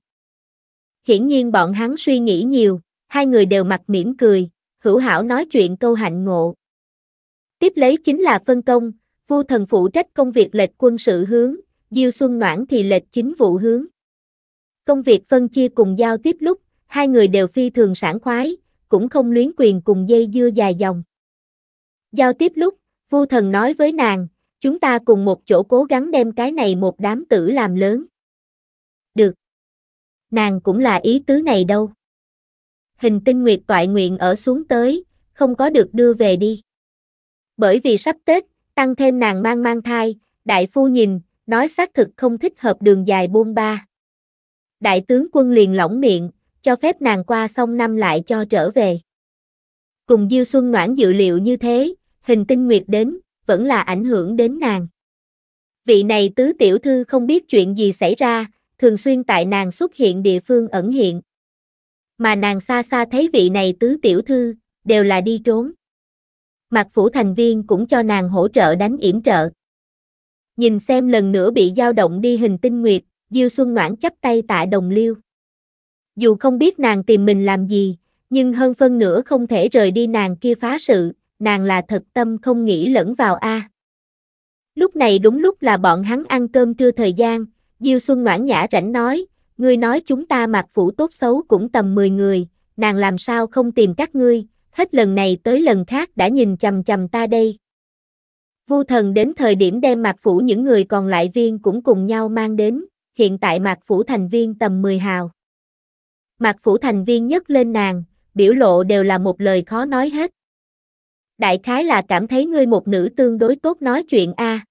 Hiển nhiên bọn hắn suy nghĩ nhiều, hai người đều mặt mỉm cười, hữu hảo nói chuyện câu hạnh ngộ. Tiếp lấy chính là phân công, Vu thần phụ trách công việc lệch quân sự hướng, Diêu Xuân Noãn thì lệch chính vụ hướng. Công việc phân chia cùng giao tiếp lúc, hai người đều phi thường sảng khoái, cũng không luyến quyền cùng dây dưa dài dòng. Giao tiếp lúc, Vu thần nói với nàng, chúng ta cùng một chỗ cố gắng đem cái này một đám tử làm lớn. Được. Nàng cũng là ý tứ này đâu. Hình tinh nguyệt toại nguyện ở xuống tới, không có được đưa về đi. Bởi vì sắp Tết, tăng thêm nàng mang mang thai, đại phu nhìn, nói xác thực không thích hợp đường dài bôn ba. Đại tướng quân liền lỏng miệng, cho phép nàng qua xong năm lại cho trở về. Cùng Diêu Xuân Noãn dự liệu như thế, hình tinh nguyệt đến, vẫn là ảnh hưởng đến nàng. Vị này tứ tiểu thư không biết chuyện gì xảy ra, thường xuyên tại nàng xuất hiện địa phương ẩn hiện. Mà nàng xa xa thấy vị này tứ tiểu thư, đều là đi trốn. Mặt phủ thành viên cũng cho nàng hỗ trợ đánh yểm trợ. Nhìn xem lần nữa bị dao động đi hình tinh nguyệt, Diêu Xuân Noãn chấp tay tại đồng liêu. Dù không biết nàng tìm mình làm gì, nhưng hơn phân nửa không thể rời đi nàng kia phá sự, nàng là thật tâm không nghĩ lẫn vào a. Lúc này đúng lúc là bọn hắn ăn cơm trưa thời gian, Diêu Xuân Noãn nhã rảnh nói, ngươi nói chúng ta mặc phủ tốt xấu cũng tầm 10 người, nàng làm sao không tìm các ngươi, hết lần này tới lần khác đã nhìn chầm chầm ta đây. Vu thần đến thời điểm đem mạc phủ những người còn lại viên cũng cùng nhau mang đến, hiện tại mạc phủ thành viên tầm 10 hào. Mạc phủ thành viên nhất lên nàng, biểu lộ đều là một lời khó nói hết. Đại khái là cảm thấy ngươi một nữ tương đối tốt nói chuyện a.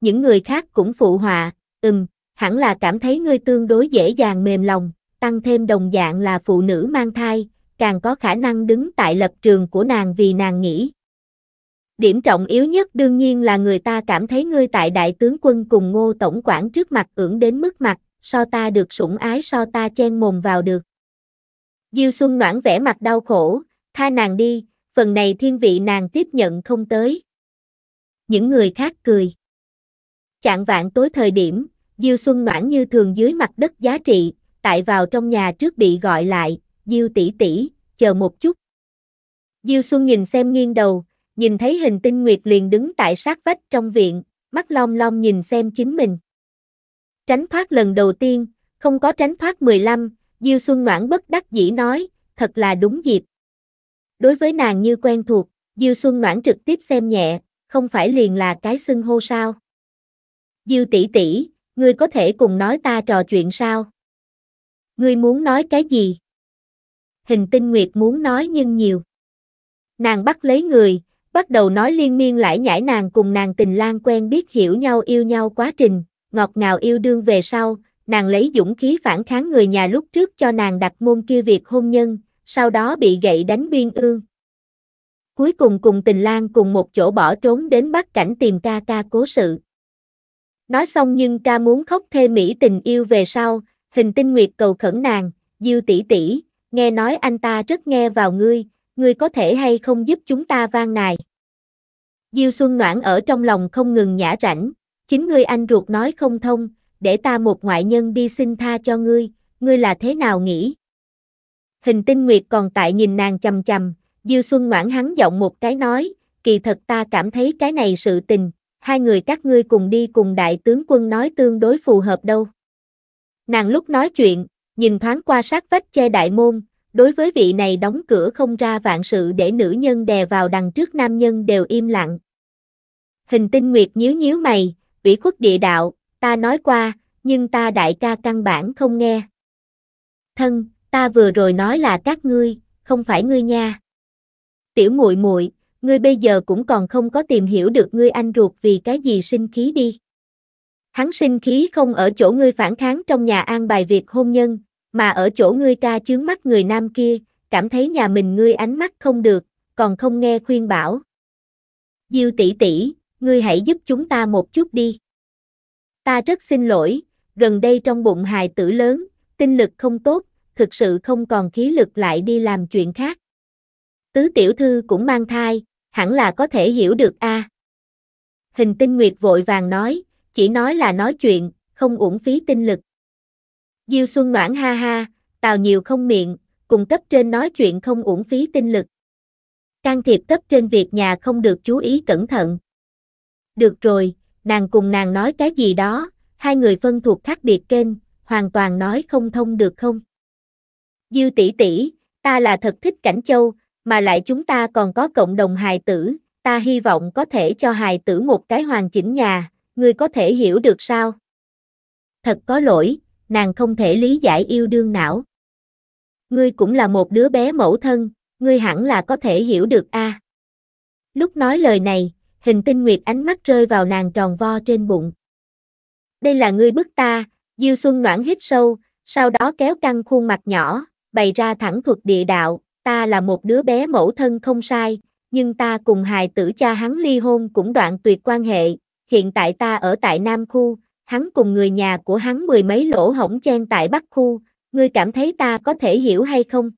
Những người khác cũng phụ họa, ừm, hẳn là cảm thấy ngươi tương đối dễ dàng mềm lòng, tăng thêm đồng dạng là phụ nữ mang thai, càng có khả năng đứng tại lập trường của nàng vì nàng nghĩ. Điểm trọng yếu nhất đương nhiên là người ta cảm thấy ngươi tại đại tướng quân cùng ngô tổng quản trước mặt ưỡng đến mức mặt, so ta được sủng ái so ta chen mồm vào được. Diêu Xuân noãn vẻ mặt đau khổ, tha nàng đi, phần này thiên vị nàng tiếp nhận không tới. Những người khác cười. Chạng vạn tối thời điểm, Diêu Xuân noãn như thường dưới mặt đất giá trị, tại vào trong nhà trước bị gọi lại, Diêu tỷ tỷ, chờ một chút. Diêu Xuân nhìn xem nghiêng đầu, nhìn thấy hình tinh nguyệt liền đứng tại sát vách trong viện, mắt long long nhìn xem chính mình. Tránh thoát lần đầu tiên, không có tránh thoát 15, Diêu Xuân Noãn bất đắc dĩ nói, thật là đúng dịp. Đối với nàng như quen thuộc, Diêu Xuân Noãn trực tiếp xem nhẹ, không phải liền là cái xưng hô sao. Diêu tỷ tỷ, ngươi có thể cùng nói ta trò chuyện sao? Ngươi muốn nói cái gì? Hình tinh nguyệt muốn nói nhưng nhiều. Nàng bắt lấy người, bắt đầu nói liên miên lại nhảy nàng cùng nàng tình lang quen biết hiểu nhau yêu nhau quá trình, ngọt ngào yêu đương về sau, nàng lấy dũng khí phản kháng người nhà lúc trước cho nàng đặt môn kia việc hôn nhân, sau đó bị gậy đánh biên ương. Cuối cùng cùng tình lang cùng một chỗ bỏ trốn đến bắt cảnh tìm ca ca cố sự. Nói xong nhưng ca muốn khóc thê mỹ tình yêu về sau, hình tinh nguyệt cầu khẩn nàng, diêu tỷ tỷ, nghe nói anh ta rất nghe vào ngươi, ngươi có thể hay không giúp chúng ta vang nài. Diêu Xuân Noãn ở trong lòng không ngừng nhã rảnh, chính ngươi anh ruột nói không thông, để ta một ngoại nhân đi xin tha cho ngươi, ngươi là thế nào nghĩ? Hình tinh nguyệt còn tại nhìn nàng chầm chầm, Dư Xuân ngoãn hắn giọng một cái nói, kỳ thật ta cảm thấy cái này sự tình, hai người các ngươi cùng đi cùng đại tướng quân nói tương đối phù hợp đâu. Nàng lúc nói chuyện, nhìn thoáng qua sát vách che đại môn, đối với vị này đóng cửa không ra vạn sự để nữ nhân đè vào đằng trước nam nhân đều im lặng. Hình tinh nguyệt nhíu nhíu mày, ủy khuất địa đạo, ta nói qua, nhưng ta đại ca căn bản không nghe. Thân, ta vừa rồi nói là các ngươi, không phải ngươi nha. Tiểu muội muội, ngươi bây giờ cũng còn không có tìm hiểu được ngươi anh ruột vì cái gì sinh khí đi. Hắn sinh khí không ở chỗ ngươi phản kháng trong nhà an bài việc hôn nhân, mà ở chỗ ngươi ca chướng mắt người nam kia, cảm thấy nhà mình ngươi ánh mắt không được, còn không nghe khuyên bảo. Diêu tỷ tỷ, ngươi hãy giúp chúng ta một chút đi. Ta rất xin lỗi, gần đây trong bụng hài tử lớn, tinh lực không tốt, thực sự không còn khí lực lại đi làm chuyện khác. Tứ tiểu thư cũng mang thai, hẳn là có thể hiểu được a. Hình tinh nguyệt vội vàng nói, chỉ nói là nói chuyện, không uổng phí tinh lực. Diêu Xuân Noãn ha ha, tào nhiều không miệng, cùng cấp trên nói chuyện không uổng phí tinh lực. Can thiệp cấp trên việc nhà không được chú ý cẩn thận. Được rồi, nàng cùng nàng nói cái gì đó, hai người phân thuộc khác biệt kênh, hoàn toàn nói không thông được không? Dư tỷ tỷ, ta là thật thích Cảnh Châu, mà lại chúng ta còn có cộng đồng hài tử, ta hy vọng có thể cho hài tử một cái hoàn chỉnh nhà, ngươi có thể hiểu được sao? Thật có lỗi, nàng không thể lý giải yêu đương não. Ngươi cũng là một đứa bé mẫu thân, ngươi hẳn là có thể hiểu được a. Lúc nói lời này, hình tinh nguyệt ánh mắt rơi vào nàng tròn vo trên bụng. Đây là ngươi bức ta, Diêu Xuân noãn hít sâu, sau đó kéo căng khuôn mặt nhỏ, bày ra thẳng thuật địa đạo, ta là một đứa bé mẫu thân không sai, nhưng ta cùng hài tử cha hắn ly hôn cũng đoạn tuyệt quan hệ, hiện tại ta ở tại Nam Khu, hắn cùng người nhà của hắn mười mấy lỗ hổng chen tại Bắc Khu, ngươi cảm thấy ta có thể hiểu hay không?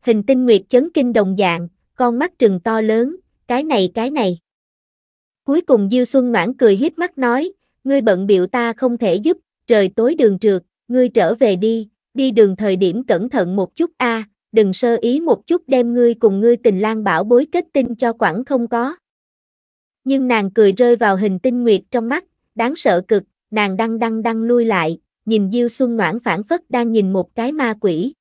Hình tinh nguyệt chấn kinh đồng dạng, con mắt trừng to lớn, cái này cái này. Cuối cùng Diêu Xuân Noãn cười hiếp mắt nói, ngươi bận biểu ta không thể giúp, trời tối đường trượt, ngươi trở về đi, đi đường thời điểm cẩn thận một chút a, đừng sơ ý một chút đem ngươi cùng ngươi tình lang bảo bối kết tinh cho quẳng không có. Nhưng nàng cười rơi vào hình tinh nguyệt trong mắt, đáng sợ cực, nàng đăng đăng đăng lui lại, nhìn Diêu Xuân Noãn phản phất đang nhìn một cái ma quỷ.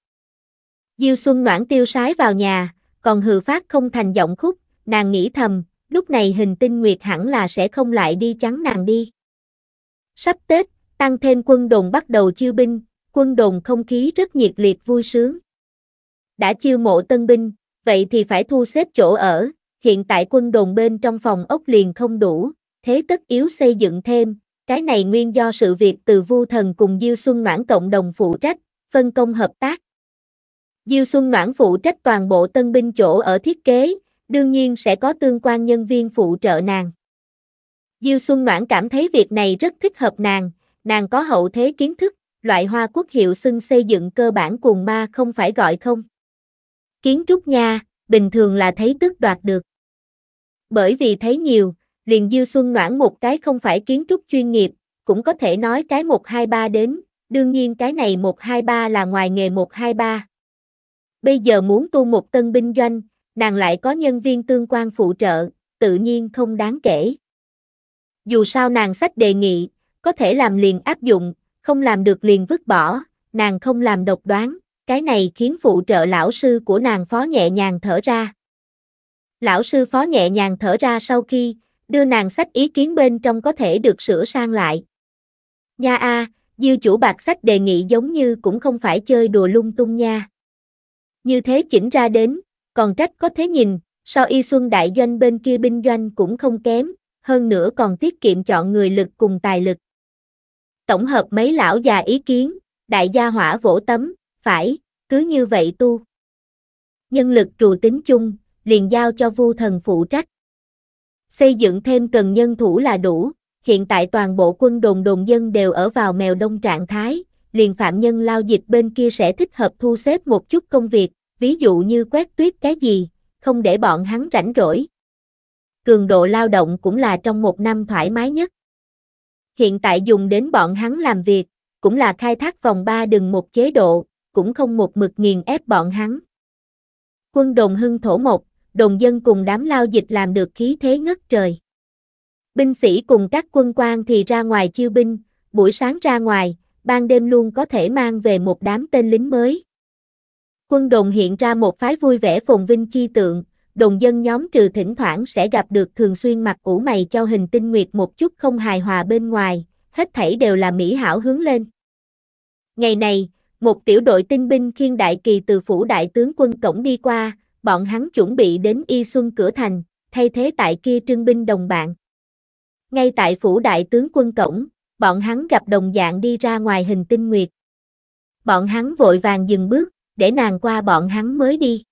Diêu Xuân Noãn tiêu sái vào nhà, còn hừ phát không thành giọng khúc, nàng nghĩ thầm, lúc này hình tinh nguyệt hẳn là sẽ không lại đi chắn nàng đi. Sắp Tết, tăng thêm quân đồn bắt đầu chiêu binh, quân đồn không khí rất nhiệt liệt vui sướng. Đã chiêu mộ tân binh, vậy thì phải thu xếp chỗ ở, hiện tại quân đồn bên trong phòng ốc liền không đủ, thế tất yếu xây dựng thêm, cái này nguyên do sự việc từ Vu Thần cùng Diêu Xuân Noãn cộng đồng phụ trách, phân công hợp tác. Diêu Xuân Noãn phụ trách toàn bộ tân binh chỗ ở thiết kế, đương nhiên sẽ có tương quan nhân viên phụ trợ nàng. Diêu Xuân Noãn cảm thấy việc này rất thích hợp nàng, nàng có hậu thế kiến thức, loại hoa quốc hiệu xưng xây dựng cơ bản cùng ma không phải gọi không. Kiến trúc nha, bình thường là thấy tức đoạt được. Bởi vì thấy nhiều, liền Diêu Xuân Noãn một cái không phải kiến trúc chuyên nghiệp, cũng có thể nói cái 123 đến, đương nhiên cái này 123 là ngoài nghề 123. Bây giờ muốn tu một tân binh doanh, nàng lại có nhân viên tương quan phụ trợ, tự nhiên không đáng kể. Dù sao nàng sách đề nghị, có thể làm liền áp dụng, không làm được liền vứt bỏ, nàng không làm độc đoán, cái này khiến phụ trợ lão sư của nàng phó nhẹ nhàng thở ra. Lão sư phó nhẹ nhàng thở ra sau khi, đưa nàng sách ý kiến bên trong có thể được sửa sang lại. Nha a, diêu chủ bạc sách đề nghị giống như cũng không phải chơi đùa lung tung nha. Như thế chỉnh ra đến, còn trách có thế nhìn, so y xuân đại doanh bên kia binh doanh cũng không kém, hơn nữa còn tiết kiệm chọn người lực cùng tài lực. Tổng hợp mấy lão già ý kiến, đại gia hỏa vỗ tấm, phải, cứ như vậy tu. Nhân lực trù tính chung, liền giao cho vu thần phụ trách. Xây dựng thêm cần nhân thủ là đủ, hiện tại toàn bộ quân đồn đồn dân đều ở vào mèo đông trạng thái, liền phạm nhân lao dịch bên kia sẽ thích hợp thu xếp một chút công việc, ví dụ như quét tuyết cái gì, không để bọn hắn rảnh rỗi. Cường độ lao động cũng là trong một năm thoải mái nhất. Hiện tại dùng đến bọn hắn làm việc, cũng là khai thác vòng ba đừng một chế độ, cũng không một mực nghiền ép bọn hắn. Quân đồn hưng thổ một, đồng dân cùng đám lao dịch làm được khí thế ngất trời. Binh sĩ cùng các quân quan thì ra ngoài chiêu binh, buổi sáng ra ngoài, ban đêm luôn có thể mang về một đám tên lính mới. Quân đồn hiện ra một phái vui vẻ phồn vinh chi tượng, đồng dân nhóm trừ thỉnh thoảng sẽ gặp được thường xuyên mặc ủ mày cho hình tinh nguyệt một chút không hài hòa bên ngoài, hết thảy đều là mỹ hảo hướng lên. Ngày này, một tiểu đội tinh binh khiên đại kỳ từ phủ đại tướng quân cổng đi qua, bọn hắn chuẩn bị đến y xuân cửa thành, thay thế tại kia trưng binh đồng bạn. Ngay tại phủ đại tướng quân cổng, bọn hắn gặp đồng dạng đi ra ngoài hình tinh nguyệt. Bọn hắn vội vàng dừng bước, để nàng qua bọn hắn mới đi.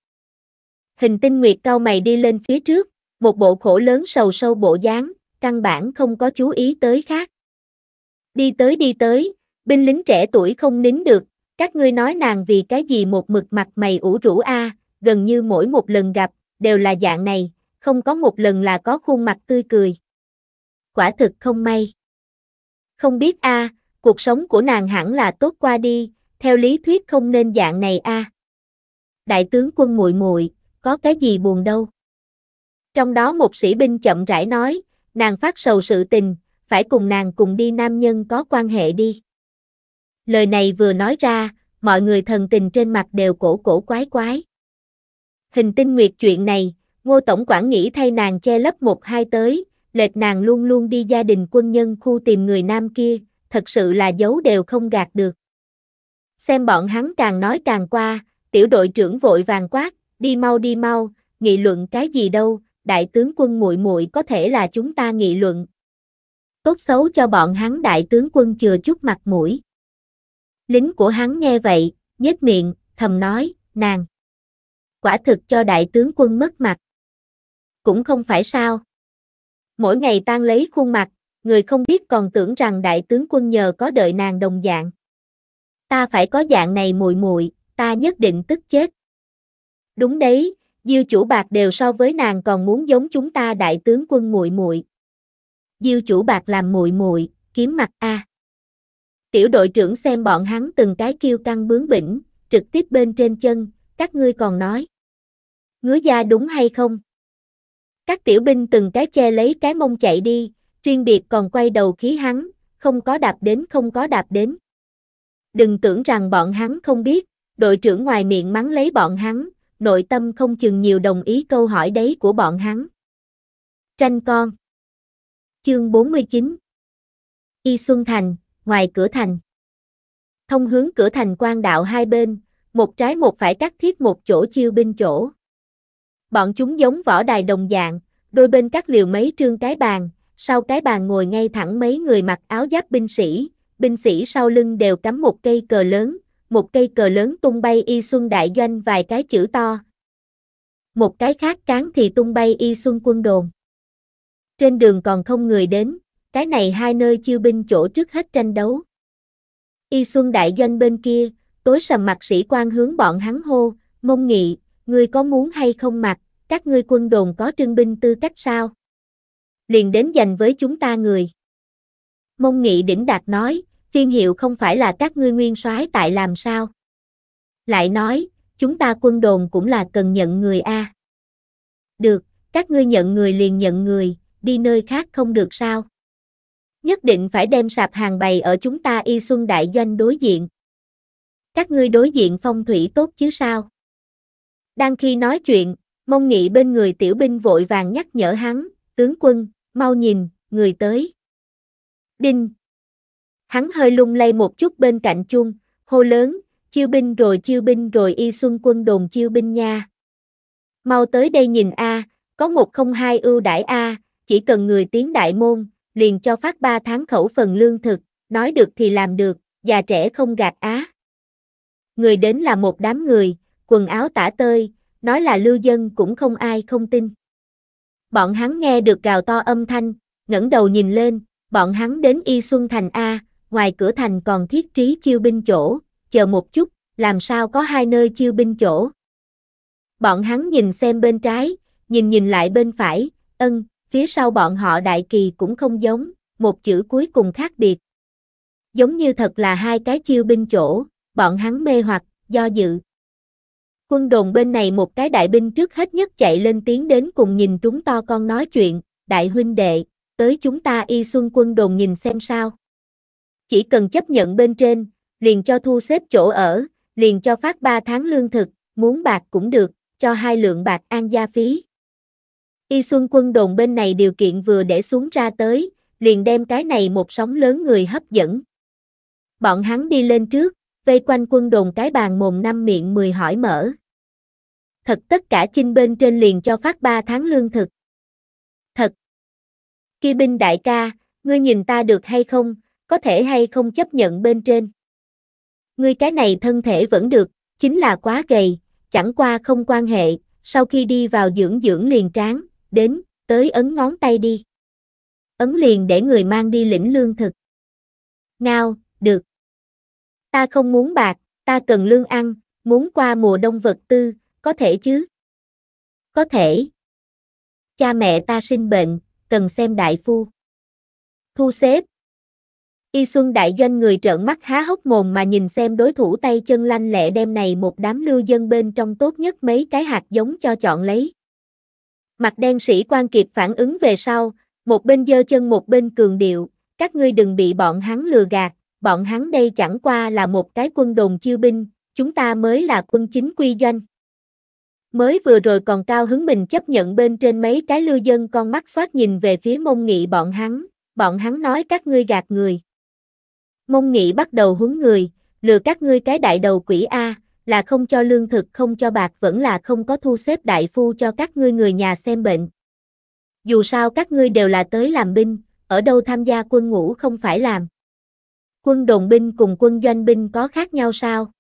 Hình tinh nguyệt cao mày đi lên phía trước, một bộ khổ lớn sầu sâu bộ dáng, căn bản không có chú ý tới khác. Đi tới đi tới, binh lính trẻ tuổi không nín được, các ngươi nói nàng vì cái gì một mực mặt mày ủ rũ a, gần như mỗi một lần gặp, đều là dạng này, không có một lần là có khuôn mặt tươi cười. Quả thực không may. Không biết a, cuộc sống của nàng hẳn là tốt qua đi, theo lý thuyết không nên dạng này a. Đại tướng quân muội muội, có cái gì buồn đâu. Trong đó một sĩ binh chậm rãi nói, nàng phát sầu sự tình, phải cùng nàng cùng đi nam nhân có quan hệ đi. Lời này vừa nói ra, mọi người thần tình trên mặt đều cổ cổ quái quái. Hình tinh nguyệt chuyện này, ngô tổng quản nghĩ thay nàng che lấp một hai tới, lệch nàng luôn luôn đi gia đình quân nhân khu tìm người nam kia, thật sự là giấu đều không gạt được. Xem bọn hắn càng nói càng qua, tiểu đội trưởng vội vàng quát, đi mau đi mau, nghị luận cái gì đâu, đại tướng quân muội muội có thể là chúng ta nghị luận. Tốt xấu cho bọn hắn đại tướng quân chừa chút mặt mũi. Lính của hắn nghe vậy, nhếch miệng, thầm nói, nàng. Quả thực cho đại tướng quân mất mặt. Cũng không phải sao. Mỗi ngày tan lấy khuôn mặt, người không biết còn tưởng rằng đại tướng quân nhờ có đợi nàng đồng dạng. Ta phải có dạng này muội muội, ta nhất định tức chết. Đúng đấy, Diêu chủ bạc đều so với nàng còn muốn giống chúng ta đại tướng quân muội muội. Diêu chủ bạc làm muội muội, kiếm mặt a. Tiểu đội trưởng xem bọn hắn từng cái kêu căng bướng bỉnh, trực tiếp bên trên chân, các ngươi còn nói. Ngứa da đúng hay không? Các tiểu binh từng cái che lấy cái mông chạy đi, riêng biệt còn quay đầu khí hắn, không có đạp đến không có đạp đến. Đừng tưởng rằng bọn hắn không biết, đội trưởng ngoài miệng mắng lấy bọn hắn, nội tâm không chừng nhiều đồng ý câu hỏi đấy của bọn hắn. Tranh con Chương 49 Y Xuân Thành, ngoài cửa thành. Thông hướng cửa thành quan đạo hai bên, một trái một phải cắt thiết một chỗ chiêu binh chỗ. Bọn chúng giống võ đài đồng dạng, đôi bên cắt liều mấy trương cái bàn, sau cái bàn ngồi ngay thẳng mấy người mặc áo giáp binh sĩ, binh sĩ sau lưng đều cắm một cây cờ lớn, một cây cờ lớn tung bay y xuân đại doanh vài cái chữ to. Một cái khác cán thì tung bay y xuân quân đồn. Trên đường còn không người đến, cái này hai nơi chiêu binh chỗ trước hết tranh đấu. Y xuân đại doanh bên kia, tối sầm mặt sĩ quan hướng bọn hắn hô, mông nghị, ngươi có muốn hay không mặc, các ngươi quân đồn có trưng binh tư cách sao? Liền đến giành với chúng ta người. Mông nghị đỉnh đạt nói, phiên hiệu không phải là các ngươi nguyên soái tại làm sao? Lại nói, chúng ta quân đồn cũng là cần nhận người a. Được, các ngươi nhận người liền nhận người, đi nơi khác không được sao? Nhất định phải đem sạp hàng bày ở chúng ta y xuân đại doanh đối diện. Các ngươi đối diện phong thủy tốt chứ sao? Đang khi nói chuyện, mông nghị bên người tiểu binh vội vàng nhắc nhở hắn, tướng quân, mau nhìn, người tới. Đinh. Hắn hơi lung lay một chút bên cạnh chung, hô lớn, chiêu binh rồi chiêu binh rồi y xuân quân đồn chiêu binh nha. Mau tới đây nhìn a, có một không hai ưu đãi a, chỉ cần người tiến đại môn, liền cho phát ba tháng khẩu phần lương thực, nói được thì làm được, già trẻ không gạt á. Người đến là một đám người, quần áo tả tơi, nói là lưu dân cũng không ai không tin. Bọn hắn nghe được gào to âm thanh, ngẩng đầu nhìn lên, bọn hắn đến Y Xuân Thành A, ngoài cửa thành còn thiết trí chiêu binh chỗ, chờ một chút, làm sao có hai nơi chiêu binh chỗ. Bọn hắn nhìn xem bên trái, nhìn nhìn lại bên phải, ân, phía sau bọn họ đại kỳ cũng không giống, một chữ cuối cùng khác biệt. Giống như thật là hai cái chiêu binh chỗ, bọn hắn mê hoặc, do dự. Quân đồn bên này một cái đại binh trước hết nhất chạy lên tiếng đến cùng nhìn chúng to con nói chuyện, đại huynh đệ, tới chúng ta y xuân quân đồn nhìn xem sao. Chỉ cần chấp nhận bên trên, liền cho thu xếp chỗ ở, liền cho phát 3 tháng lương thực, muốn bạc cũng được, cho hai lượng bạc an gia phí. Y Xuân quân đồn bên này điều kiện vừa để xuống ra tới, liền đem cái này một sóng lớn người hấp dẫn. Bọn hắn đi lên trước, vây quanh quân đồn cái bàn mồm năm miệng mười hỏi mở. Thật tất cả chinh bên trên liền cho phát ba tháng lương thực. Thật. Kia binh đại ca, ngươi nhìn ta được hay không, có thể hay không chấp nhận bên trên. Ngươi cái này thân thể vẫn được, chính là quá gầy, chẳng qua không quan hệ, sau khi đi vào dưỡng dưỡng liền tráng, đến, tới ấn ngón tay đi. Ấn liền để người mang đi lĩnh lương thực. Ngao, được. Ta không muốn bạc, ta cần lương ăn, muốn qua mùa đông vật tư, có thể chứ? Có thể. Cha mẹ ta sinh bệnh, cần xem đại phu. Thu xếp. Y Xuân đại doanh người trợn mắt há hốc mồm mà nhìn xem đối thủ tay chân lanh lẹ đem này một đám lưu dân bên trong tốt nhất mấy cái hạt giống cho chọn lấy. Mặt đen sĩ quan kịp phản ứng về sau, một bên dơ chân một bên cường điệu, các ngươi đừng bị bọn hắn lừa gạt, bọn hắn đây chẳng qua là một cái quân đồn chiêu binh, chúng ta mới là quân chính quy doanh. Mới vừa rồi còn cao hứng mình chấp nhận bên trên mấy cái lưu dân con mắt xoát nhìn về phía mông nghị bọn hắn, bọn hắn nói các ngươi gạt người. Mông nghị bắt đầu huấn người, lừa các ngươi cái đại đầu quỷ A, là không cho lương thực không cho bạc vẫn là không có thu xếp đại phu cho các ngươi người nhà xem bệnh. Dù sao các ngươi đều là tới làm binh, ở đâu tham gia quân ngũ không phải làm. Quân đồng binh cùng quân doanh binh có khác nhau sao?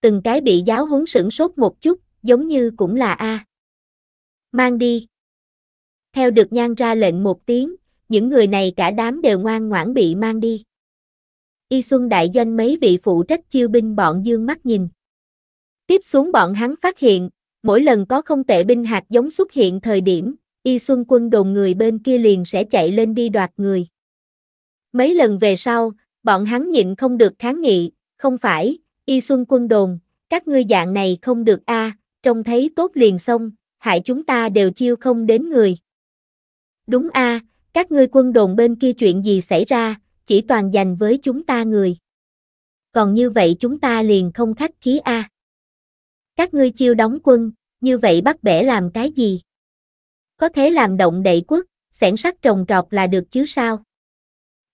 Từng cái bị giáo huấn sửng sốt một chút, giống như cũng là A. Mang đi. Theo được nhan ra lệnh một tiếng, những người này cả đám đều ngoan ngoãn bị mang đi. Y Xuân đại doanh mấy vị phụ trách chiêu binh bọn dương mắt nhìn. Tiếp xuống bọn hắn phát hiện, mỗi lần có không tệ binh hạt giống xuất hiện thời điểm, Y Xuân quân đồn người bên kia liền sẽ chạy lên đi đoạt người. Mấy lần về sau, bọn hắn nhịn không được kháng nghị, không phải, Y Xuân quân đồn, các ngươi dạng này không được a, trông thấy tốt liền xong, hại chúng ta đều chiêu không đến người. Đúng a, các ngươi quân đồn bên kia chuyện gì xảy ra, chỉ toàn dành với chúng ta người. Còn như vậy chúng ta liền không khách khí a. Các ngươi chiêu đóng quân, như vậy bắt bẻ làm cái gì? Có thể làm động đậy quốc, xẻn sắt trồng trọt là được chứ sao?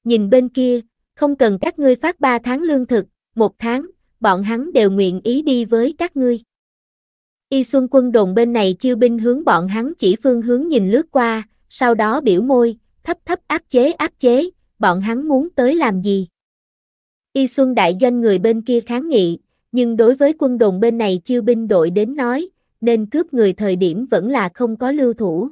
Nhìn bên kia, không cần các ngươi phát ba tháng lương thực, một tháng, bọn hắn đều nguyện ý đi với các ngươi. Y Xuân quân đồn bên này chiêu binh hướng bọn hắn chỉ phương hướng nhìn lướt qua, sau đó biểu môi, thấp thấp áp chế áp chế, bọn hắn muốn tới làm gì? Y Xuân đại doanh người bên kia kháng nghị, nhưng đối với quân đồn bên này chiêu binh đội đến nói, nên cướp người thời điểm vẫn là không có lưu thủ.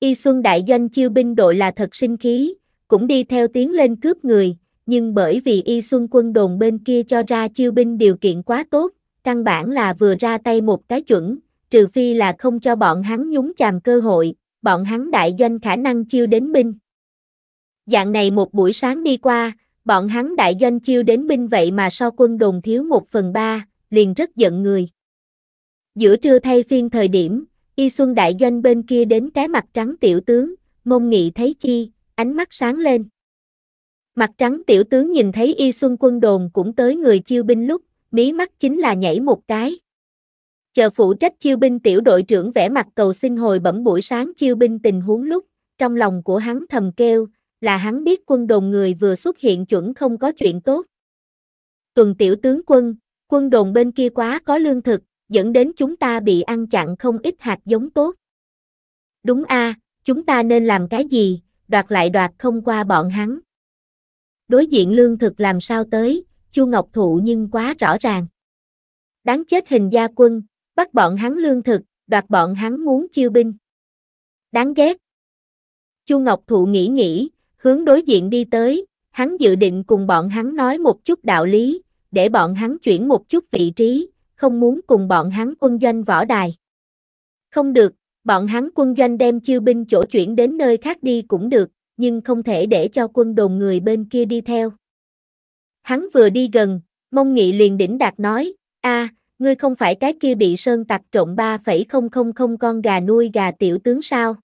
Y Xuân đại doanh chiêu binh đội là thật sinh khí, cũng đi theo tiến lên cướp người, nhưng bởi vì Y Xuân quân đồn bên kia cho ra chiêu binh điều kiện quá tốt, căn bản là vừa ra tay một cái chuẩn, trừ phi là không cho bọn hắn nhúng chàm cơ hội, bọn hắn đại doanh khả năng chiêu đến binh. Dạng này một buổi sáng đi qua, bọn hắn đại doanh chiêu đến binh vậy mà so quân đồn thiếu một phần ba, liền rất giận người. Giữa trưa thay phiên thời điểm, Y Xuân đại doanh bên kia đến cái mặt trắng tiểu tướng, mông nghị thấy chi, ánh mắt sáng lên. Mặt trắng tiểu tướng nhìn thấy Y Xuân quân đồn cũng tới người chiêu binh lúc, mí mắt chính là nhảy một cái. Chờ phụ trách chiêu binh tiểu đội trưởng vẽ mặt cầu xin hồi bẩm buổi sáng chiêu binh tình huống lúc, trong lòng của hắn thầm kêu, là hắn biết quân đồn người vừa xuất hiện chuẩn không có chuyện tốt. Tuần tiểu tướng quân, quân đồn bên kia quá có lương thực, dẫn đến chúng ta bị ăn chặn không ít hạt giống tốt. Đúng a, chúng ta nên làm cái gì, đoạt lại đoạt không qua bọn hắn. Đối diện lương thực làm sao tới, Chu Ngọc Thụ nhưng quá rõ ràng. Đáng chết hình gia quân, bắt bọn hắn lương thực, đoạt bọn hắn muốn chiêu binh. Đáng ghét. Chu Ngọc Thụ nghĩ nghĩ, hướng đối diện đi tới, hắn dự định cùng bọn hắn nói một chút đạo lý, để bọn hắn chuyển một chút vị trí, không muốn cùng bọn hắn quân doanh võ đài. Không được, bọn hắn quân doanh đem chiêu binh chỗ chuyển đến nơi khác đi cũng được, nhưng không thể để cho quân đồn người bên kia đi theo. Hắn vừa đi gần, mông nghị liền đỉnh đạt nói, a ngươi không phải cái kia bị sơn tặc trộm 3,000 con gà nuôi gà tiểu tướng sao?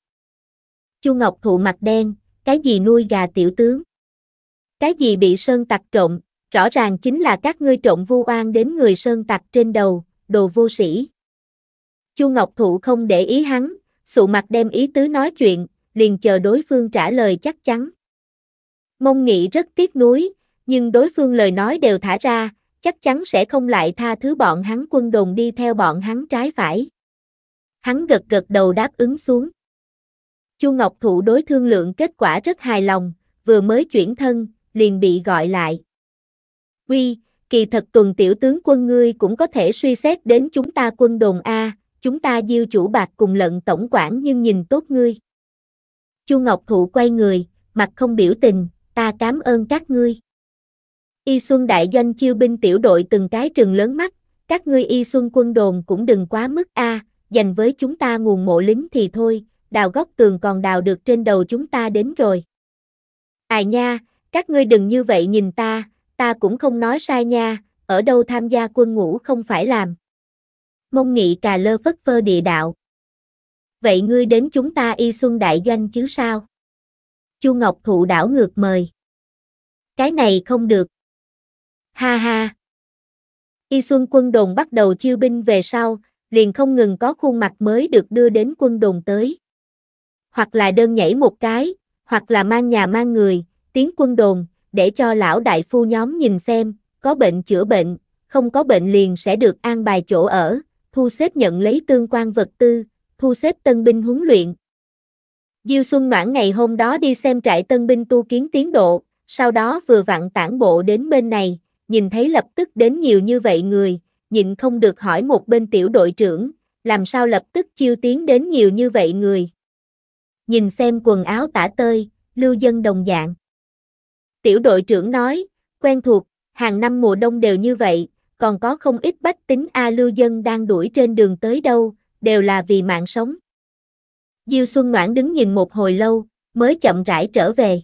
Chu Ngọc Thụ mặt đen, cái gì nuôi gà tiểu tướng? Cái gì bị sơn tặc trộm, rõ ràng chính là các ngươi trộm vu oan đến người sơn tặc trên đầu, đồ vô sĩ. Chu Ngọc Thụ không để ý hắn, sụ mặt đem ý tứ nói chuyện, liền chờ đối phương trả lời chắc chắn. Mông Nghị rất tiếc nuối, nhưng đối phương lời nói đều thả ra, chắc chắn sẽ không lại tha thứ bọn hắn quân đồn đi theo bọn hắn trái phải. Hắn gật gật đầu đáp ứng xuống. Chu Ngọc Thụ đối thương lượng kết quả rất hài lòng, vừa mới chuyển thân, liền bị gọi lại. Quy, kỳ thật tuần tiểu tướng quân ngươi cũng có thể suy xét đến chúng ta quân đồn A, chúng ta diêu chủ bạc cùng lận tổng quản nhưng nhìn tốt ngươi. Chu Ngọc Thụ quay người, mặt không biểu tình, ta cảm ơn các ngươi. Y Xuân đại doanh chiêu binh tiểu đội từng cái trừng lớn mắt, các ngươi Y Xuân quân đồn cũng đừng quá mức a, dành với chúng ta nguồn mộ lính thì thôi, đào góc tường còn đào được trên đầu chúng ta đến rồi. Ai nha, các ngươi đừng như vậy nhìn ta, ta cũng không nói sai nha, ở đâu tham gia quân ngũ không phải làm. Mông nghị cà lơ phất phơ địa đạo. Vậy ngươi đến chúng ta y xuân đại doanh chứ sao? Chu Ngọc Thụ đảo ngược mời. Cái này không được. Ha ha. Y Xuân quân đồn bắt đầu chiêu binh về sau, liền không ngừng có khuôn mặt mới được đưa đến quân đồn tới. Hoặc là đơn nhảy một cái, hoặc là mang nhà mang người, tiến quân đồn, để cho lão đại phu nhóm nhìn xem, có bệnh chữa bệnh, không có bệnh liền sẽ được an bài chỗ ở, thu xếp nhận lấy tương quan vật tư, thu xếp tân binh huấn luyện. Diêu Xuân Noãn ngày hôm đó đi xem trại tân binh tu kiến tiến độ, sau đó vừa vặn tản bộ đến bên này, nhìn thấy lập tức đến nhiều như vậy người, nhịn không được hỏi một bên tiểu đội trưởng, làm sao lập tức chiêu tiến đến nhiều như vậy người. Nhìn xem quần áo tả tơi, lưu dân đồng dạng. Tiểu đội trưởng nói, quen thuộc, hàng năm mùa đông đều như vậy, còn có không ít bách tính A lưu dân đang đuổi trên đường tới đâu, đều là vì mạng sống. Diêu Xuân Noãn đứng nhìn một hồi lâu, mới chậm rãi trở về.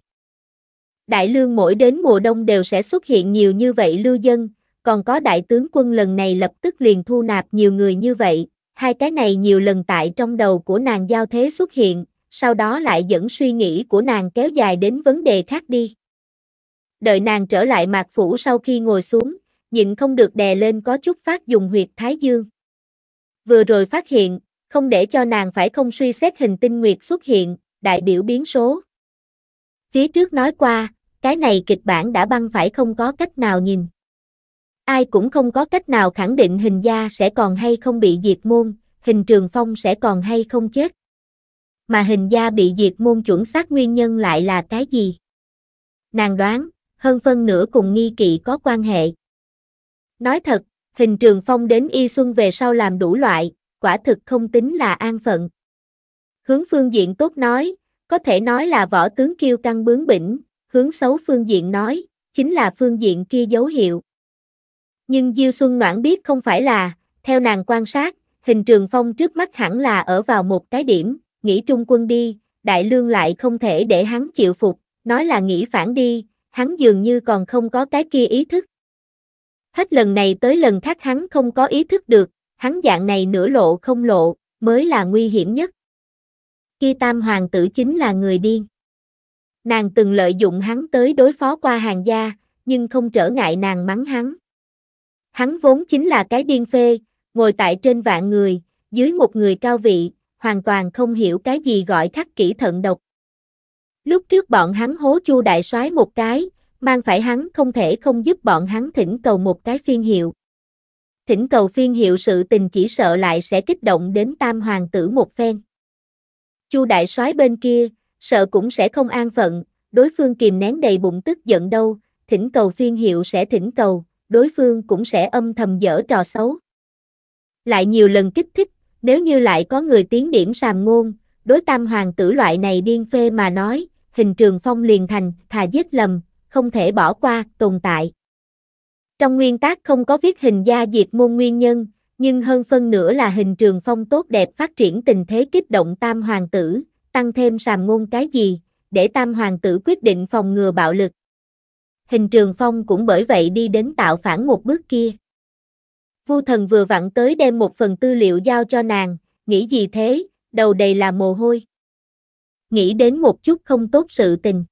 Đại lương mỗi đến mùa đông đều sẽ xuất hiện nhiều như vậy lưu dân, còn có đại tướng quân lần này lập tức liền thu nạp nhiều người như vậy, hai cái này nhiều lần tại trong đầu của nàng giao thế xuất hiện, sau đó lại dẫn suy nghĩ của nàng kéo dài đến vấn đề khác đi. Đợi nàng trở lại mạc phủ sau khi ngồi xuống, nhịn không được đè lên có chút phát dùng huyệt thái dương. Vừa rồi phát hiện, không để cho nàng phải không suy xét hình tinh nguyệt xuất hiện, đại biểu biến số. Phía trước nói qua, cái này kịch bản đã băng phải không có cách nào nhìn. Ai cũng không có cách nào khẳng định hình gia sẽ còn hay không bị diệt môn, hình trường phong sẽ còn hay không chết. Mà hình gia bị diệt môn chuẩn xác nguyên nhân lại là cái gì? Nàng đoán, hơn phân nửa cùng nghi kỵ có quan hệ. Nói thật, hình trường phong đến y xuân về sau làm đủ loại, quả thực không tính là an phận. Hướng phương diện tốt nói, có thể nói là võ tướng kiêu căng bướng bỉnh, hướng xấu phương diện nói, chính là phương diện kia dấu hiệu. Nhưng Diêu Xuân Noãn biết không phải là, theo nàng quan sát, hình trường phong trước mắt hẳn là ở vào một cái điểm, nghĩ trung quân đi, đại lương lại không thể để hắn chịu phục, nói là nghĩ phản đi, hắn dường như còn không có cái kia ý thức. Hết lần này tới lần khác hắn không có ý thức được, hắn dạng này nửa lộ không lộ, mới là nguy hiểm nhất. Kia tam hoàng tử chính là người điên. Nàng từng lợi dụng hắn tới đối phó qua hàng gia, nhưng không trở ngại nàng mắng hắn. Hắn vốn chính là cái điên phê, ngồi tại trên vạn người, dưới một người cao vị, hoàn toàn không hiểu cái gì gọi khắc kỹ thận độc. Lúc trước bọn hắn hố chu đại soái một cái, mang phải hắn không thể không giúp bọn hắn thỉnh cầu một cái phiên hiệu. Thỉnh cầu phiên hiệu sự tình chỉ sợ lại sẽ kích động đến tam hoàng tử một phen. Chu đại soái bên kia, sợ cũng sẽ không an phận, đối phương kìm nén đầy bụng tức giận đâu, thỉnh cầu phiên hiệu sẽ thỉnh cầu, đối phương cũng sẽ âm thầm dở trò xấu. Lại nhiều lần kích thích, nếu như lại có người tiến điểm sàm ngôn, đối tam hoàng tử loại này điên phê mà nói, hình trường phong liền thành, thà giết lầm, không thể bỏ qua, tồn tại. Trong nguyên tác không có viết hình gia diệt môn nguyên nhân, nhưng hơn phân nửa là hình trường phong tốt đẹp phát triển tình thế kích động tam hoàng tử, tăng thêm sàm ngôn cái gì, để tam hoàng tử quyết định phòng ngừa bạo lực. Hình trường phong cũng bởi vậy đi đến tạo phản một bước kia. Vu thần vừa vặn tới đem một phần tư liệu giao cho nàng, nghĩ gì thế, đầu đầy là mồ hôi. Nghĩ đến một chút không tốt sự tình.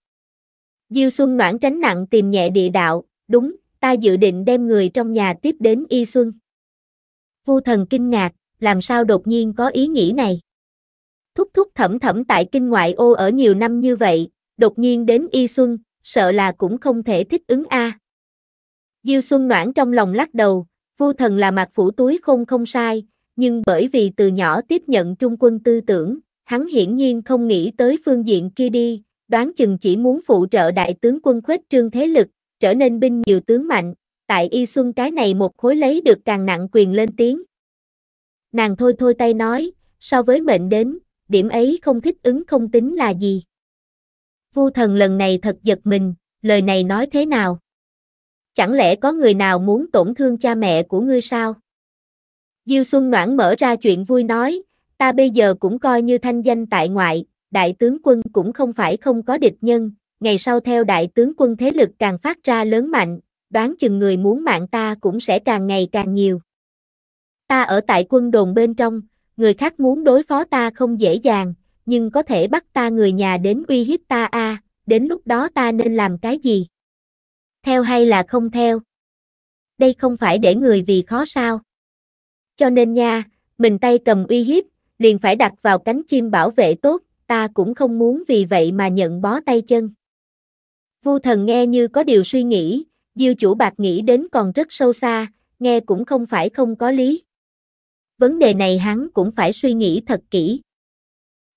Diêu Xuân noãn tránh nặng tìm nhẹ địa đạo, đúng, ta dự định đem người trong nhà tiếp đến Y Xuân. Vu thần kinh ngạc, làm sao đột nhiên có ý nghĩ này? Thúc thúc thẩm thẩm tại kinh ngoại ô ở nhiều năm như vậy, đột nhiên đến Y Xuân, sợ là cũng không thể thích ứng a. Diêu Xuân Noãn trong lòng lắc đầu, Vu thần là mặt phủ túi khôn không sai, nhưng bởi vì từ nhỏ tiếp nhận trung quân tư tưởng, hắn hiển nhiên không nghĩ tới phương diện kia đi, đoán chừng chỉ muốn phụ trợ đại tướng quân khuếch trương thế lực, trở nên binh nhiều tướng mạnh, tại Y Xuân cái này một khối lấy được càng nặng quyền lên tiếng. Nàng thôi thôi tay nói, so với mệnh đến, điểm ấy không thích ứng không tính là gì. Vu thần lần này thật giật mình, lời này nói thế nào? Chẳng lẽ có người nào muốn tổn thương cha mẹ của ngươi sao? Diêu Xuân Noãn mở ra chuyện vui nói, ta bây giờ cũng coi như thanh danh tại ngoại, đại tướng quân cũng không phải không có địch nhân, ngày sau theo đại tướng quân thế lực càng phát ra lớn mạnh, đoán chừng người muốn mạng ta cũng sẽ càng ngày càng nhiều. Ta ở tại quân đồn bên trong, người khác muốn đối phó ta không dễ dàng, nhưng có thể bắt ta người nhà đến uy hiếp ta a, đến lúc đó ta nên làm cái gì? Theo hay là không theo? Đây không phải để người vì khó sao? Cho nên nha, mình tay cầm uy hiếp, liền phải đặt vào cánh chim bảo vệ tốt, ta cũng không muốn vì vậy mà nhận bó tay chân. Vu thần nghe như có điều suy nghĩ, diêu chủ bạc nghĩ đến còn rất sâu xa, nghe cũng không phải không có lý. Vấn đề này hắn cũng phải suy nghĩ thật kỹ.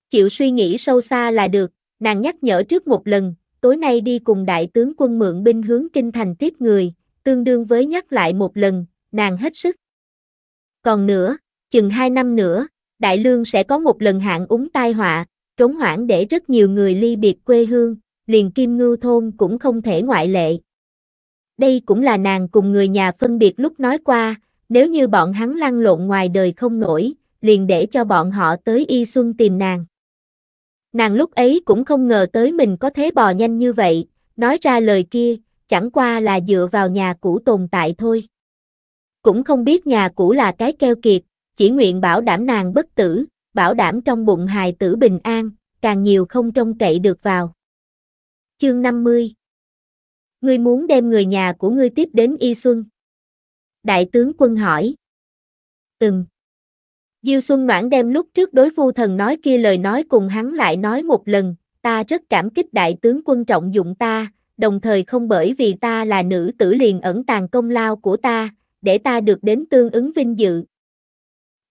Chịu suy nghĩ sâu xa là được, nàng nhắc nhở trước một lần, tối nay đi cùng đại tướng quân mượn binh hướng kinh thành tiếp người, tương đương với nhắc lại một lần, nàng hết sức. Còn nữa, chừng hai năm nữa, Đại Lương sẽ có một lần hạn úng tai họa, trốn hoãn để rất nhiều người ly biệt quê hương, liền Kim Ngưu Thôn cũng không thể ngoại lệ. Đây cũng là nàng cùng người nhà phân biệt lúc nói qua, nếu như bọn hắn lăn lộn ngoài đời không nổi, liền để cho bọn họ tới Y Xuân tìm nàng. Nàng lúc ấy cũng không ngờ tới mình có thế bò nhanh như vậy, nói ra lời kia, chẳng qua là dựa vào nhà cũ tồn tại thôi. Cũng không biết nhà cũ là cái keo kiệt, chỉ nguyện bảo đảm nàng bất tử, bảo đảm trong bụng hài tử bình an, càng nhiều không trông cậy được vào. Chương 50 Ngươi muốn đem người nhà của ngươi tiếp đến Y Xuân. Đại tướng quân hỏi. từng Diêu Xuân Noãn đem lúc trước đối phu thần nói kia lời nói cùng hắn lại nói một lần, ta rất cảm kích đại tướng quân trọng dụng ta, đồng thời không bởi vì ta là nữ tử liền ẩn tàng công lao của ta, để ta được đến tương ứng vinh dự.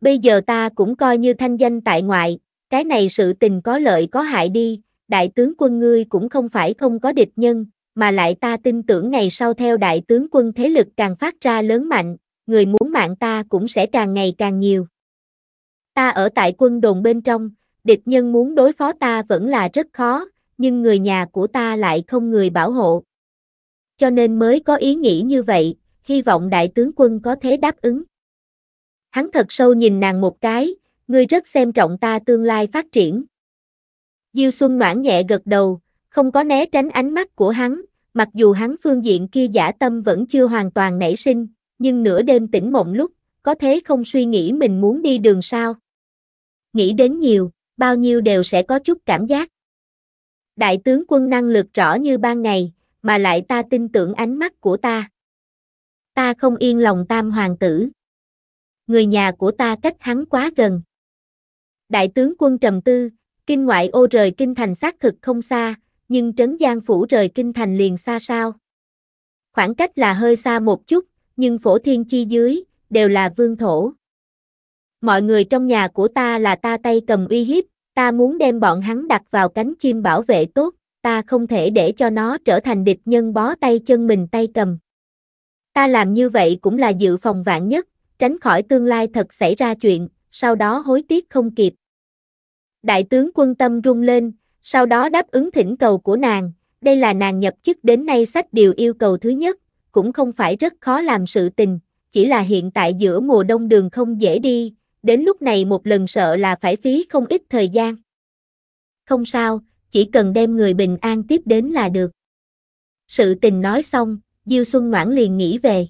Bây giờ ta cũng coi như thanh danh tại ngoại, cái này sự tình có lợi có hại đi, đại tướng quân ngươi cũng không phải không có địch nhân, mà lại ta tin tưởng ngày sau theo đại tướng quân thế lực càng phát ra lớn mạnh, người muốn mạng ta cũng sẽ càng ngày càng nhiều. Ta ở tại quân đồn bên trong, địch nhân muốn đối phó ta vẫn là rất khó, nhưng người nhà của ta lại không người bảo hộ. Cho nên mới có ý nghĩ như vậy, hy vọng đại tướng quân có thế đáp ứng. Hắn thật sâu nhìn nàng một cái, ngươi rất xem trọng ta tương lai phát triển. Diêu Xuân noãn nhẹ gật đầu, không có né tránh ánh mắt của hắn, mặc dù hắn phương diện kia giả tâm vẫn chưa hoàn toàn nảy sinh, nhưng nửa đêm tỉnh mộng lúc, có thế không suy nghĩ mình muốn đi đường sao. Nghĩ đến nhiều, bao nhiêu đều sẽ có chút cảm giác. Đại tướng quân năng lực rõ như ban ngày, mà lại ta tin tưởng ánh mắt của ta. Ta không yên lòng tam hoàng tử. Người nhà của ta cách hắn quá gần. Đại tướng quân trầm tư, kinh ngoại ô rời kinh thành xác thực không xa, nhưng trấn Giang phủ rời kinh thành liền xa sao. Khoảng cách là hơi xa một chút, nhưng phổ thiên chi dưới, đều là vương thổ. Mọi người trong nhà của ta là ta tay cầm uy hiếp, ta muốn đem bọn hắn đặt vào cánh chim bảo vệ tốt, ta không thể để cho nó trở thành địch nhân bó tay chân mình tay cầm. Ta làm như vậy cũng là dự phòng vạn nhất, tránh khỏi tương lai thật xảy ra chuyện, sau đó hối tiếc không kịp. Đại tướng quân tâm rung lên, sau đó đáp ứng thỉnh cầu của nàng, đây là nàng nhập chức đến nay sách điều yêu cầu thứ nhất, cũng không phải rất khó làm sự tình, chỉ là hiện tại giữa mùa đông đường không dễ đi, đến lúc này một lần sợ là phải phí không ít thời gian. Không sao, chỉ cần đem người bình an tiếp đến là được. Sự tình nói xong, Diêu Xuân Ngoãn liền nghĩ về.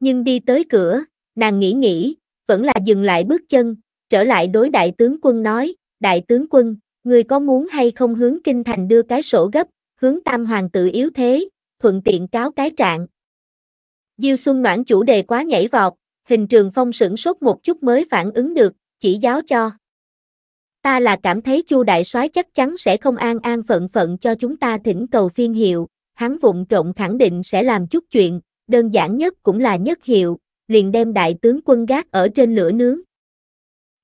Nhưng đi tới cửa, nàng nghĩ nghĩ, vẫn là dừng lại bước chân, trở lại đối đại tướng quân nói, đại tướng quân, người có muốn hay không hướng kinh thành đưa cái sổ gấp, hướng tam hoàng tự yếu thế, thuận tiện cáo cái trạng. Diêu Xuân Noãn chủ đề quá nhảy vọt, hình trường phong sửng sốt một chút mới phản ứng được, chỉ giáo cho. Ta là cảm thấy Chu đại soái chắc chắn sẽ không an an phận phận cho chúng ta thỉnh cầu phiên hiệu, hắn vụng trộn khẳng định sẽ làm chút chuyện, đơn giản nhất cũng là nhất hiệu, liền đem đại tướng quân gác ở trên lửa nướng.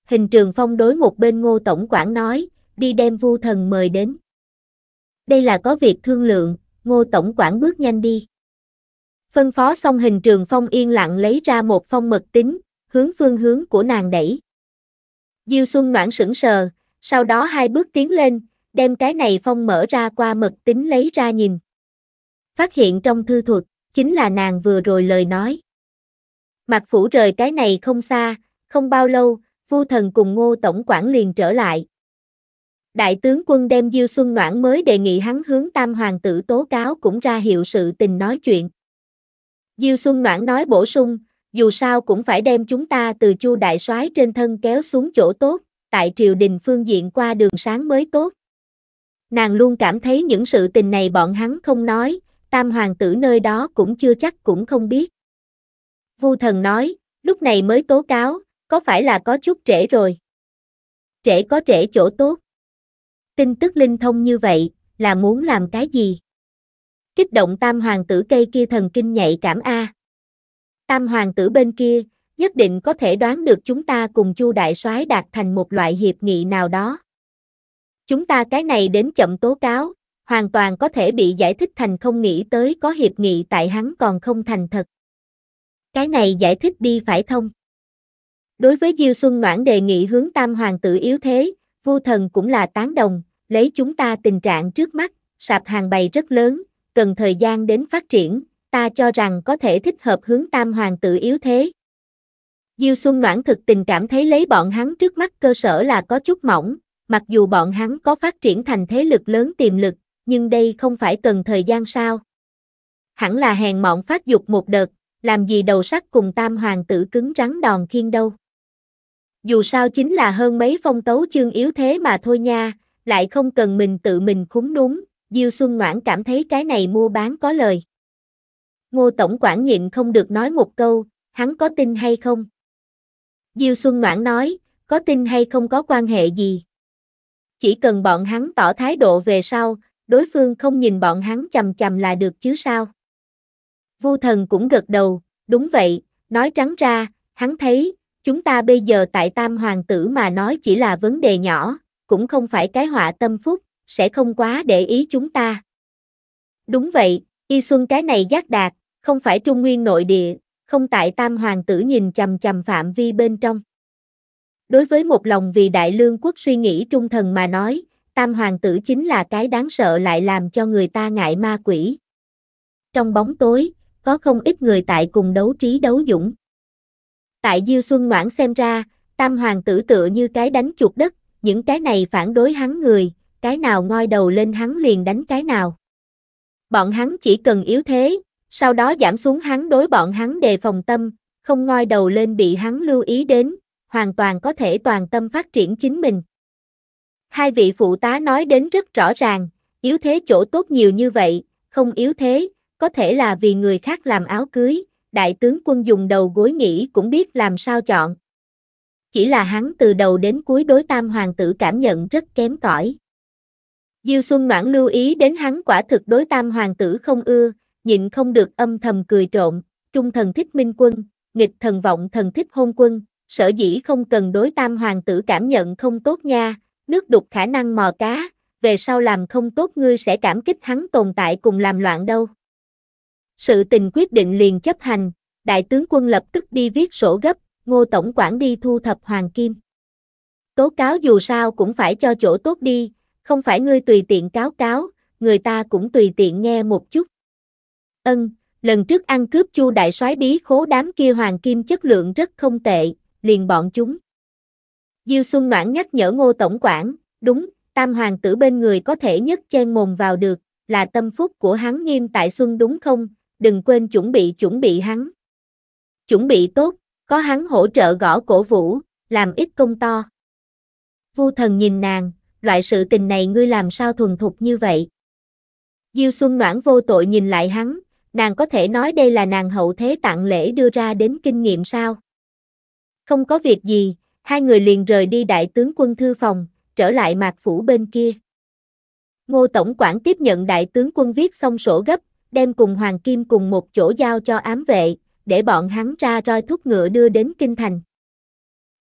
Hình trường phong đối một bên ngô tổng quản nói, đi đem vu thần mời đến. Đây là có việc thương lượng, ngô tổng quản bước nhanh đi. Phân phó xong hình trường phong yên lặng lấy ra một phong mật tính, hướng phương hướng của nàng đẩy. Diêu Xuân noãn sững sờ, sau đó hai bước tiến lên, đem cái này phong mở ra qua mật tính lấy ra nhìn. Phát hiện trong thư thuật, chính là nàng vừa rồi lời nói. Mặt phủ rời cái này không xa, không bao lâu, Vu thần cùng ngô tổng quản liền trở lại. Đại tướng quân đem Diêu Xuân Noãn mới đề nghị hắn hướng tam hoàng tử tố cáo cũng ra hiệu sự tình nói chuyện. Diêu Xuân Noãn nói bổ sung, dù sao cũng phải đem chúng ta từ chu đại soái trên thân kéo xuống chỗ tốt, tại triều đình phương diện qua đường sáng mới tốt. Nàng luôn cảm thấy những sự tình này bọn hắn không nói, tam hoàng tử nơi đó cũng chưa chắc cũng không biết. Vu thần nói, lúc này mới tố cáo, có phải là có chút trễ rồi? Trễ có trễ chỗ tốt. Tin tức linh thông như vậy, là muốn làm cái gì? Kích động tam hoàng tử cây kia thần kinh nhạy cảm A. Tam hoàng tử bên kia, nhất định có thể đoán được chúng ta cùng chu đại soái đạt thành một loại hiệp nghị nào đó. Chúng ta cái này đến chậm tố cáo, hoàn toàn có thể bị giải thích thành không nghĩ tới có hiệp nghị tại hắn còn không thành thật. Cái này giải thích đi phải thông. Đối với Diêu Xuân Noãn đề nghị hướng tam hoàng tử yếu thế, Vu thần cũng là tán đồng, lấy chúng ta tình trạng trước mắt, sạp hàng bày rất lớn, cần thời gian đến phát triển, ta cho rằng có thể thích hợp hướng tam hoàng tử yếu thế. Diêu Xuân Noãn thực tình cảm thấy lấy bọn hắn trước mắt cơ sở là có chút mỏng, mặc dù bọn hắn có phát triển thành thế lực lớn tiềm lực, nhưng đây không phải cần thời gian sao. Hẳn là hèn mọn phát dục một đợt, làm gì đầu sắt cùng tam hoàng tử cứng rắn đòn khiên đâu. Dù sao chính là hơn mấy phong tấu chương yếu thế mà thôi nha, lại không cần mình tự mình khúng đúng, Diêu Xuân Noãn cảm thấy cái này mua bán có lời. Ngô Tổng quản nhịn không được nói một câu, hắn có tin hay không? Diêu Xuân Noãn nói, có tin hay không có quan hệ gì? Chỉ cần bọn hắn tỏ thái độ về sau, đối phương không nhìn bọn hắn chầm chầm là được chứ sao. Vu thần cũng gật đầu, đúng vậy, nói trắng ra, hắn thấy, chúng ta bây giờ tại tam hoàng tử mà nói chỉ là vấn đề nhỏ, cũng không phải cái họa tâm phúc, sẽ không quá để ý chúng ta. Đúng vậy, y xuân cái này giác đạt, không phải trung nguyên nội địa, không tại tam hoàng tử nhìn chầm chầm phạm vi bên trong. Đối với một lòng vì đại lương quốc suy nghĩ trung thần mà nói, tam hoàng tử chính là cái đáng sợ lại làm cho người ta ngại ma quỷ. Trong bóng tối, có không ít người tại cùng đấu trí đấu dũng. Tại Diêu Xuân Ngoãn xem ra, tam hoàng tử tựa như cái đánh chuột đất, những cái này phản đối hắn người, cái nào ngoi đầu lên hắn liền đánh cái nào. Bọn hắn chỉ cần yếu thế, sau đó giảm xuống hắn đối bọn hắn đề phòng tâm, không ngoi đầu lên bị hắn lưu ý đến, hoàn toàn có thể toàn tâm phát triển chính mình. Hai vị phụ tá nói đến rất rõ ràng, yếu thế chỗ tốt nhiều như vậy, không yếu thế, có thể là vì người khác làm áo cưới, đại tướng quân dùng đầu gối nghĩ cũng biết làm sao chọn. Chỉ là hắn từ đầu đến cuối đối tam hoàng tử cảm nhận rất kém cỏi. Diêu Xuân Noãn lưu ý đến hắn quả thực đối tam hoàng tử không ưa, nhịn không được âm thầm cười trộn, trung thần thích minh quân, nghịch thần vọng thần thích hôn quân, sở dĩ không cần đối tam hoàng tử cảm nhận không tốt nha, nước đục khả năng mò cá, về sau làm không tốt ngươi sẽ cảm kích hắn tồn tại cùng làm loạn đâu. Sự tình quyết định liền chấp hành, đại tướng quân lập tức đi viết sổ gấp, ngô tổng quản đi thu thập hoàng kim. Tố cáo dù sao cũng phải cho chỗ tốt đi, không phải ngươi tùy tiện cáo cáo, người ta cũng tùy tiện nghe một chút. Ân, lần trước ăn cướp chu đại soái bí khố đám kia hoàng kim chất lượng rất không tệ, liền bọn chúng. Diêu Xuân Noãn nhắc nhở ngô tổng quản, đúng, tam hoàng tử bên người có thể nhất chen mồm vào được, là tâm phúc của hắn nghiêm tại xuân đúng không, đừng quên chuẩn bị chuẩn bị hắn. Chuẩn bị tốt, có hắn hỗ trợ gõ cổ vũ, làm ít công to. Vu thần nhìn nàng, loại sự tình này ngươi làm sao thuần thục như vậy? Diêu Xuân Noãn vô tội nhìn lại hắn, nàng có thể nói đây là nàng hậu thế tặng lễ đưa ra đến kinh nghiệm sao? Không có việc gì, hai người liền rời đi đại tướng quân thư phòng, trở lại mạc phủ bên kia. Ngô Tổng quản tiếp nhận đại tướng quân viết xong sổ gấp, đem cùng Hoàng Kim cùng một chỗ giao cho ám vệ, để bọn hắn ra roi thúc ngựa đưa đến Kinh Thành.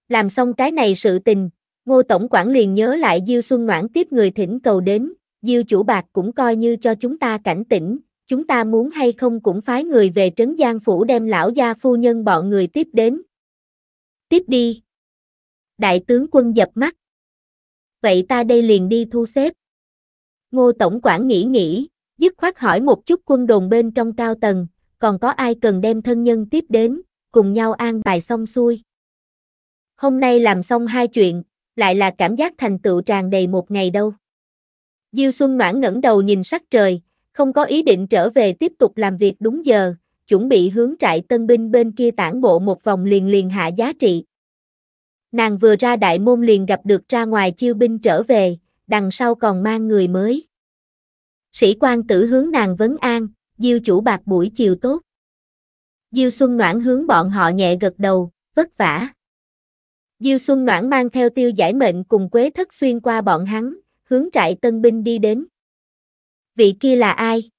Làm xong cái này sự tình, Ngô Tổng quản liền nhớ lại Diêu Xuân Noãn tiếp người thỉnh cầu đến, Diêu chủ bạc cũng coi như cho chúng ta cảnh tỉnh, chúng ta muốn hay không cũng phái người về Trấn Giang Phủ đem lão gia phu nhân bọn người tiếp đến. Tiếp đi. Đại tướng quân dập mắt. Vậy ta đây liền đi thu xếp. Ngô Tổng quản nghĩ nghĩ, dứt khoát hỏi một chút quân đồn bên trong cao tầng, còn có ai cần đem thân nhân tiếp đến, cùng nhau an bài xong xuôi. Hôm nay làm xong hai chuyện, lại là cảm giác thành tựu tràn đầy một ngày đâu. Diêu Xuân Noãn ngẩng đầu nhìn sắc trời, không có ý định trở về tiếp tục làm việc đúng giờ, chuẩn bị hướng trại tân binh bên kia tản bộ một vòng liền liền hạ giá trị. Nàng vừa ra đại môn liền gặp được ra ngoài chiêu binh trở về, đằng sau còn mang người mới. Sĩ quan tử hướng nàng vấn an, Diêu chủ bạc buổi chiều tốt. Diêu Xuân Noãn hướng bọn họ nhẹ gật đầu, vất vả. Diêu Xuân Noãn mang theo tiêu giải mệnh cùng Quế Thất xuyên qua bọn hắn, hướng trại tân binh đi đến. Vị kia là ai?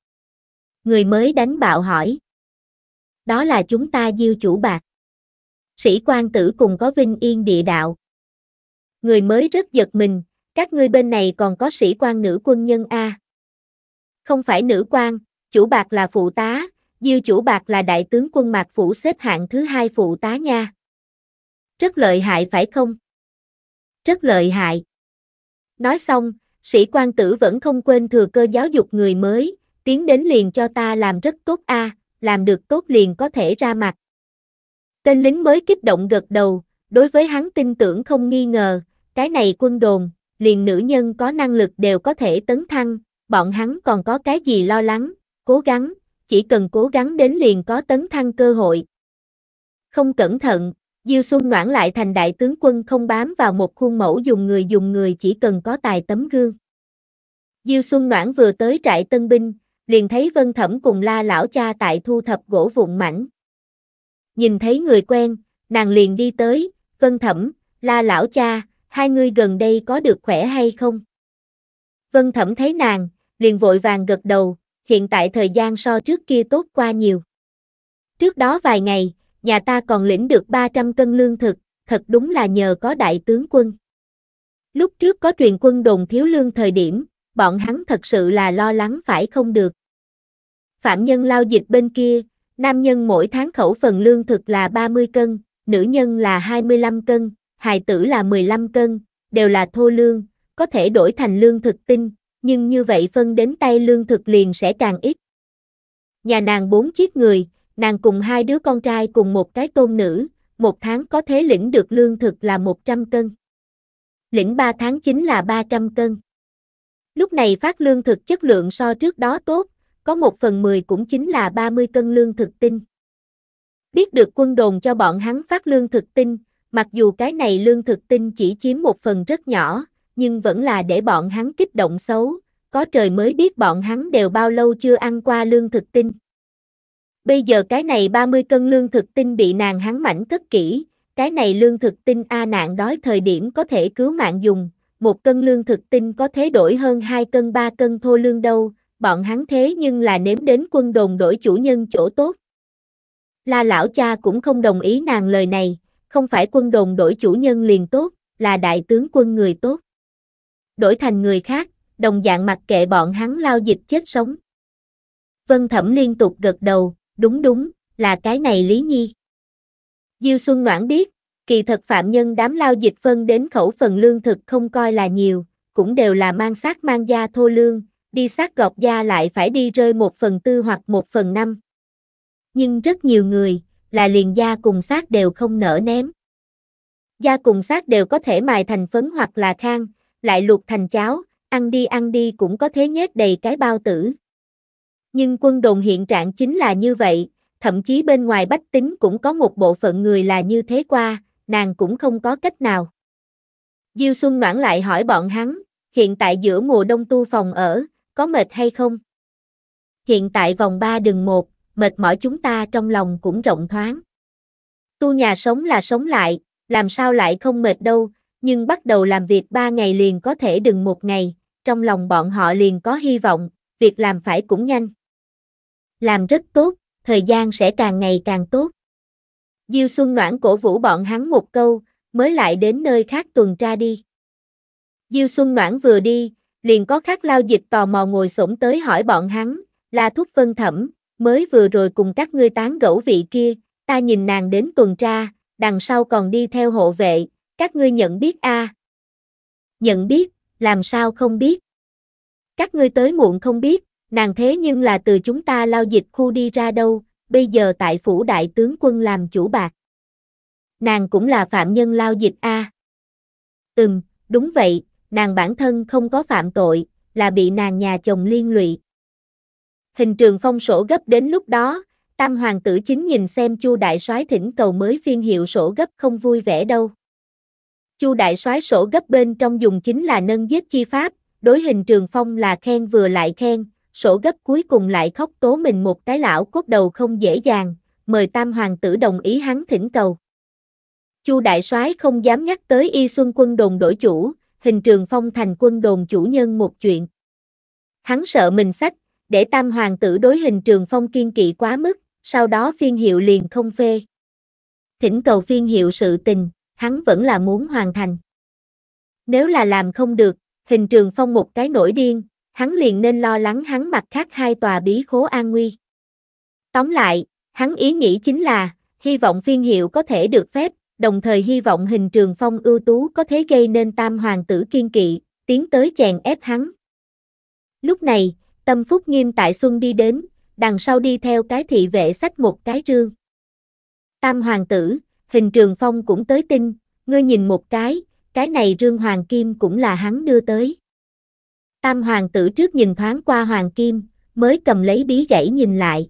Người mới đánh bạo hỏi. Đó là chúng ta Diêu chủ bạc. Sĩ quan tử cùng có vinh yên địa đạo. Người mới rất giật mình, các ngươi bên này còn có sĩ quan nữ quân nhân A. Không phải nữ quan, chủ bạc là phụ tá, Diêu chủ bạc là đại tướng quân mạc phủ xếp hạng thứ hai phụ tá nha. Rất lợi hại phải không? Rất lợi hại. Nói xong, sĩ quan tử vẫn không quên thừa cơ giáo dục người mới, tiến đến liền cho ta làm rất tốt a, làm được tốt liền có thể ra mặt. Tên lính mới kích động gật đầu, đối với hắn tin tưởng không nghi ngờ, cái này quân đồn, liền nữ nhân có năng lực đều có thể tấn thăng, bọn hắn còn có cái gì lo lắng, cố gắng, chỉ cần cố gắng đến liền có tấn thăng cơ hội. Không cẩn thận, Diêu Xuân Noãn lại thành đại tướng quân không bám vào một khuôn mẫu dùng người dùng người chỉ cần có tài tấm gương. Diêu Xuân Noãn vừa tới trại tân binh, liền thấy Vân Thẩm cùng la lão cha tại thu thập gỗ vụn mảnh. Nhìn thấy người quen, nàng liền đi tới, Vân Thẩm, la lão cha, hai người gần đây có được khỏe hay không? Vân Thẩm thấy nàng, liền vội vàng gật đầu, hiện tại thời gian so trước kia tốt qua nhiều. Trước đó vài ngày, nhà ta còn lĩnh được 300 cân lương thực, thật đúng là nhờ có đại tướng quân. Lúc trước có truyền quân đồn thiếu lương thời điểm, bọn hắn thật sự là lo lắng phải không được. Phạm nhân lao dịch bên kia, nam nhân mỗi tháng khẩu phần lương thực là 30 cân, nữ nhân là 25 cân, hài tử là 15 cân, đều là thô lương, có thể đổi thành lương thực tinh, nhưng như vậy phân đến tay lương thực liền sẽ càng ít. Nhà nàng bốn chiếc người, nàng cùng hai đứa con trai cùng một cái tôn nữ, một tháng có thể lĩnh được lương thực là 100 cân. Lĩnh 3 tháng chính là 300 cân. Lúc này phát lương thực chất lượng so trước đó tốt, có một phần 10 cũng chính là 30 cân lương thực tinh. Biết được quân đồn cho bọn hắn phát lương thực tinh, mặc dù cái này lương thực tinh chỉ chiếm một phần rất nhỏ, nhưng vẫn là để bọn hắn kích động xấu, có trời mới biết bọn hắn đều bao lâu chưa ăn qua lương thực tinh. Bây giờ cái này 30 cân lương thực tinh bị nàng hắn mảnh cất kỹ, cái này lương thực tinh A nạn đói thời điểm có thể cứu mạng dùng, một cân lương thực tinh có thế đổi hơn 2 cân 3 cân thô lương đâu, bọn hắn thế nhưng là nếm đến quân đồn đổi chủ nhân chỗ tốt. La lão cha cũng không đồng ý nàng lời này, không phải quân đồn đổi chủ nhân liền tốt, là đại tướng quân người tốt. Đổi thành người khác, đồng dạng mặc kệ bọn hắn lao dịch chết sống. Vân Thẩm liên tục gật đầu, đúng đúng, là cái này Lý Nhi. Diêu Xuân Noãn biết, kỳ thật phạm nhân đám lao dịch phân đến khẩu phần lương thực không coi là nhiều, cũng đều là mang sát mang da thô lương, đi sát gọt da lại phải đi rơi một phần tư hoặc một phần năm. Nhưng rất nhiều người, là liền da cùng xác đều không nở ném. Da cùng xác đều có thể mài thành phấn hoặc là khang, lại luộc thành cháo, ăn đi ăn đi cũng có thế nhét đầy cái bao tử. Nhưng quân đồn hiện trạng chính là như vậy, thậm chí bên ngoài bách tính cũng có một bộ phận người là như thế qua, nàng cũng không có cách nào. Diêu Xuân Noãn lại hỏi bọn hắn, hiện tại giữa mùa đông tu phòng ở, có mệt hay không? Hiện tại vòng 3 đường một, mệt mỏi chúng ta trong lòng cũng rộng thoáng. Tu nhà sống là sống lại, làm sao lại không mệt đâu, nhưng bắt đầu làm việc 3 ngày liền có thể đừng một ngày, trong lòng bọn họ liền có hy vọng, việc làm phải cũng nhanh. Làm rất tốt, thời gian sẽ càng ngày càng tốt. Diêu Xuân Noãn cổ vũ bọn hắn một câu, mới lại đến nơi khác tuần tra đi. Diêu Xuân Noãn vừa đi, liền có khác lao dịch tò mò ngồi xổm tới hỏi bọn hắn, là thúc vân thẩm, mới vừa rồi cùng các ngươi tán gẫu vị kia, ta nhìn nàng đến tuần tra, đằng sau còn đi theo hộ vệ, các ngươi nhận biết a? Nhận biết, làm sao không biết? Các ngươi tới muộn không biết, nàng thế nhưng là từ chúng ta lao dịch khu đi ra đâu, bây giờ tại phủ đại tướng quân làm chủ bạc. Nàng cũng là phạm nhân lao dịch a. Ừm, đúng vậy, nàng bản thân không có phạm tội, là bị nàng nhà chồng liên lụy. Hình trường phong sổ gấp đến lúc đó, tam hoàng tử chính nhìn xem chu đại soái thỉnh cầu mới phiên hiệu sổ gấp không vui vẻ đâu. Chu đại soái sổ gấp bên trong dùng chính là nâng giết chi pháp, đối hình trường phong là khen vừa lại khen, sổ gấp cuối cùng lại khóc tố mình một cái lão cốt đầu không dễ dàng, mời tam hoàng tử đồng ý hắn thỉnh cầu. Chu đại soái không dám nhắc tới y xuân quân đồn đổi chủ, hình trường phong thành quân đồn chủ nhân một chuyện. Hắn sợ mình sách, để tam hoàng tử đối hình trường phong kiên kỵ quá mức, sau đó phiên hiệu liền không phê. Thỉnh cầu phiên hiệu sự tình, hắn vẫn là muốn hoàn thành. Nếu là làm không được, hình trường phong một cái nổi điên, hắn liền nên lo lắng hắn mặt khác hai tòa bí khố an nguy. Tóm lại, hắn ý nghĩ chính là, hy vọng phiên hiệu có thể được phép, đồng thời hy vọng hình trường phong ưu tú có thể gây nên tam hoàng tử kiên kỵ, tiến tới chèn ép hắn. Lúc này, tâm phúc nghiêm tại xuân đi đến, đằng sau đi theo cái thị vệ sách một cái rương. Tam hoàng tử, hình trường phong cũng tới tin, ngươi nhìn một cái, cái này rương hoàng kim cũng là hắn đưa tới. Tam hoàng tử trước nhìn thoáng qua hoàng kim, mới cầm lấy bí gãy nhìn lại.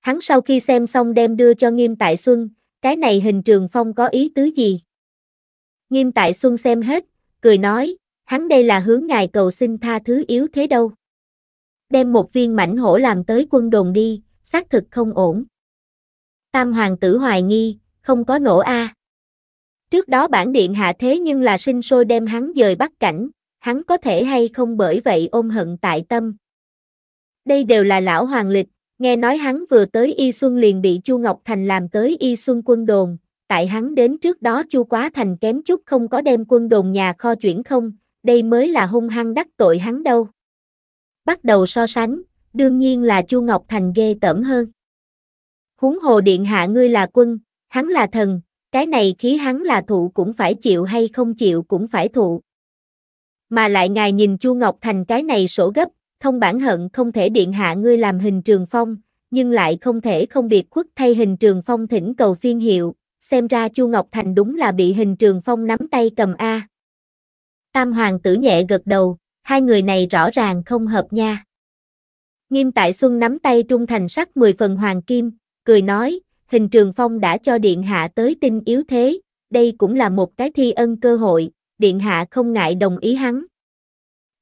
Hắn sau khi xem xong đem đưa cho nghiêm tại xuân, cái này hình trường phong có ý tứ gì? Nghiêm tại xuân xem hết, cười nói, hắn đây là hướng ngài cầu xin tha thứ yếu thế đâu. Đem một viên mảnh hổ làm tới quân đồn đi, xác thực không ổn. Tam hoàng tử hoài nghi, không có nổ a. Trước đó bản điện hạ thế nhưng là sinh sôi đem hắn dời bắt cảnh, hắn có thể hay không bởi vậy ôm hận tại tâm. Đây đều là lão hoàng lịch, nghe nói hắn vừa tới Y Xuân liền bị Chu Ngọc Thành làm tới Y Xuân quân đồn, tại hắn đến trước đó Chu Quá Thành kém chút không có đem quân đồn nhà kho chuyển không, đây mới là hung hăng đắc tội hắn đâu. Bắt đầu so sánh, đương nhiên là Chu Ngọc Thành ghê tởm hơn. Huống hồ điện hạ ngươi là quân, hắn là thần, cái này khí hắn là thụ cũng phải chịu hay không chịu cũng phải thụ. Mà lại ngài nhìn Chu Ngọc Thành cái này sổ gấp, thông bản hận không thể điện hạ ngươi làm hình trường phong, nhưng lại không thể không biệt khuất thay hình trường phong thỉnh cầu phiên hiệu, xem ra Chu Ngọc Thành đúng là bị hình trường phong nắm tay cầm A. Tam hoàng tử nhẹ gật đầu, hai người này rõ ràng không hợp nha. Nghiêm Tại Xuân nắm tay trung thành sắc 10 phần hoàng kim, cười nói, hình trường phong đã cho Điện Hạ tới tin yếu thế, đây cũng là một cái thi ân cơ hội, Điện Hạ không ngại đồng ý hắn.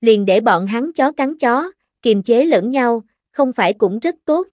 Liền để bọn hắn chó cắn chó, kiềm chế lẫn nhau, không phải cũng rất tốt.